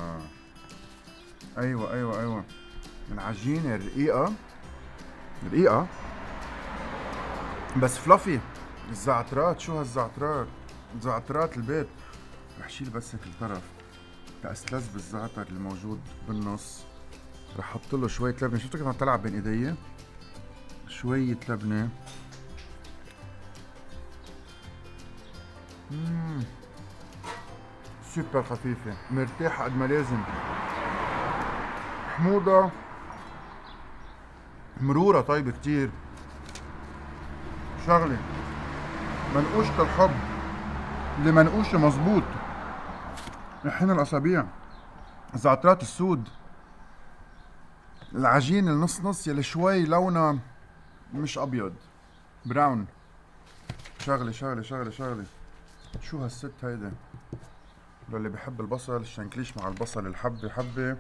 [SPEAKER 4] أيوه أيوه أيوه. العجينة رقيقة. رقيقة. بس فلافي الزعترات شو هالزعترات؟ زعترات البيت. رح شيل بس هيك الطرف. تأسلز بالزعتر الموجود بالنص. رح أحط له شوية لبنة. شفتوا كيف عم تلعب بين إيدي؟ شوية لبنة. مم. سوبر خفيفة. مرتاحة قد ما لازم. حموضة. مرورة طيبة كتير. شغلة. منقوشة الحب. اللي منقوشة مظبوط الحين الأصابيع الزعترات السود. العجين النص نص يلي شوي لونها مش أبيض. براون. شغلة شغلة شغلة شغلة شو هالست هيدا للي بحب البصل الشنكليش مع البصل الحبة حبة.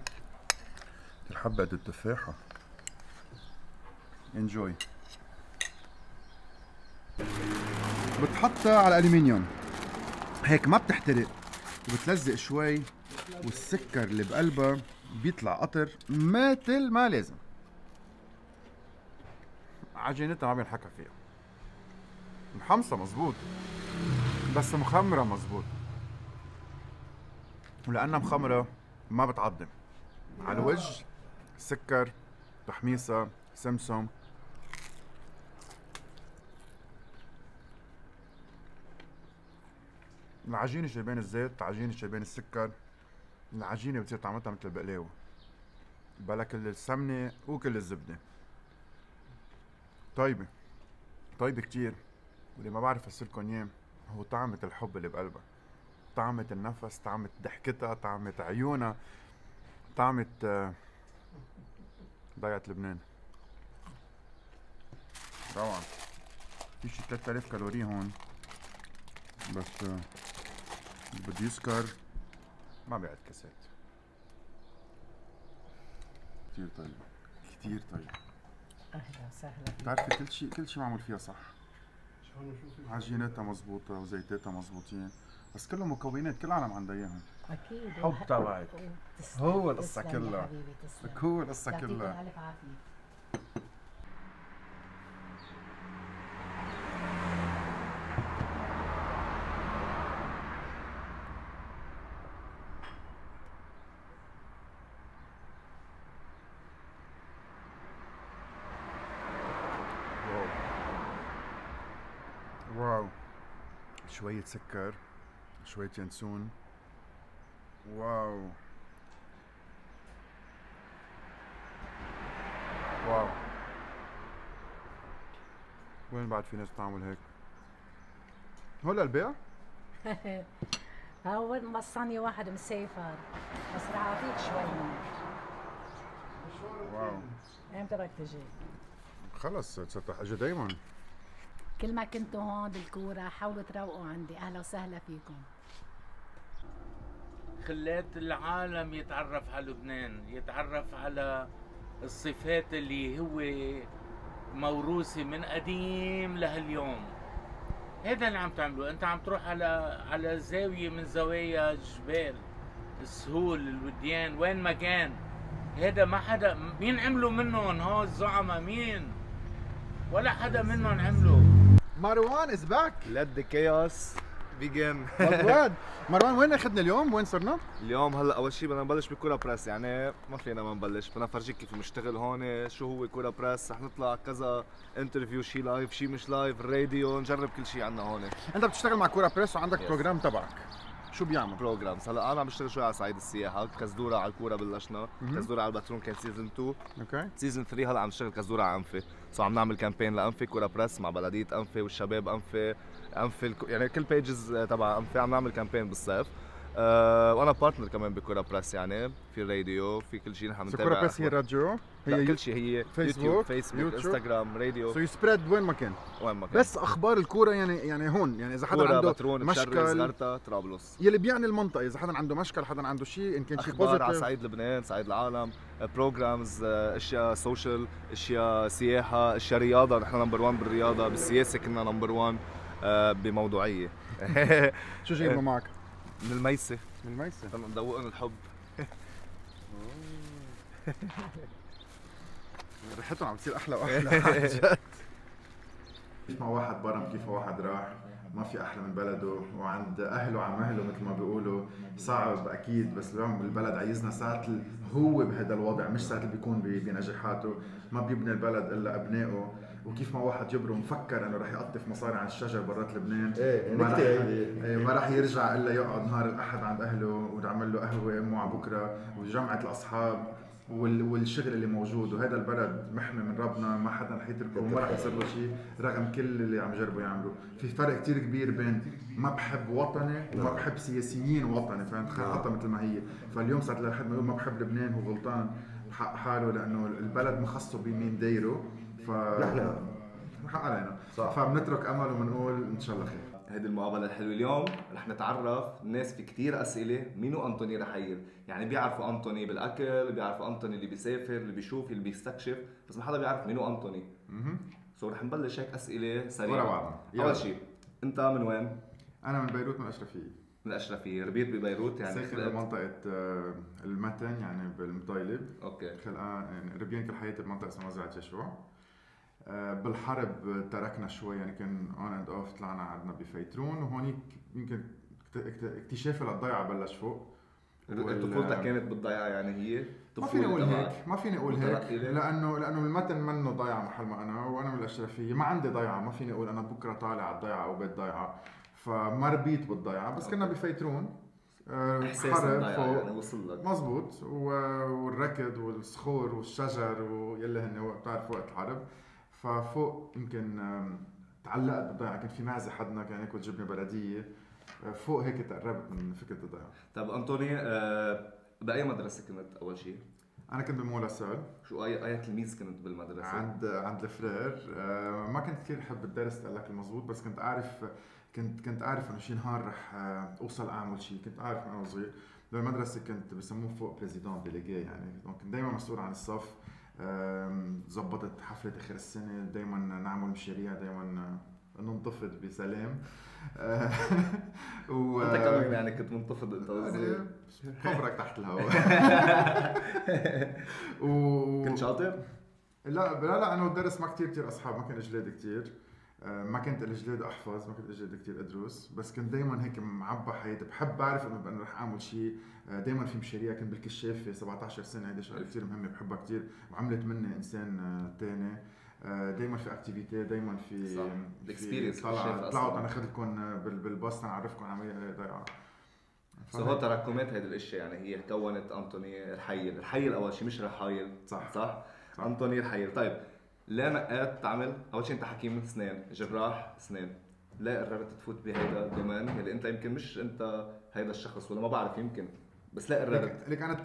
[SPEAKER 4] الحبة قد التفاحة. انجوي بتحطها على الألومنيوم. هيك ما بتحترق. وبتلزق شوي والسكر اللي بقلبها بيطلع قطر مثل ما لازم. عجينتها ما بينحكى فيها. محمصة مزبوط بس مخمرة مزبوط. ولأنها مخمرة ما بتعضم. على الوجه سكر تحميصة سمسم. العجينة جايبين الزيت العجينة جايبين السكر. العجينة بتصير طعمتها مثل البقلاوة. بلا كل السمنة وكل الزبدة. طيبة. طيبة كتير. واللي ما بعرف افسركم إياه هو طعمة الحب اللي بقلبها طعمة النفس طعمة ضحكتها طعمة عيونها طعمة ضيعة لبنان. روعة. في شي 3000 كالوري هون. بس اللي بده يسكر ما بيعد كاسات كتير طيب كتير طيب
[SPEAKER 7] أهلا وسهلا
[SPEAKER 4] بتعرفي كل شيء كل شيء معمول فيها صح عجيناتها مزبوطة وزيتاتها مزبوطين بس كلهم مكونات كل العالم عندها اياهم
[SPEAKER 7] أكيد
[SPEAKER 4] حب تبعك. هو القصة كلها هو القصة كلها
[SPEAKER 7] الف عافيه
[SPEAKER 4] واو واو شوية سكر شوية ينسون wow wow وين بعد في ناس بتعمل هيك؟ هو للبيع؟
[SPEAKER 7] هو وصاني واحد مسافر بس رح أعطيك شوي
[SPEAKER 4] واو
[SPEAKER 7] إمتى بدك تجي؟
[SPEAKER 4] خلص صرت أجي دايما
[SPEAKER 7] كل ما كنتوا هون بالكورة حاولوا تروقوا عندي. أهلا وسهلا فيكم.
[SPEAKER 14] خليت العالم يتعرف على لبنان يتعرف على الصفات اللي هو موروثة من قديم لهاليوم. هذا اللي عم تعمله أنت عم تروح على على زاوية من زوايا الجبال السهول الوديان وين ما كان. هذا ما حدا مين عملوا منهم هو الزعماء. مين؟ ولا حدا منهم عملوا.
[SPEAKER 4] مروان از باك
[SPEAKER 12] let the chaos فيجن
[SPEAKER 4] مروان مروان وين أخذنا اليوم؟ وين صرنا؟
[SPEAKER 12] اليوم هلأ أول شيء بدنا نبلش بكورة بريس يعني ما فينا ما نبلش بدنا نفرجيك كيف بنشتغل هون شو هو كورة بريس رح نطلع كذا انترفيو شيء لايف شيء مش لايف الراديو نجرب كل شيء عنا هون.
[SPEAKER 4] أنت بتشتغل مع كورة بريس وعندك
[SPEAKER 12] Yes.
[SPEAKER 4] program تبعك. شو بيعمل؟
[SPEAKER 12] programs هلا أنا عم بشتغل شوي على صعيد السياحة. كزدورة على الكورة بلشنا. كزدورة على الباترون كان season 2
[SPEAKER 4] okay.
[SPEAKER 12] season 3 هلا عم نشتغل كزدورة على أنفي. so عم نعمل campaign لأنفي كورة بريس مع بلدية أنفي والشباب أنفي. أنفي يعني كل pages تبع أنفي. عم نعمل campaign بالصيف. أه وأنا partner كمان بكورة بريس يعني في الراديو في كل شيء نحن بنتابع
[SPEAKER 4] كورة بريس هي. راديو هي
[SPEAKER 12] كل شيء هي
[SPEAKER 4] فيسبوك
[SPEAKER 12] فيسبوك. انستغرام راديو
[SPEAKER 4] so ي spread وين ما كان.
[SPEAKER 12] وين ما كان.
[SPEAKER 4] بس أخبار الكورة يعني يعني هون يعني إذا حدا عنده
[SPEAKER 12] بترون بشري
[SPEAKER 4] مشكل.
[SPEAKER 12] زغرتا طرابلس.
[SPEAKER 4] يلي بيعني المنطقة إذا حدا عنده مشكل حدا عنده شيء إن كان شيء
[SPEAKER 12] أخبار على
[SPEAKER 4] positive
[SPEAKER 12] صعيد لبنان صعيد العالم programs أشياء social أشياء سياحة أشياء رياضة. نحن number 1 بالرياضة بالسياسة كنا number 1 بموضوعية.
[SPEAKER 4] شو جايبه معك؟
[SPEAKER 12] من الميسة.
[SPEAKER 4] من الميسة.
[SPEAKER 12] ندوقهم الحب.
[SPEAKER 4] ريحتهم عم تصير أحلى وأحلى. عن جد كيف ما واحد برم كيف واحد راح ما في أحلى من بلده. وعند أهله على مهله مثل ما بيقولوا صعب أكيد بس اليوم البلد عايزنا ساعه ال- هو بهذا الوضع. مش ساعه اللي بيكون بنجاحاته. ما بيبني البلد إلا أبنائه. وكيف ما واحد جبره مفكر إنه رح يقطف مصاري على الشجر برات لبنان إيه، ما رح. إيه، ما رح يرجع إلا يقعد نهار الأحد عند أهله ويعمل له قهوة على بكرة وجمعة الأصحاب وال- والشغل اللي موجود. وهذا البلد محمي من ربنا ما حدا رح يتركه وما رح يصير له شيء رغم كل اللي عم يجربوا يعملوا. في فرق كتير كبير بين ما بحب وطني وما بحب سياسيين وطني فهمت؟ خلينا نحطها مثل ما هي. فاليوم ساعه لحد ما يقول ما بحب لبنان هو غلطان. بحق حاله لأنه البلد مخصصه بمين؟ دايره. ف
[SPEAKER 12] نحن.
[SPEAKER 4] حق علينا
[SPEAKER 12] صح.
[SPEAKER 4] فبنترك أمل وبنقول إن شاء الله خير.
[SPEAKER 12] هيدي المقابلة الحلوة اليوم. رح نتعرف الناس في كتير أسئلة. مينو أنتوني رحيل يعني بيعرفوا أنتوني بالأكل بيعرفوا أنتوني اللي بيسافر اللي بيشوف اللي بيستكشف بس ما حدا بيعرف مينو أنتوني.
[SPEAKER 4] مهم.
[SPEAKER 12] so رح نبلش هيك أسئلة
[SPEAKER 4] ورا
[SPEAKER 12] سريعة
[SPEAKER 4] بعضنا. يلا.
[SPEAKER 12] أول شيء أنت من وين؟
[SPEAKER 4] أنا من بيروت من الاشرفيه
[SPEAKER 12] من الأشرفية ربيت ببيروت يعني
[SPEAKER 4] ساكن بمنطقة آه، المتن يعني بالمطايلب
[SPEAKER 12] okay.
[SPEAKER 4] خلقان يعني ربيان كل حياتي بمنطقة اسمها مزرعة يشوع بالحرب تركنا شوي يعني كان on and off طلعنا عندنا بفيترون وهونيك يمكن اكت- اكت- اكتشافي للضيعة بلش فوق.
[SPEAKER 12] طفولتك كانت بالضيعة يعني هي؟
[SPEAKER 4] ما فيني
[SPEAKER 12] أقول
[SPEAKER 4] هيك ما فيني
[SPEAKER 12] أقول
[SPEAKER 4] هيك؟ لأنه لأنه المتن منه ضيعة محل ما أنا وأنا من الاشرفيه ما عندي ضيعة ما فيني أقول أنا بكرة طالع على الضيعة أو بيت ضيعة. فما ربيت بالضيعة بس كنا بفيترون آه،
[SPEAKER 12] إحساس
[SPEAKER 4] حرب
[SPEAKER 12] يعني وصل لك.
[SPEAKER 4] مزبوط والركض والصخور والشجر ويلي هن بتعرف وقت الحرب. ففوق يمكن تعلقت بالضيعة. كان في معزه حدنا كان ياكل جبنه بلدية. آه، فوق هيك تقربت من فكرة الضيعة.
[SPEAKER 12] طب أنتوني آه، بأي مدرسة كنت أول شيء؟
[SPEAKER 4] أنا كنت بمولا سال
[SPEAKER 12] شو أي أي تلميذ كنت بالمدرسة؟
[SPEAKER 4] عند عند الفرير. آه، ما كنت كثير أحب الدرس تقول لك المضبوط بس كنت أعرف كنت كنت أعرف إنه شي نهار رح أوصل أعمل شيء كنت أعرف من وأنا صغير. بالمدرسة كنت بسموه فوق بريزيدون ديليجي يعني. كنت دائما مسؤول عن الصف. آم، زبطت حفلة آخر السنة. دائما نعمل مشاريع دائما ننتفض بسلام. و
[SPEAKER 12] أنت كمان يعني كنت منتفض وصغير
[SPEAKER 4] قبرك تحت الهواء. و...
[SPEAKER 12] كنت شاطر؟
[SPEAKER 4] لا لا لا أنا والدرس ما كتير كتير أصحاب ما كان اجلاد كتير. آه، ما كنت الاجلاد أحفظ ما كنت اجلاد كتير أدرس بس كنت دائما هيك معبى حياتي. بحب أعرف إنه أنا رح أعمل شيء دائما في مشاريع كنت بالكشافه 17 سنة. هيدي شغلة كثير مهمة بحبها كثير وعملت مني إنسان ثاني دائما في activity دائما في
[SPEAKER 12] صح.
[SPEAKER 4] في
[SPEAKER 12] ال experience
[SPEAKER 4] طلع
[SPEAKER 12] بالشيف
[SPEAKER 4] طلعوا. ناخذكم بال- بالباص نعرفكم على عملية ضيعه
[SPEAKER 12] so هو تراكمات هيدي الأشياء يعني هي count انتوني رحيل، رحيل اول شيء مش رحايل
[SPEAKER 4] صح.
[SPEAKER 12] صح؟ صح. انتوني رحيل، طيب ليه نقيت تعمل. أول شيء أنت حكيم اسنان، جراح اسنان، ليه قررت تفوت بهيدا ال domaine اللي أنت يمكن مش أنت هيدا الشخص ولا ما بعرف يمكن. بس ليه قررت؟
[SPEAKER 4] لك أنا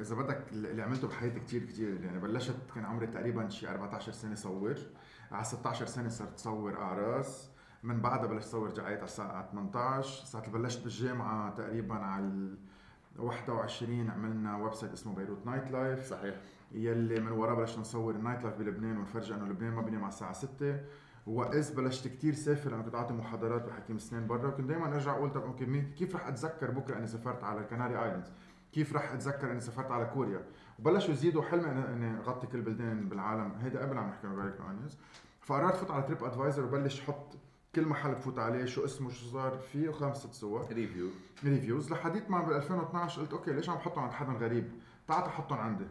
[SPEAKER 4] إذا بدك اللي عملته بحياتي كتير كتير. يعني بلشت كان عمري تقريبا شي 14 سنة صور. على 16 سنة صرت صور اعراس من بعدها بلشت صور جمعيات على الساعة 18 ساعه بلشت بالجامعة تقريبا على ال 21 عملنا website اسمه Beirut Night Life.
[SPEAKER 12] صحيح.
[SPEAKER 4] يلي من وراه بلشنا نصور ال night life بلبنان ونفرجي إنه لبنان ما بينام على الساعة 6 واذ بلشت كتير سافر لأنه كنت أعطي محاضرات بحكيم اسنان برا وكنت دائما أرجع أقول طب okay مين- كيف رح أتذكر بكرة إني سافرت على ال Canary Islands كيف رح أتذكر إني سافرت على كوريا؟ وبلشوا يزيدوا حلمي اني أغطي كل بلدان بالعالم. هيدا قبل عم نحكي بارك ايلاندز فقررت فوت على TripAdvisor وبلش حط كل محل بفوت عليه شو اسمه شو صار فيه وخمس ست صور.
[SPEAKER 12] review
[SPEAKER 4] reviews لحديت ما بال 2012 قلت أوكي ليش عم بحطهم عند حدا غريب؟ تعال تحطهم عندي.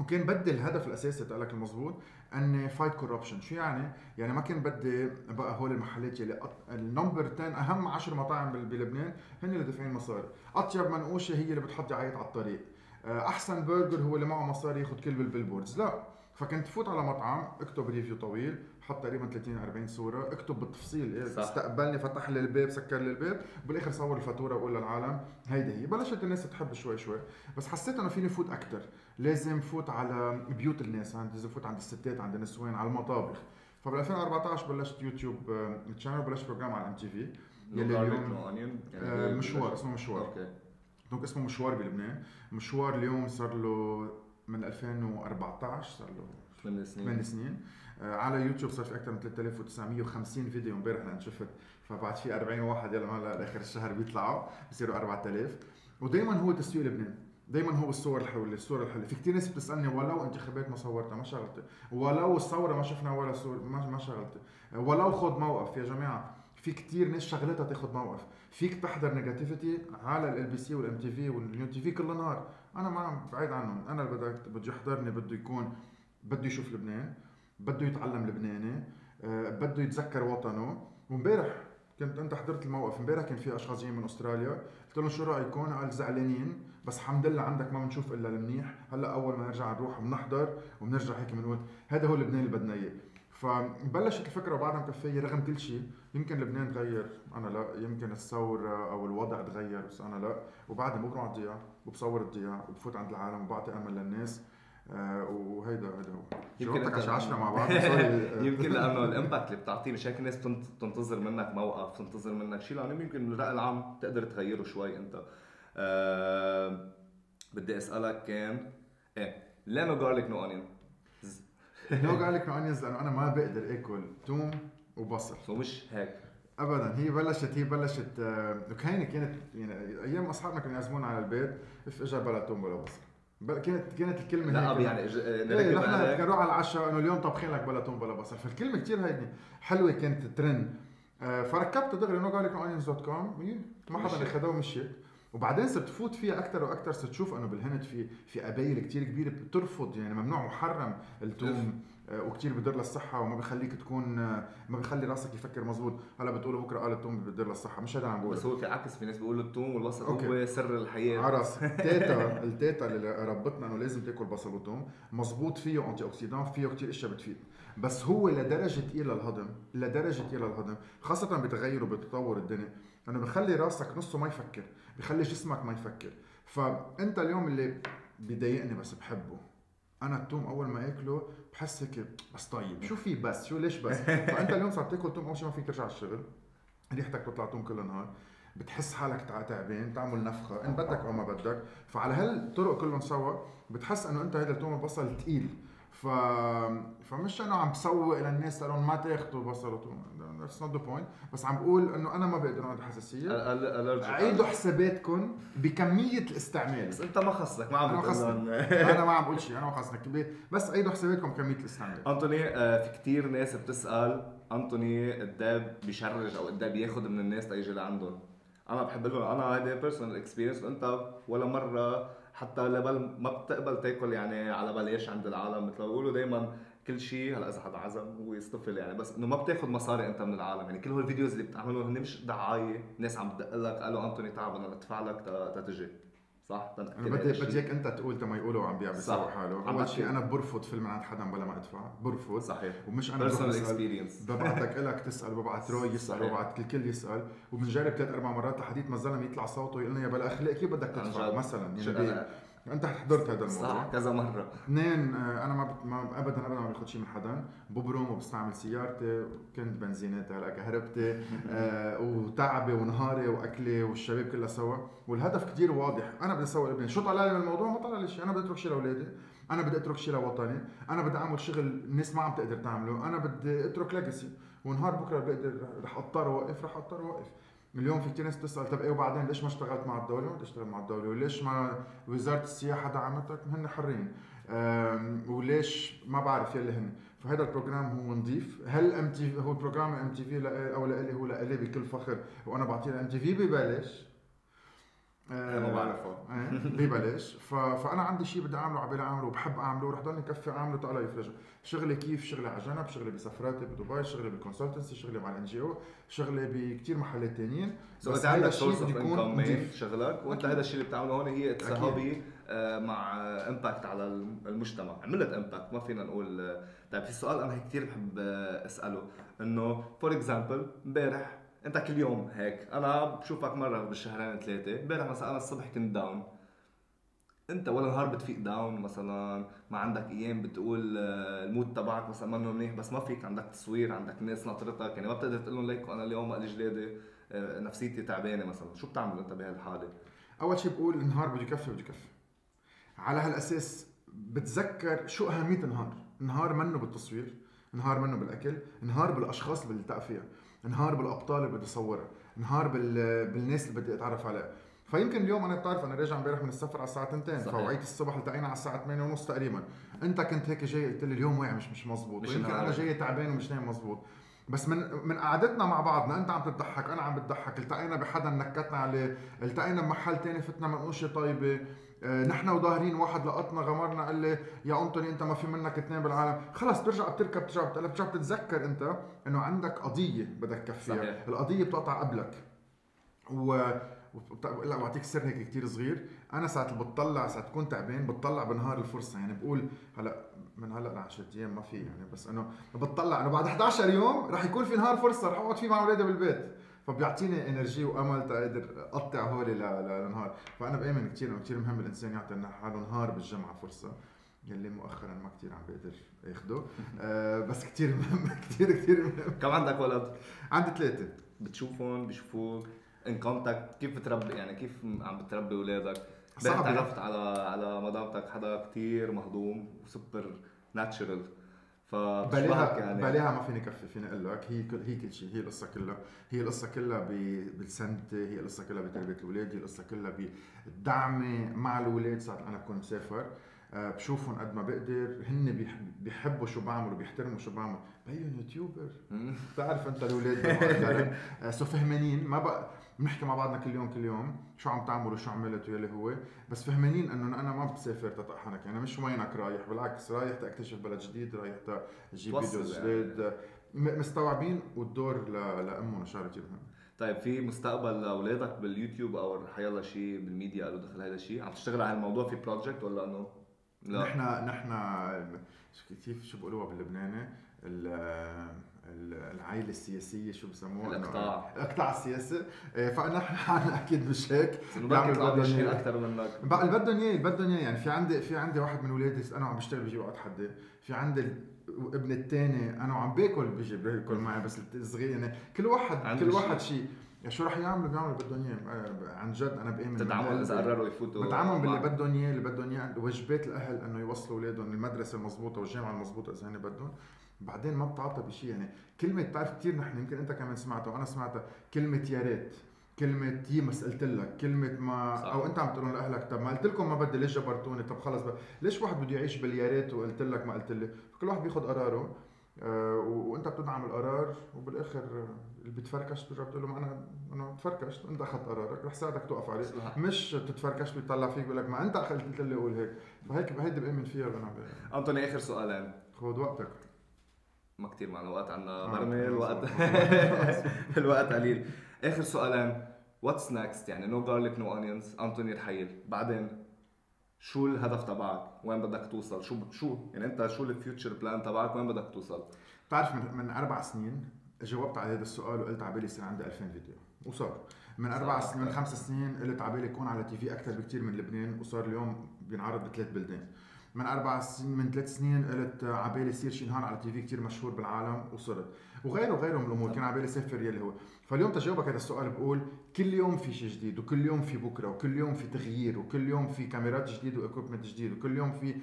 [SPEAKER 4] وكان بدي الهدف الأساسي تقلك المزبوط اني فايت corruption شو يعني؟ يعني ما كان بدي بقى هول المحلات يلي ال number 10 أهم 10 مطاعم بلبنان هن اللي دافعين مصاري. أطيب منقوشة هي اللي بتحط دعايات على الطريق. آه، أحسن برجر هو اللي معه مصاري ياخذ كل بال billboards. لا فكنت فوت على مطعم اكتب review طويل حط تقريبا 30 40 صورة. اكتب بالتفصيل إيه
[SPEAKER 12] صح.
[SPEAKER 4] استقبلني فتح لي الباب سكر لي الباب. بالآخر صور الفاتورة وقول للعالم هيدي هي. بلشت الناس تحب شوي شوي. بس حسيت إنه فيني فوت أكثر لازم فوت على بيوت الناس. عند لازم فوت عند الستات عند النسوان على المطابخ. فبال 2014 بلشت يوتيوب channel بلشت program على MTV
[SPEAKER 12] no onion. يعني
[SPEAKER 4] آه، مشوار اسمه مشوار.
[SPEAKER 12] أوكي.
[SPEAKER 4] donc اسمه مشوار بلبنان. مشوار اليوم صار له من 2014 صار له
[SPEAKER 12] 8 سنين.
[SPEAKER 4] 8 سنين. آه، على يوتيوب صار في أكثر من 3950 فيديو امبارح لأن شفت فبعد في 40 واحد يلا هلا لآخر الشهر بيطلعوا بصيروا 4000 ودائما هو تسويق لبنان دائما هو الصور الحلوة الصور الحلوة في كثير ناس بتسألني ولو انتخابات ما صورتها ما شغلتي ولو الثوره ما شفنا ولا صور ما شغلتي ولو خذ موقف يا جماعة. في كثير ناس شغلتها تاخذ موقف. فيك تحضر negativity على LBC وال MTV وال New TV كل نهار. أنا ما بعيد عنهم. أنا اللي بدك بده يحضرني بده يكون بده يشوف لبنان. بده يتعلم لبناني آه، بده يتذكر وطنه. وامبارح كنت أنت حضرت الموقف امبارح كان في اشخاص جايين من أستراليا. قلت لهم شو رأيكم؟ قال زعلانين بس الحمد لله عندك ما بنشوف إلا المنيح. هلأ أول ما نرجع نروح بنحضر وبنرجع هيك بنقول هذا هو لبنان اللي بدنا إياه. فبلشت الفكرة وبعدها مكفيه رغم كل شيء يمكن لبنان تغير أنا لأ. يمكن الثورة أو الوضع تغير بس أنا لأ. وبعدني بروح على الضياع وبصور الضياع وبفوت عند العالم وبعطي أمل للناس. وهيدا هيدا هو. جاوبتك على 10 مع بعض.
[SPEAKER 12] يمكن لأنه الإمباكت اللي بتعطيه مش هيك الناس بتنت- بتنتظر منك موقف بتنتظر منك شيء لأنه يمكن الرأي العام تقدر تغيره شوي أنت. آه بدي أسألك كان إيه لا no garlic no
[SPEAKER 4] onion no garlic onions لأنه أنا ما بقدر آكل توم وبصل.
[SPEAKER 12] so مش هيك.
[SPEAKER 4] ابدا هي بلشت هي بلشت آه، هيني كانت يعني أيام أصحابنا كانوا يعزمونا على البيت إف اجى بلا توم بلا بصل. كانت كانت الكلمة
[SPEAKER 12] لا،
[SPEAKER 4] هيك
[SPEAKER 12] يعني. إج-
[SPEAKER 4] إيه
[SPEAKER 12] نركب
[SPEAKER 4] نحن. كنروح على العشاء إنه اليوم طبخين لك بلا توم بلا بصل. فالكلمة كثير هيدي حلوة كانت ترند. آه، فركبت دغري no garlic onions dot com ما حدا. اخذها ومشيت وبعدين صرت تفوت فيها أكثر وأكثر صرت تشوف إنه بالهند في في قبايل كثير كبيرة بترفض يعني ممنوع محرم التوم. آه، وكثير بضر للصحه وما بخليك تكون آه، ما بخلي راسك يفكر مزبوط هلا بتقولوا بكرة قال التوم بضر للصحه مش هذا عم بقوله.
[SPEAKER 12] بس هو في عكس في ناس بيقولوا الثوم والبصل
[SPEAKER 4] أوكي.
[SPEAKER 12] هو سر الحياة.
[SPEAKER 4] عرس التيتا التيتا اللي ربتنا إنه لازم تاكل بصل وثوم مزبوط فيه antioxydant فيه كثير أشياء بتفيد. بس هو لدرجة ثقيله الهضم لدرجة ثقيله الهضم خاصة بتغير وبتطور الدنيا إنه بخلي راسك نصه ما يفكر بخلي جسمك ما يفكر. فأنت اليوم اللي بيضايقني بس بحبه أنا التوم أول ما أكله بحس هيك بس طيب. شو في بس؟ شو ليش بس؟ فأنت اليوم صار تاكل توم أول شيء ما فيك ترجع على الشغل. ريحتك بتطلع توم كل النهار بتحس حالك تع- تعبان تعمل نفخة. إن بدك أو ما بدك. فعلى هالطرق كلهم سوا بتحس إنه أنت هذا التوم البصل ثقيل ف... فمش إنه عم بسوق للناس لهم ما تاخذوا بصل وتوم that's not the point بس عم بقول إنه أنا ما بقدر عندي حساسيه عيدوا حساباتكم بكمية الاستعمال. بس
[SPEAKER 12] أنت ما خصك ما عم
[SPEAKER 4] خصني.
[SPEAKER 12] لهم.
[SPEAKER 4] أنا ما عم بقول شيء أنا ما خصني. بس عيدوا حساباتكم بكمية الاستعمال.
[SPEAKER 12] انطوني آه، في كتير ناس بتسأل انطوني قديه بي charge أو قديه بياخذ من الناس تيجي لعندهم أنا بحب لهم أنا هيدي personal experience انت ولا مرة حتى لبل ما بتقبل تاكل يعني على بلاش عند العالم. مثل ما بيقولوا دائما كل شيء هلا إذا حدا عزم هو يصطفل يعني بس إنه ما بتاخذ مصاري أنت من العالم يعني كل هول الفيديوز اللي بتعملهم هن مش دعاية ناس عم تدق لك قالوا انطوني تعب أنا بدفع لك تتجي صح
[SPEAKER 4] بدي. بدي إياك أنت تقول تما يقولوا عم بيع بيسوي
[SPEAKER 12] صح.
[SPEAKER 4] حاله أول شيء. أنا برفض فيلم عند حدا بلا ما أدفع برفض
[SPEAKER 12] صحيح
[SPEAKER 4] ومش
[SPEAKER 12] أنا
[SPEAKER 4] أسأل.
[SPEAKER 12] experience.
[SPEAKER 4] ببعتك إلك تسأل ببعت روي
[SPEAKER 12] يسأل.
[SPEAKER 4] ببعت الكل يسأل وبنجرب ثلاث أربع مرات لحديت ما الزلمه يطلع صوته يقول لنا يا بلا أخلاق كيف بدك تدفع. مثلا يعني أنت حضرت هذا الموضوع؟
[SPEAKER 12] صح كذا مرة.
[SPEAKER 4] اثنين آه، أنا ما, بت... ما ابدا ابدا ما باخذ شيء من حدا. ببرم وبستعمل سيارتي كنت بنزيناتي هلا كهربتي آه وتعبي ونهاري وأكلي والشباب كلها سوا. والهدف كتير واضح. أنا بدي أسوي ابني شو طلع لي من الموضوع؟ ما طلع لي شيء. أنا بدي أترك شيء لأولادي. أنا بدي أترك شيء لوطني. أنا بدي أعمل شغل الناس ما عم تقدر تعمله. أنا بدي أترك ليجاسي ونهار بكرة بقدر رح أضطر أوقف رح أضطر أوقف. اليوم في كثير ناس بتسال طب إيه وبعدين ليش ما اشتغلت مع الدولة؟ بدي اشتغل مع الدولة، وليش ما وزارة السياحة دعمتك؟ هن حرين. وليش ما بعرف يلي هن فهذا ال program هو نظيف هل MT هو program MTV أو لإلي هو لإلي بكل فخر وأنا بعطيه MTV ببلاش
[SPEAKER 12] ما بعرفه.
[SPEAKER 4] آه، ببلاش. فأنا عندي شيء بدي أعمله عبالي أعمله وبحب أعمله رح ضلني كفي أعمله تعالى يفرجه شغلي كيف شغلي على جنب شغلي بسفراتي بدبي شغلي بال consultancy شغلي مع ال NGO شغلي بكثير محلات ثانيين
[SPEAKER 12] so انت عندك of income من شغلك
[SPEAKER 4] وأنت.
[SPEAKER 12] هذا الشيء اللي بتعمله هون هي. تساهبي آه، مع impact على المجتمع عملت impact ما فينا نقول آه، طيب في سؤال أنا كثير بحب أسأله إنه for example إمبارح انت كل يوم هيك أنا بشوفك مرة بالشهرين ثلاثة امبارح مثلا أنا الصبح كنت down انت ولا نهار بتفيق down مثلا ما عندك أيام بتقول آه، ال mood تبعك مثلا منه منيح بس ما فيك عندك تصوير عندك ناس ناطرتك يعني ما بتقدر تقول لهم ليكو أنا اليوم مقلي جلاده آه، نفسيتي تعبانة مثلا. شو بتعمل أنت بهالحالة؟
[SPEAKER 4] أول شيء بقول النهار بده يكفي بده يكفي. على هالأساس بتذكر شو أهمية النهار؟ النهار منه بالتصوير نهار منه بالأكل نهار بالأشخاص اللي بلتقى فيها. نهار بالأبطال اللي بدي اصورها نهار بال... بالناس اللي بدي أتعرف عليها فيمكن اليوم أنا بتعرف أنا راجع امبارح من السفر على الساعة 2
[SPEAKER 12] صحيح.
[SPEAKER 4] فوعيت الصبح التقينا على الساعة 8 ونص تقريبا أنت كنت هيك جاي قلت لي اليوم واعي مش مش مزبوط
[SPEAKER 12] مش
[SPEAKER 4] ويمكن. أنا جاي تعبان ومش نايم مزبوط بس من من قعدتنا مع بعضنا أنت عم تضحك أنا عم بتضحك التقينا بحدا نكتنا عليه التقينا بمحل تاني فتنا من قوشة طيبة نحن وظاهرين واحد لقطنا غمرنا قال لي يا أنطوني أنت ما في منك اثنين بالعالم. خلص بترجع بتركب بترجع بتقلب بترجع بتتذكر أنت إنه عندك قضية بدك تكفيها. القضية بتقطع قبلك. و لا بعطيك سر هيك كثير صغير. أنا ساعه بتطلع ساعه تكون تعبان بتطلع بنهار الفرصة. يعني بقول هلا من هلا ل 10 أيام ما في يعني بس إنه بتطلع إنه بعد 11 يوم رح يكون في نهار فرصة رح أقعد فيه مع أولادي بالبيت. فبيعطيني energy وامل تقدر اقطع هولي لنهار. فأنا بامن كثير انه كثير مهم الإنسان يعطي حاله نهار بالجمعة فرصة يلي مؤخرا ما كثير عم بقدر اخده آه بس كثير مهم كثير كثير مهم.
[SPEAKER 12] كم عندك ولد؟
[SPEAKER 4] عندي ثلاثة.
[SPEAKER 12] بتشوفهم؟ بيشوفوك in contact كيف بتربي يعني كيف عم بتربي أولادك؟
[SPEAKER 4] صعب.
[SPEAKER 12] صعب تعرفت على على مدامتك حدا كثير مهضوم وسوبر ناتشرال فبشبهك
[SPEAKER 4] بلاها
[SPEAKER 12] يعني.
[SPEAKER 4] بلاها ما فيني كفي فيني أقول لك هي كل هي كل شيء هي القصة كلها. هي القصة كلها ب- بالسنتة هي القصة كلها بتربية الاولاد هي القصة كلها بالدعم مع الاولاد ساعه أنا بكون مسافر آه، بشوفهم قد ما بقدر. هن بيح- بيحبوا شو بعمل وبيحترموا شو بعمل بيهم يوتيوبر. بتعرف أنت الاولاد. آه، so فهمانين. ما بقى بنحكي مع بعضنا كل يوم كل يوم شو عم تعمل وشو عملت ويلي هو. بس فهمانين إنه أنا ما بسافر تطحنك يعني مش وينك رايح بالعكس رايح تكتشف بلد جديد رايح تجيب videos
[SPEAKER 12] يعني.
[SPEAKER 4] جديد. مستوعبين والدور لامهم شغله كثير مهم
[SPEAKER 12] طيب في مستقبل لأولادك باليوتيوب أو حيلا شيء بالميديا قالوا دخل هذا الشيء عم تشتغل على الموضوع في project ولا إنه؟ لا.
[SPEAKER 4] نحن نحن كيف شو بيقولوها باللبناني؟ ال- ال- العائلة السياسية شو بسموها
[SPEAKER 12] الإقطاع.
[SPEAKER 4] الإقطاع السياسي إيه، فنحن أكيد مش هيك بدهم.
[SPEAKER 12] أكتر منك.
[SPEAKER 4] اللي بدهم إياه اللي بدهم إياه يعني في عندي في عندي واحد من اولادي أنا عم بشتغل بيجي وقت حدي في عندي ابن الثاني أنا وعم باكل بيجي بياكل معي بس الصغير يعني كل واحد كل. واحد شيء شو رح يعملوا بيعملوا اللي بدهم اياه عن جد أنا بأمن
[SPEAKER 12] تدعمهم
[SPEAKER 4] من
[SPEAKER 12] إذا
[SPEAKER 4] قلبي.
[SPEAKER 12] قرروا يفوتوا
[SPEAKER 4] بدعمهم باللي. بدهم اياه اللي بدهم اياه واجبات الأهل إنه يوصلوا أولادهم المدرسة المضبوطة والجامعة المضبوطة إذا هن بدهم بعدين ما بتعطى بشيء يعني كلمة بتعرف كثير نحن يمكن أنت كمان سمعتها وأنا سمعتها كلمة يا ريت كلمة يمس قلت لك كلمة ما
[SPEAKER 12] صح.
[SPEAKER 4] أو أنت عم تقول لأهلك طب ما قلت لكم ما بدي ليش جبرتوني طب خلص بقى. ليش واحد بده يعيش باليا ريت وقلت لك ما قلت لي كل واحد بياخذ قراره آه و- وأنت بتدعم القرار وبالآخر آه، اللي بتفركش بترجع بتقول له ما أنا أنا تفركشت انت اخذت قرارك رح ساعدك توقف عليه
[SPEAKER 12] صح.
[SPEAKER 4] مش تتفركش ويطلع فيك بيقول لك ما أنت قلت لي قول هيك فهيك هيدي بأمن فيها أنا
[SPEAKER 12] أنطوني آخر سؤالين
[SPEAKER 4] خذ وقتك
[SPEAKER 12] ما كثير معنا وقت عنا
[SPEAKER 4] آه،
[SPEAKER 12] برمي الوقت. الوقت قليل آخر سؤالين what's next يعني No Garlic No Onions أنطوني رحيل بعدين شو الهدف تبعك؟ وين بدك توصل؟ شو شو يعني أنت شو ال future plan تبعك؟ وين بدك توصل؟
[SPEAKER 4] بتعرف من, من أربع سنين جاوبت على هذا السؤال وقلت على بالي يصير عندي 2000 فيديو. وصار. من
[SPEAKER 12] أربع
[SPEAKER 4] سنين من. خمس سنين قلت على بالي يكون على TV أكثر بكثير من لبنان وصار اليوم بينعرض بثلاث بلدان. من أربع سنين من ثلاث سنين قلت على بالي يصير شي نهار على TV كثير مشهور بالعالم وصرت. وغيره وغيره من الأمور. كان على بالي سافر يلي هو. فاليوم تجاوبك هذا السؤال بقول كل يوم في شيء جديد وكل يوم في بكرة وكل يوم في تغيير وكل يوم في كاميرات جديدة و equipment جديد وكل يوم في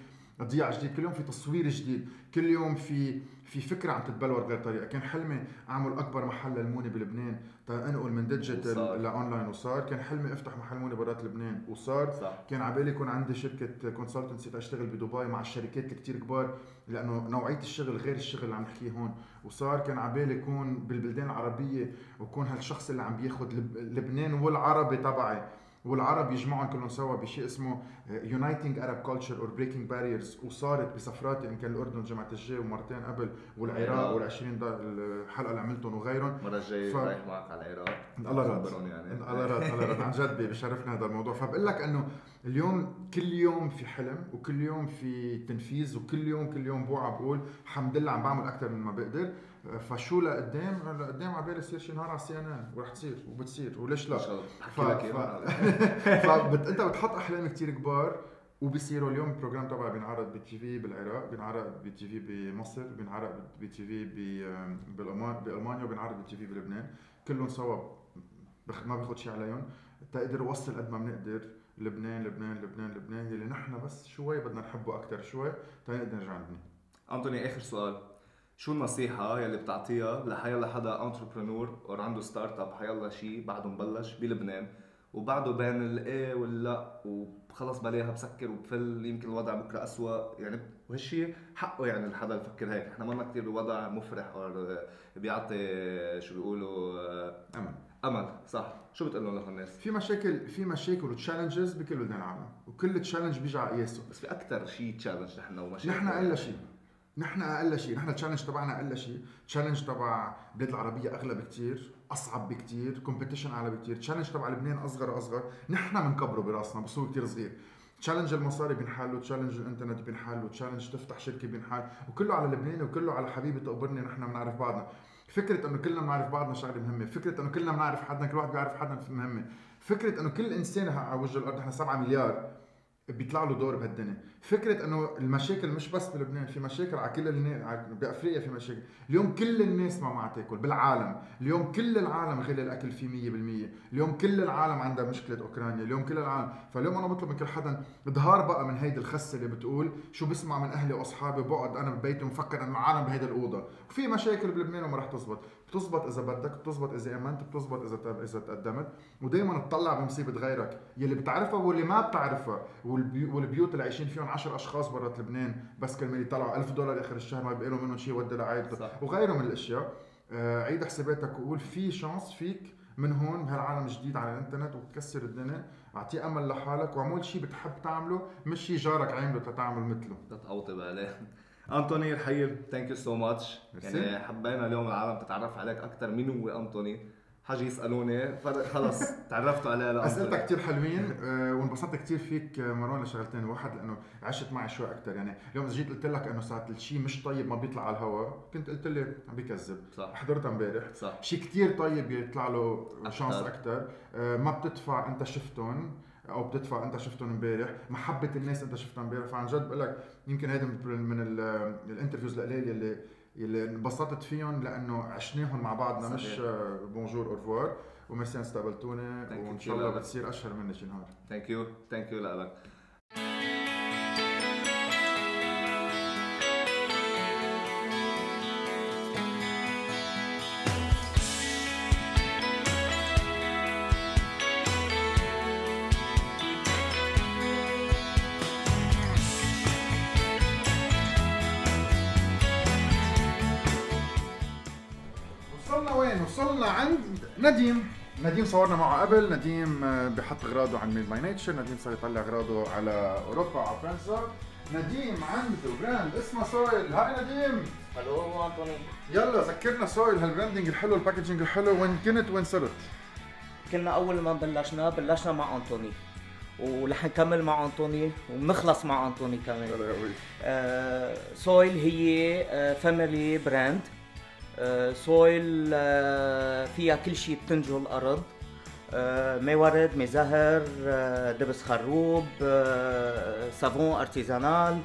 [SPEAKER 4] ضياع جديد. كل يوم في تصوير جديد. كل يوم في في فكرة عم تتبلور بغير طريقة. كان حلمي أعمل أكبر محل للمونه بلبنان. انقل من digital ل online وصار. كان حلمي أفتح محل مونه برات لبنان وصار. صح. كان على بالي يكون عندي شركة consultancy تشتغل بدبي مع الشركات الكتير كبار لأنه نوعية الشغل غير الشغل اللي عم نحكيه هون. وصار كان على بالي يكون بالبلدان العربية وكون هالشخص اللي عم بياخذ لبنان والعربي تبعي. والعرب يجمعهم كلهم سوا بشيء اسمه uniting Arab culture or breaking barriers وصارت بسفراتي ان كان الأردن جمعه الجاي ومرتين قبل والعراق وال20 الحلقة اللي عملتهم وغيرهم.
[SPEAKER 12] المره الجايه ف... رايح معك على العراق.
[SPEAKER 4] الله راد يعني. الله راد الله راد عن جد بشرفنا هذا الموضوع. فبقول لك إنه اليوم كل يوم في حلم وكل يوم في تنفيذ وكل يوم كل يوم بوعى بقول الحمد لله عم بعمل أكثر من ما بقدر. فشو لقدام؟ لقدام على بالي يصير شي نهار على ال CNN ورح تصير وبتصير وليش لا؟ ف... ف... فبت... أنت بتحط أحلام كثير كبار وبيصيروا اليوم ال program تبعي بينعرض ب TV بالعراق بينعرض ب TV بمصر بينعرض ب TV بألمانيا وبينعرض ب TV بلبنان. كلهم سوا بخ... ما باخذ شيء عليهم. تقدر وصل قد ما بنقدر. لبنان لبنان لبنان لبنان يلي نحن بس شوي بدنا نحبه أكثر شوي تنقدر نرجع نبني.
[SPEAKER 12] أنطوني آخر سؤال. شو النصيحة يلي بتعطيها لحيلا حدا entrepreneur أو عنده startup حيلا شيء بعده مبلش بلبنان وبعده بين الايه واللا وخلص بلاها بسكر وبفل يمكن الوضع بكرة اسوء يعني وهالشيء حقه يعني الحدا يفكر هيك. إحنا ما كثير بوضع مفرح أو بيعطي شو بيقولوا
[SPEAKER 4] أمل.
[SPEAKER 12] أمل. صح. شو بتقول لهم لهالناس؟
[SPEAKER 4] في مشاكل في مشاكل و challenges بكل بلدان العالم. وكل challenge بيجي على قياسه
[SPEAKER 12] بس في أكثر شيء challenge نحن ومشاكل.
[SPEAKER 4] نحن أقل شيء نحن أقل شيء نحن ال challenge تبعنا أقل شيء. challenge تبع البلاد العربية أغلى بكثير أصعب بكثير competition أعلى بكثير challenge تبع لبنان أصغر واصغر نحن بنكبره براسنا بس هو كثير صغير. challenge المصاري بينحل challenge الإنترنت بينحل challenge تفتح شركة بينحل وكله على لبنان وكله على حبيبي تقبرني نحن بنعرف بعضنا. فكرة إنه كلنا بنعرف بعضنا شغلة مهمة. فكرة إنه كلنا بنعرف حدنا كل واحد بيعرف حدا مهمة. فكرة إنه كل إنسان على وجه الأرض نحن 7 مليار. بيطلع له دور بهالدنيا. فكرة إنه المشاكل مش بس بلبنان في مشاكل على كل الناس بأفريقيا في مشاكل. اليوم كل الناس ما معها تاكل بالعالم. اليوم كل العالم غلي الأكل فيه 100% اليوم كل العالم عندها مشكلة أوكرانيا. اليوم كل العالم. فاليوم أنا بطلب من كل حدا ظهار بقى من هيدي الخسة اللي بتقول شو بسمع من أهلي وأصحابي بقعد أنا ببيتي ومفكر إنه العالم بهيدي الأوضة. وفي مشاكل بلبنان وما رح تزبط. بتزبط إذا بدك بتزبط إذا آمنت بتزبط إذا إذا تقدمت. ودائما تطلع بمصيبة غيرك. يلي بتعرفها واللي ما بتعرفها. والبيوت اللي عايشين فيهم 10 أشخاص برات لبنان بس كرمال يطلعوا 1000 دولار آخر الشهر ما بيقولوا منهم شيء ودي لعائلته وغيره من الأشياء. آه عيد حساباتك وقول في شانس فيك من هون بهالعالم الجديد على الإنترنت وتكسر الدنيا. أعطيه أمل لحالك. واعمل شيء بتحب تعمله مش شيء جارك عامله تتعمل مثله.
[SPEAKER 12] تتقوطي عليه أنطوني الحقيقة thank you so much يعني حبينا اليوم العالم تتعرف عليك أكثر مين هو أنطوني. حاجة يسألوني خلص تعرفتوا عليه
[SPEAKER 4] أسئلتك كثير حلوين أه وانبسطت كثير فيك مروان لشغلتين واحد لأنه عشت معي شوي أكثر يعني اليوم اذا جيت قلت لك إنه ساعة الشيء مش طيب ما بيطلع على الهواء كنت قلت لي عم بيكذب صح. حضرتها امبارح. صح. شيء كثير طيب يطلع له chance أكثر أه ما بتدفع أنت شفتهم. أو بتدفع أنت شفتهم امبارح محبة الناس أنت شفتها امبارح. فعن جد بقول لك يمكن هيدا من ال interviews القليلة اللي اللي انبسطت فيهم لأنه عشناهم مع بعضنا مش bonjour au revoir و merci استقبلتوني وإن شاء الله بتصير أشهر مني شي نهار.
[SPEAKER 12] thank you thank you لك.
[SPEAKER 4] نديم صورنا معه قبل نديم آه، بحط أغراضه عند Made by Nature نديم صار يطلع أغراضه على أوروبا على فرنسا نديم عنده brand اسمه Soil hi نديم
[SPEAKER 29] ألو أنطوني.
[SPEAKER 4] يلا ذكرنا Soil هال branding الحلو ال packaging الحلو وين كنت وين صرت؟
[SPEAKER 29] كنا أول ما بلشنا بلشنا مع أنطوني. ورح نكمل مع أنطوني وبنخلص مع أنطوني كمان. آه Soil هي آه family brand Soil آه، فيها كل شيء بتنتجه الأرض. مي ورد مي زهر آه، دبس خروب صابون artisanal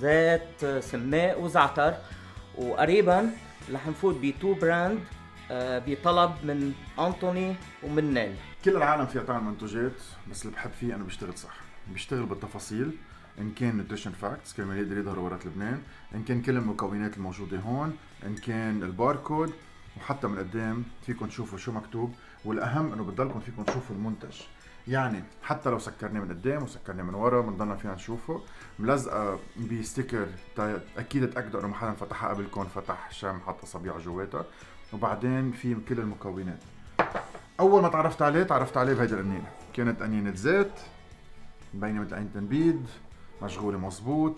[SPEAKER 29] زيت سماق وزعتر. وقريبا رح نفوت ب two brand بطلب من انطوني ومن نيل.
[SPEAKER 4] كل العالم فيها تعمل منتوجات بس اللي بحب فيه أنا بشتغل صح. بشتغل بالتفاصيل إن كان nutrition facts كرمال يقدر يظهر برا لبنان. إن كان كل المكونات الموجودة هون إن كان الباركود وحتى من قدام فيكم تشوفوا شو مكتوب. والأهم إنه بتضلكم فيكم تشوفوا المنتج. يعني حتى لو سكرناه من قدام وسكرناه من ورا بنضلنا فينا نشوفه. ملزقة ب sticker أكيد تاكدوا إنه ما حدا فتحها قبلكم فتح شم حط اصابيع جواتها. وبعدين في كل المكونات. أول ما تعرفت عليه تعرفت عليه بهيدي القنينة. كانت قنينة زيت مبينة مثل عين تنبيد مشغولة مزبوط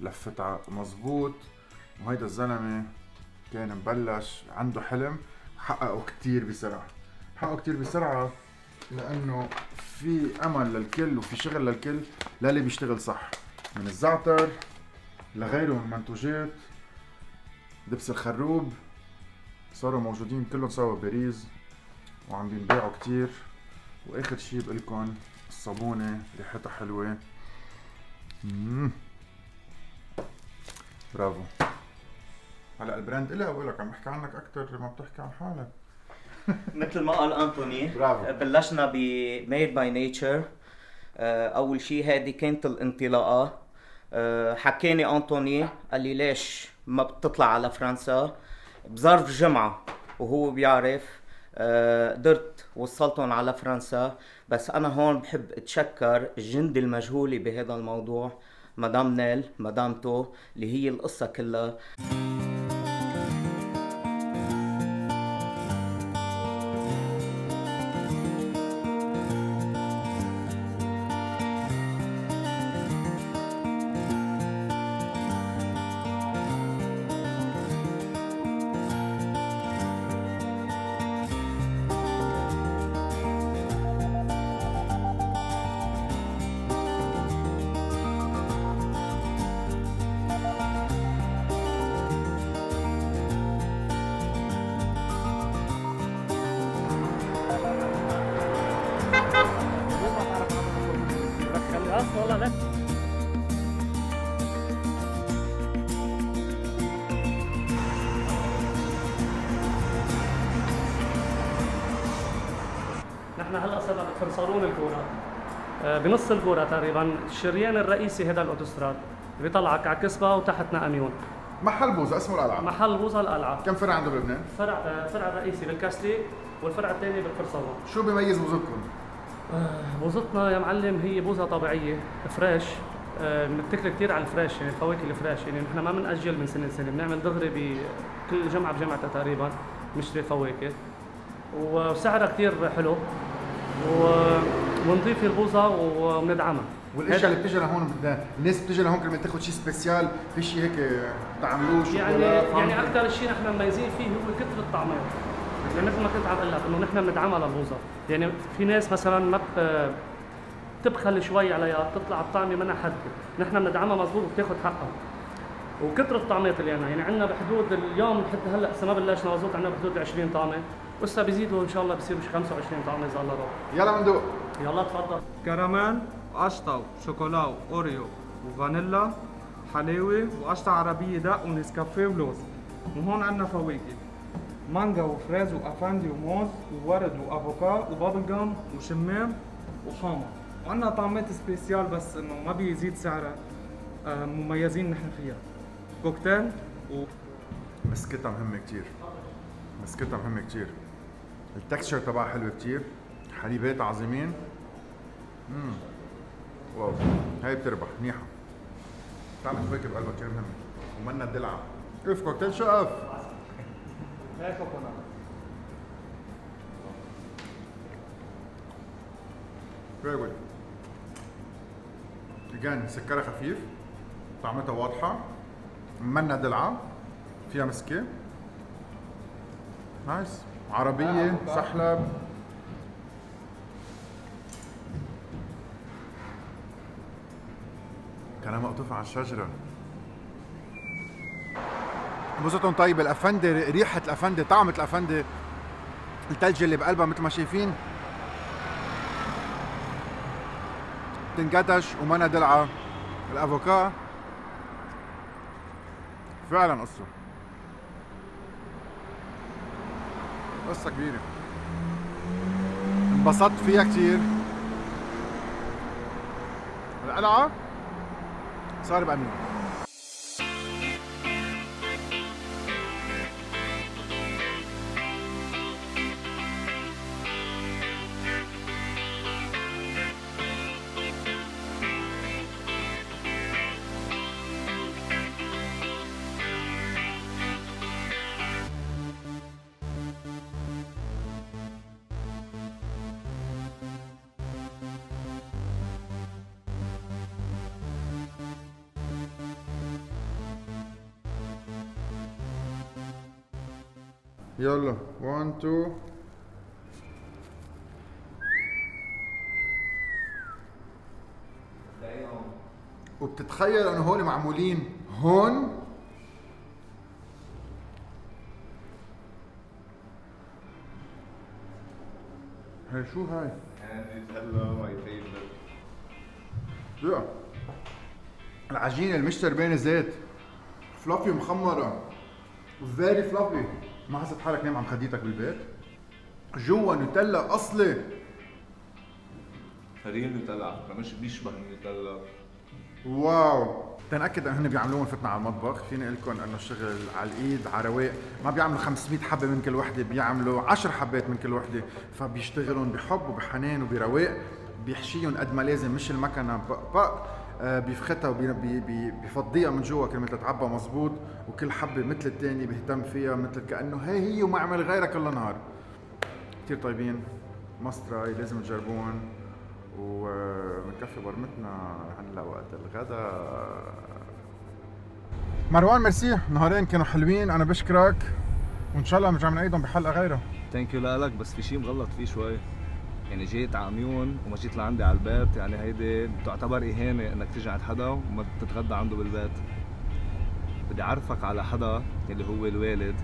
[SPEAKER 4] لفتها مزبوط وهيدا الزلمة كان مبلش عنده حلم حققه كتير بسرعة. حققه كتير بسرعة لأنه في أمل للكل وفي شغل للكل للي بيشتغل صح. من الزعتر لغيره من المنتوجات دبس الخروب صاروا موجودين كلهم سوا باريز وعم بينباعوا كتير. وآخر شي بقلكن الصابونة ريحتها حلوة. مم. برافو. هلأ ال brand إلها بقول لك عم بحكي عنك أكثر ما بتحكي عن حالك.
[SPEAKER 29] مثل ما قال أنتوني
[SPEAKER 4] برافو.
[SPEAKER 29] بلشنا ب Made by Nature أول شيء هذه كانت الانطلاقة. آه، حكاني أنتوني قال لي ليش ما بتطلع على فرنسا؟ بظرف جمعة وهو بيعرف. آه، قدرت وصلتهم على فرنسا. بس أنا هون بحب أتشكر الجندي المجهولة بهذا الموضوع مدام نيل مدامته اللي هي القصة كلها.
[SPEAKER 30] الكوره تقريبا الشريان الرئيسي هذا الأوتوستراد. بيطلعك على كوسبا وتحتنا أميون.
[SPEAKER 4] محل بوزة اسمه القلعة
[SPEAKER 30] محل بوزة القلعه
[SPEAKER 4] كم فرع عنده بلبنان؟
[SPEAKER 30] فرع الفرع الرئيسي بالكاستري والفرع الثاني بكفرصارون
[SPEAKER 4] شو بيميز بوزتكم؟
[SPEAKER 30] آه، بوزتنا يا معلم هي بوزة طبيعية fresh. آه، بنتكل كثير على ال fresh يعني الفواكه ال fresh. يعني نحن ما بنأجل من سنة لسنة بنعمل دغري بكل جمعة بجمعتها تقريبا بنشتري فواكه. وسعرها كثير حلو. ونضيف البوزة وبندعمها
[SPEAKER 4] والاشياء اللي بتجي لهون الناس بتجي لهون كرمال تاخذ شيء سبيسيال في شيء هيك تعملوه
[SPEAKER 30] يعني يعني أكثر شيء نحن مميزين فيه هو كثر الطعمات يعني مثل ما كنت عم أقول لك إنه نحن بندعمها للبوظه يعني في ناس مثلا ما بتبخل شوي عليها بتطلع الطعمه منها حد نحن بندعمها مضبوط وبتاخذ حقها. وكثر الطعمات اللي عندنا. يعني عندنا بحدود اليوم لحد هلأ ما بلشنا مضبوط عندنا بحدود 20 طعمة. ولسه بيزيدوا إن شاء الله بصيروا شي 25 طعمة إذا الله راد
[SPEAKER 4] يلا مندوق
[SPEAKER 30] يلا تفضل.
[SPEAKER 31] كراميل وقشطة وشوكولا وأوريو وفانيلا حلاوة وقشطة عربية دق ونسكافيه ولوز وهون عنا فواكه. مانجا وفريز وافندي وموز وورد وافوكا و bubble gum وشمام وحامض وعنا طعمات special بس إنه ما بيزيد سعرها آه، مميزين نحن فيها. كوكتيل و
[SPEAKER 4] مسكتها مهمة كتير. مسكتها مهمة كتير. ال texture تبعها حلو كتير. حليبات عظيمين. امم wow. هاي بتربح. منيحة. تعمل فواكه بقلبها كتير مهمة ومنا الدلعة اف كوكتيل شقف.
[SPEAKER 30] هاي coconut.
[SPEAKER 4] very good again سكرها خفيف. طعمتها واضحة. منا دلعة فيها مسكة. نايس عربية. سحلب. كلام مقطوف على الشجرة. بوزتهم طيب الأفندي ريحة الأفندي طعمة الأفندي الثلج اللي بقلبها مثل ما شايفين. تنقدش ومنا دلعة الأفوكا. فعلا قصة. قصة كبيرة. انبسطت فيها كتير. القلعة؟ صار بأمين يلا 1 2 وبتتخيل إنه هول معمولين. هون. هي شو هاي؟
[SPEAKER 12] هلا ماي فيفرت
[SPEAKER 4] العجينة المشتر بين زيت fluffy ومخمره very fluffy ما حسيت حالك نايم عم خديتك بالبيت؟ جوا نوتيلا أصلي.
[SPEAKER 12] real نوتيلا مش بيشبه النوتيلا
[SPEAKER 4] wow. تنأكد انه هن بيعملوهم فتنا على المطبخ. فيني أقول لكم إنه الشغل على الإيد على رواق. ما بيعملوا 500 حبة من كل وحدة بيعملوا 10 حبات من كل وحدة. فبيشتغلون بحب وبحنان وبرواق. بيحشيهم قد ما لازم مش المكنة. بق بق بيفختها وبيفضيها من جوا كرمال تتعبى مزبوط وكل حبه مثل الثاني بيهتم فيها مثل كأنه هي هي وما عمل غيرها كل نهار. كثير طيبين must try لازم تجربون. وبنكفي برمتنا هلا وقت الغداء مروان ميرسي. نهارين كانوا حلوين. أنا بشكرك. وإن شاء الله بنرجع بنعيدهم بحلقة غيرها.
[SPEAKER 12] thank you لك بس في شيء مغلط فيه شوي. يعني جيت على عميون وما جيت لعندي على البيت يعني هيدي تعتبر إهانة إنك تيجي عند حدا وما تتغدى عنده بالبيت. بدي أعرفك على حدا اللي هو الوالد.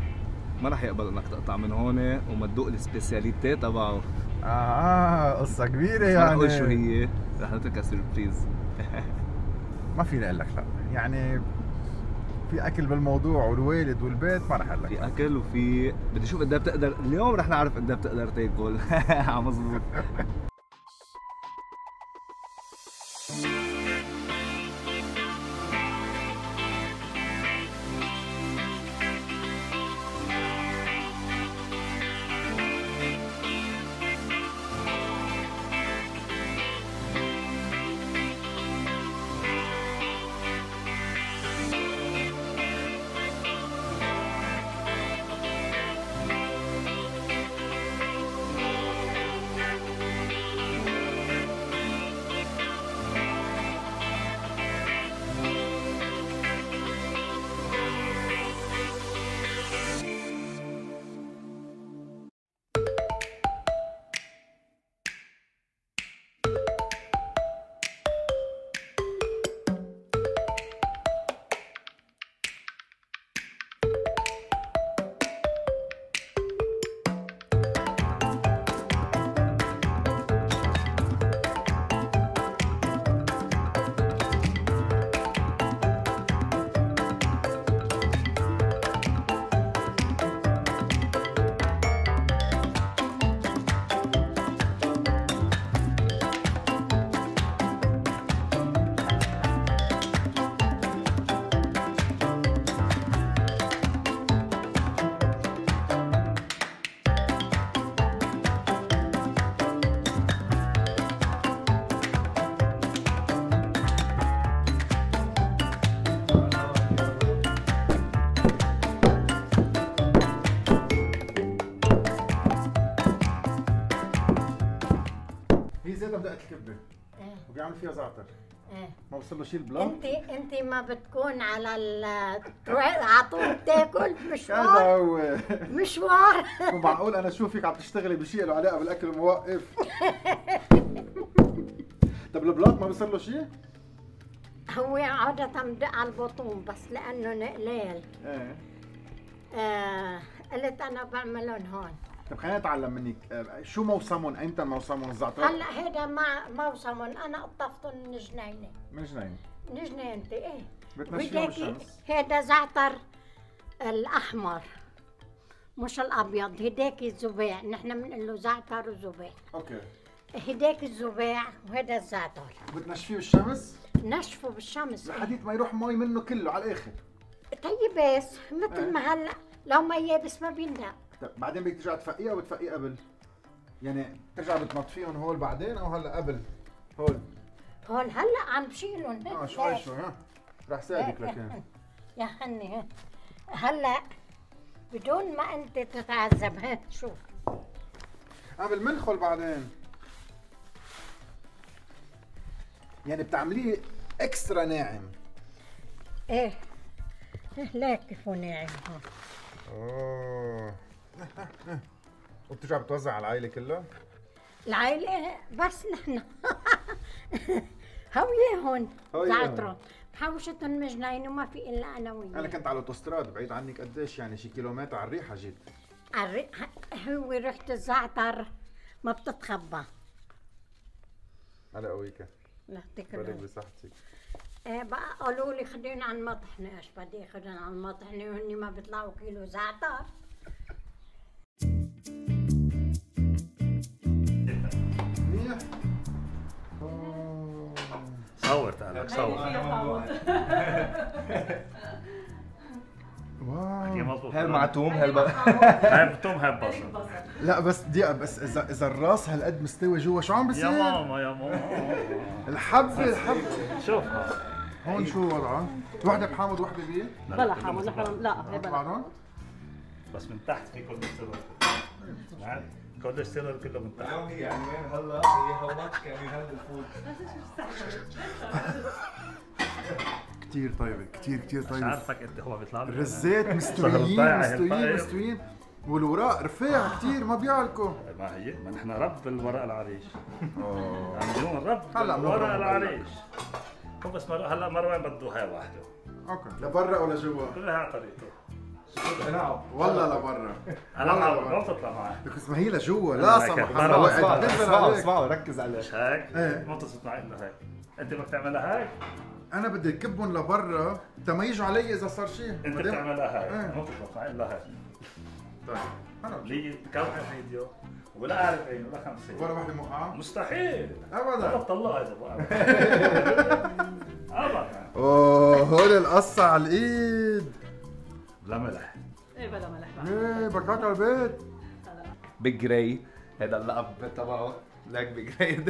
[SPEAKER 12] ما رح يقبل إنك تقطع من هون وما تدوق ال speciality تبعه.
[SPEAKER 4] آه قصة كبيرة
[SPEAKER 12] ما رح أقول
[SPEAKER 4] يعني
[SPEAKER 12] شو هي. رح نتركها surprise
[SPEAKER 4] ما فيني أقول لك لا. يعني في أكل بالموضوع والوالد والبيت ما رح لك.
[SPEAKER 12] في أكل وفي بدي أشوف قد إيه بتقدر اليوم رح نعرف قد إيه بتقدر تاكل. مزبوط
[SPEAKER 4] وبيعمل فيها زعتر.
[SPEAKER 32] إيه.
[SPEAKER 4] ما شيء البلاط
[SPEAKER 32] انت أنت ما بتكون على ال على طول تاكل
[SPEAKER 4] هذا
[SPEAKER 32] مشوار
[SPEAKER 4] هو
[SPEAKER 32] مشوار.
[SPEAKER 4] معقول أنا اشوفك عم تشتغلي بشيء له علاقة بالأكل وموقف طب البلاط ما بيصير له شيء؟
[SPEAKER 32] هو عادة بدق على البطون بس لأنه قليل
[SPEAKER 4] إيه.
[SPEAKER 32] آه قلت أنا بعملهم هون.
[SPEAKER 4] طب خليني اتعلم منك. شو موسمهم ايمتى موسمهم الزعتر؟
[SPEAKER 32] هلأ هيدا ما موسمهم أنا قطفتهم من جنينة
[SPEAKER 4] من جنين
[SPEAKER 32] من جنينتي إيه
[SPEAKER 4] بتمشيهم
[SPEAKER 32] هيدا زعتر الأحمر مش الأبيض هيداك الزباع نحن بنقول له زعتر وزباع
[SPEAKER 4] okay.
[SPEAKER 32] هيداك الزباع وهيدا الزعتر.
[SPEAKER 4] بتنشفيه بالشمس؟
[SPEAKER 32] نشفه بالشمس.
[SPEAKER 4] لحديت ما يروح مي منه كله على الآخر.
[SPEAKER 32] طيب بس
[SPEAKER 4] إيه.
[SPEAKER 32] مثل ما هلأ لو ما يابس ما بيندق.
[SPEAKER 4] طيب بعدين بدك ترجع تفقيها وتفقيه قبل. يعني ترجع بتنطفيهم هول بعدين أو هلأ قبل؟ هول.
[SPEAKER 32] هون هلأ عم بشيلهم
[SPEAKER 4] آه شوي شوي ها. رح ساعدك لكن
[SPEAKER 32] يا حني. هلأ بدون ما أنت تتعذب ها شوف
[SPEAKER 4] قبل منخل بعدين. يعني بتعمليه إكسترا ناعم.
[SPEAKER 32] إيه. إيه، ليك كيف ناعم هون.
[SPEAKER 4] أوه. وبترجع بتوزع على العائلة كلها؟
[SPEAKER 32] العائلة بس نحن. هوياهن
[SPEAKER 4] هوياهن.
[SPEAKER 32] زعترهم محوشتهم مجنين وما في إلا أنا وياه
[SPEAKER 4] أنا كنت على الأوتوستراد بعيد عنك قديش يعني شي كيلومتر على الريحة جيت.
[SPEAKER 32] الري... هو ريحة الزعتر ما بتتخبى.
[SPEAKER 4] هلا قويك.
[SPEAKER 32] يعطيك
[SPEAKER 4] بالك
[SPEAKER 32] العافية
[SPEAKER 4] بصحتك.
[SPEAKER 32] إيه بقى قالوا لي خدينا على المطحنة إيش بدي اخذهم على المطحنة وهني ما بيطلعوا كيلو زعتر.
[SPEAKER 33] صور تعال صور.
[SPEAKER 4] واو.
[SPEAKER 12] هل مع توم؟ هل ب...
[SPEAKER 33] هاي توم. هاي بصل
[SPEAKER 4] لا بس دقيقة بس إذا إذا الراس هالقد مستوي جوا شو عم بصير؟
[SPEAKER 33] يا ماما يا ماما.
[SPEAKER 4] الحبة الحبة
[SPEAKER 33] شوف.
[SPEAKER 4] هون شو وضعها؟ وحدة بحامض وحدة بيه؟
[SPEAKER 33] بلا حامض، نحن-
[SPEAKER 24] لا هي بلا.
[SPEAKER 33] بس من تحت في كوليسترول نعم. كوليسترول كله من تحت.
[SPEAKER 12] اليوم هي عنوان هلا؟ هي هاو ماتش كان يو هاندل فود
[SPEAKER 4] كتير طيبة كتير كتير
[SPEAKER 33] مش
[SPEAKER 4] طيبة.
[SPEAKER 33] عارفك انت هو بيطلع
[SPEAKER 4] الرزات
[SPEAKER 33] شهر
[SPEAKER 4] مستويين مستويين. مستويين. والوراق رفيع كتير ما بيعلكوا
[SPEAKER 33] ما هي ما نحن رب الورق العريش.
[SPEAKER 4] آه
[SPEAKER 33] عم رب
[SPEAKER 4] هلا
[SPEAKER 33] الورق العريش. هو بس مر... هلا مروان بده هاي وحده.
[SPEAKER 4] أوكي. لبرا ولا جوا؟
[SPEAKER 33] كلها على طريقته
[SPEAKER 4] والله لبرا أنا
[SPEAKER 33] ما. ما بتطلع معي
[SPEAKER 4] لك هي لجوا لا سمح الله. وقعت
[SPEAKER 12] اسمعوا اسمعوا ركز عليه.
[SPEAKER 33] مش هيك؟
[SPEAKER 4] إيه.
[SPEAKER 33] ما بتصير الا هيك. أنت بدك تعملها هيك؟
[SPEAKER 4] أنا بدي أكبهم لبرا. تما يجوا علي إذا صار شيء أنت
[SPEAKER 33] بتعملها هيك. ما بتطلع معي الا هيك.
[SPEAKER 4] طيب. أنا
[SPEAKER 33] لي كوكب فيديو ولا اعرف عينه ولا خمسة.
[SPEAKER 4] ولا وحده موقعه
[SPEAKER 33] مستحيل.
[SPEAKER 4] ابدا.
[SPEAKER 33] أنا بطلع اذا بقى ابدا.
[SPEAKER 4] أوه هول القصة على الإيد.
[SPEAKER 33] لا ملح.
[SPEAKER 24] إيه بلا ملح
[SPEAKER 4] إيه بكاك على البيت
[SPEAKER 12] بيج جراي هذا اللقب تبعه. لايك بيج جراي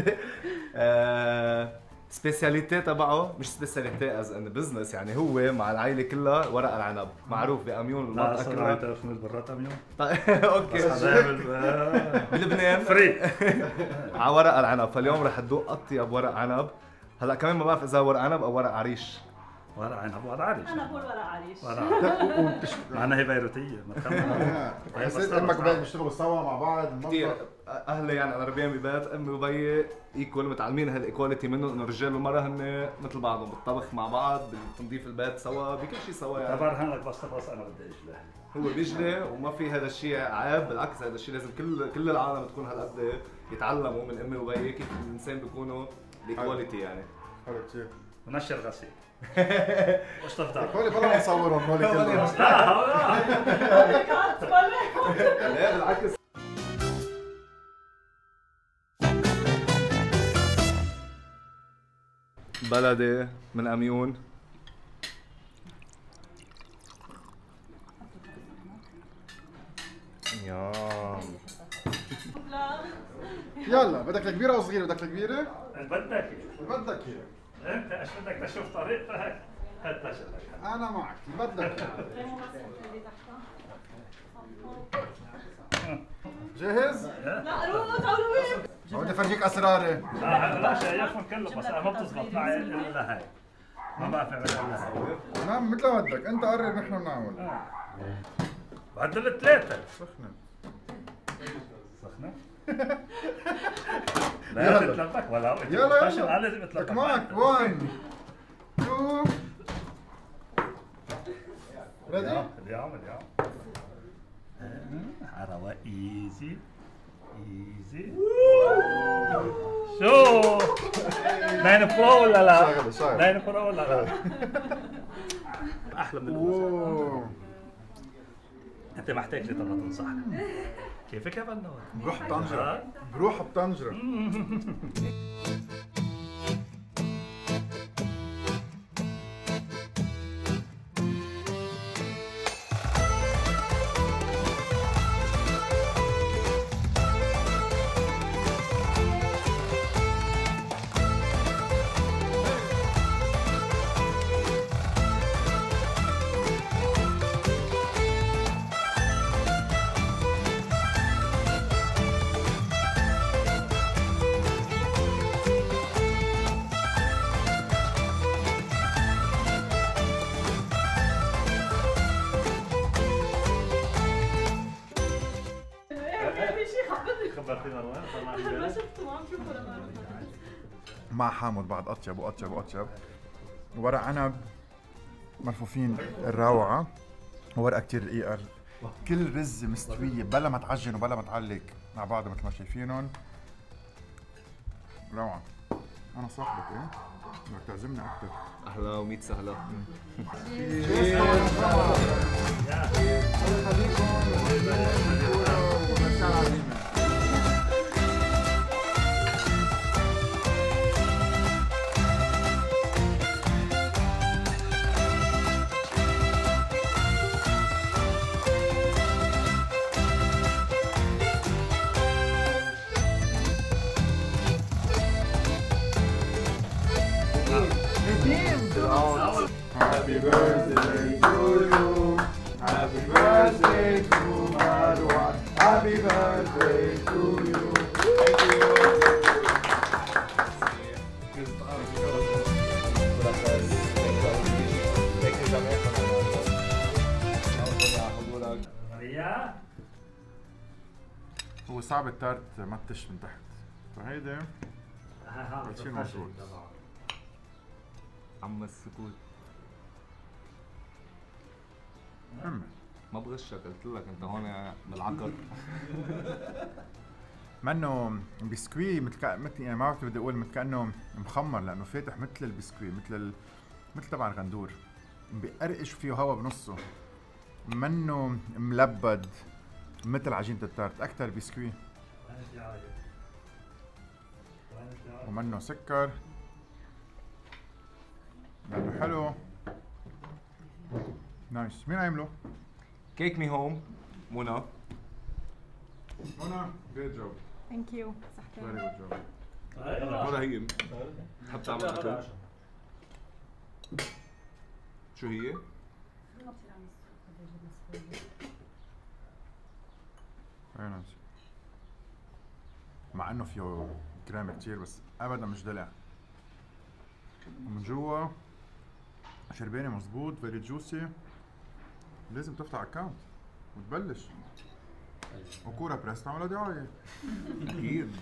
[SPEAKER 12] آه، سبيسياليتي تبعه. مش سبيسياليتي از ان بزنس يعني هو مع العائله كلها ورق العنب. معروف بأميون
[SPEAKER 33] لا
[SPEAKER 12] والمنطقة
[SPEAKER 33] صار
[SPEAKER 12] كلها.
[SPEAKER 33] تعرف من برات أميون.
[SPEAKER 12] طيب
[SPEAKER 33] أوكي.
[SPEAKER 12] بلبنان.
[SPEAKER 33] فري.
[SPEAKER 12] على ورق العنب. فاليوم رح تدوق أطيب ورق عنب. هلا كمان ما بعرف إذا ورق عنب أو ورق عريش.
[SPEAKER 33] ورق عنب ورق عريش
[SPEAKER 24] أنا بقول ورق عريش.
[SPEAKER 33] ورق عنب معنا هي بيروتيه ما
[SPEAKER 4] حسيت أمك وبيك بيشتغلوا سوا مع بعض
[SPEAKER 12] كثير أهلي يعني أنا ربيان ببيت أمي وبيي equal متعلمين هال equality منه إنه الرجال والمرأة هن مثل بعضهم بالطبخ مع بعض بتنظيف البيت سوا بكل شيء سوا يعني.
[SPEAKER 33] تبع لك بس خلص أنا بدي اجلى
[SPEAKER 12] هو بيجلي وما في هذا الشيء عيب بالعكس هذا الشيء لازم كل كل العالم تكون هالقد يتعلموا من أمي وبيي كيف الإنسان بيكونوا ال equality يعني.
[SPEAKER 4] حلو كثير
[SPEAKER 33] ونشر غسيل. وش تفضل؟
[SPEAKER 4] هولي بلا نصورهم هولي كلهم
[SPEAKER 33] لا
[SPEAKER 12] بالعكس بلدي من اميون يام
[SPEAKER 4] يلا بدك الكبيرة أو صغيرة بدك الكبيرة؟
[SPEAKER 33] بدك
[SPEAKER 4] بدك
[SPEAKER 33] أنت إيش بدك تشوف طريقتك هات لك
[SPEAKER 4] أنا معك. بدك جاهز؟
[SPEAKER 24] لا روح قولوا
[SPEAKER 4] بدي افرجيك اسراري
[SPEAKER 33] لا لا شايفهم كله بس أنا ما بتزبط. معي إلا هاي. ما بعرف اعمل إلا هاي.
[SPEAKER 4] نعم مثل ما بدك. أنت قرر نحن بنعمل
[SPEAKER 33] بعدل ثلاثة
[SPEAKER 4] سخنة.
[SPEAKER 33] سخنة؟
[SPEAKER 4] يلا.
[SPEAKER 33] لا تتلبك ولا
[SPEAKER 4] يلا يلا
[SPEAKER 33] لازم اتلبك
[SPEAKER 4] معك 1 2 ريدي؟
[SPEAKER 33] اليوم اليوم عروا ايزي ايزي شو ناين برو ولا لا؟ ناين برو ولا لا؟ أحلى من انت محتاج لي تنصحني كيفك يا بنور؟
[SPEAKER 4] بروح بطنجرة بروح بطنجرة. مع حامض بعد اطيب واطيب واطيب ورق عنب ملفوفين الروعه وورقه كتير رقيقه كل رزه مستوية بلا ما تعجن وبلا ما تعلق مع بعض مثل ما شايفينهم. روعة. أنا صاحبك إيه؟ بدك تعزمني أكثر
[SPEAKER 12] أهلا وميت سهلا.
[SPEAKER 4] Happy birthday to you. Happy birthday to Marwan. Happy birthday to you. Thank you. هو صعب التارت ما تش من تحت فهيدي بتصير مظبوط
[SPEAKER 12] عم السكوت ما بغشك قلت لك أنت هون بالعقل
[SPEAKER 4] منه بسكوي مثل مثل يعني ما بعرف بدي أقول مثل كأنه مخمر لأنه فاتح مثل البسكوي مثل ال... مثل تبع الغندور. بقرقش فيه هواء بنصه. منه ملبد مثل عجينة التارت. أكثر بسكوي. ومنه سكر. منه حلو. nice مين عمله؟
[SPEAKER 12] take me home منى
[SPEAKER 4] منى great job
[SPEAKER 18] thank you
[SPEAKER 4] very good job
[SPEAKER 12] مرة هي تحب تعمل اكل شو هي؟
[SPEAKER 4] very nice مع إنه فيه كريمة كتير بس ابدا مش دلع. ومن جوا. شربانة مزبوط very juicy لازم تفتح account وتبلش. وكورة بريس تعملها دعاية.
[SPEAKER 12] أكيد.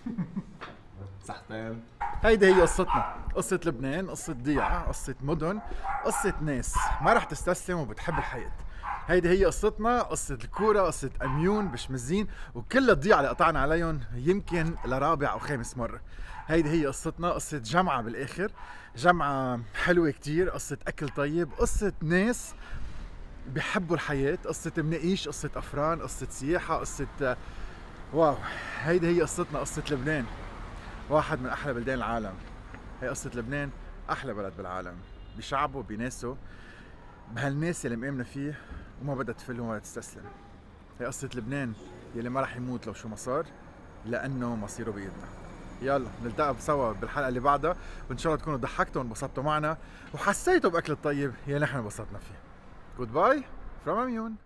[SPEAKER 12] صحتين
[SPEAKER 4] هيدي هي قصتنا. قصة لبنان قصة ضيعة قصة مدن قصة ناس ما رح تستسلم وبتحب الحياة. هيدي هي قصتنا قصة الكورة قصة أميون بشمزين وكل الضيعة اللي قطعنا عليهم يمكن لرابع أو خامس مرة. هيدي هي قصتنا قصة جمعة بالآخر. جمعة حلوة كتير قصة أكل طيب قصة ناس بيحبوا الحياة قصة مناقيش قصة أفران قصة سياحة قصة واو هيدي هي قصتنا قصة لبنان. واحد من أحلى بلدان العالم. هي قصة لبنان أحلى بلد بالعالم. بشعبه بناسه بهالناس اللي مآمنة فيه وما بدها تفل وما بدها تستسلم. هي قصة لبنان يلي ما رح يموت لو شو ما صار لأنه مصيره بإيدنا. يلا نلتقى سوا بالحلقة اللي بعدها. وإن شاء الله تكونوا ضحكتوا وانبسطتوا معنا وحسيتوا بأكل الطيب يلي نحن انبسطنا فيه. goodbye from اميون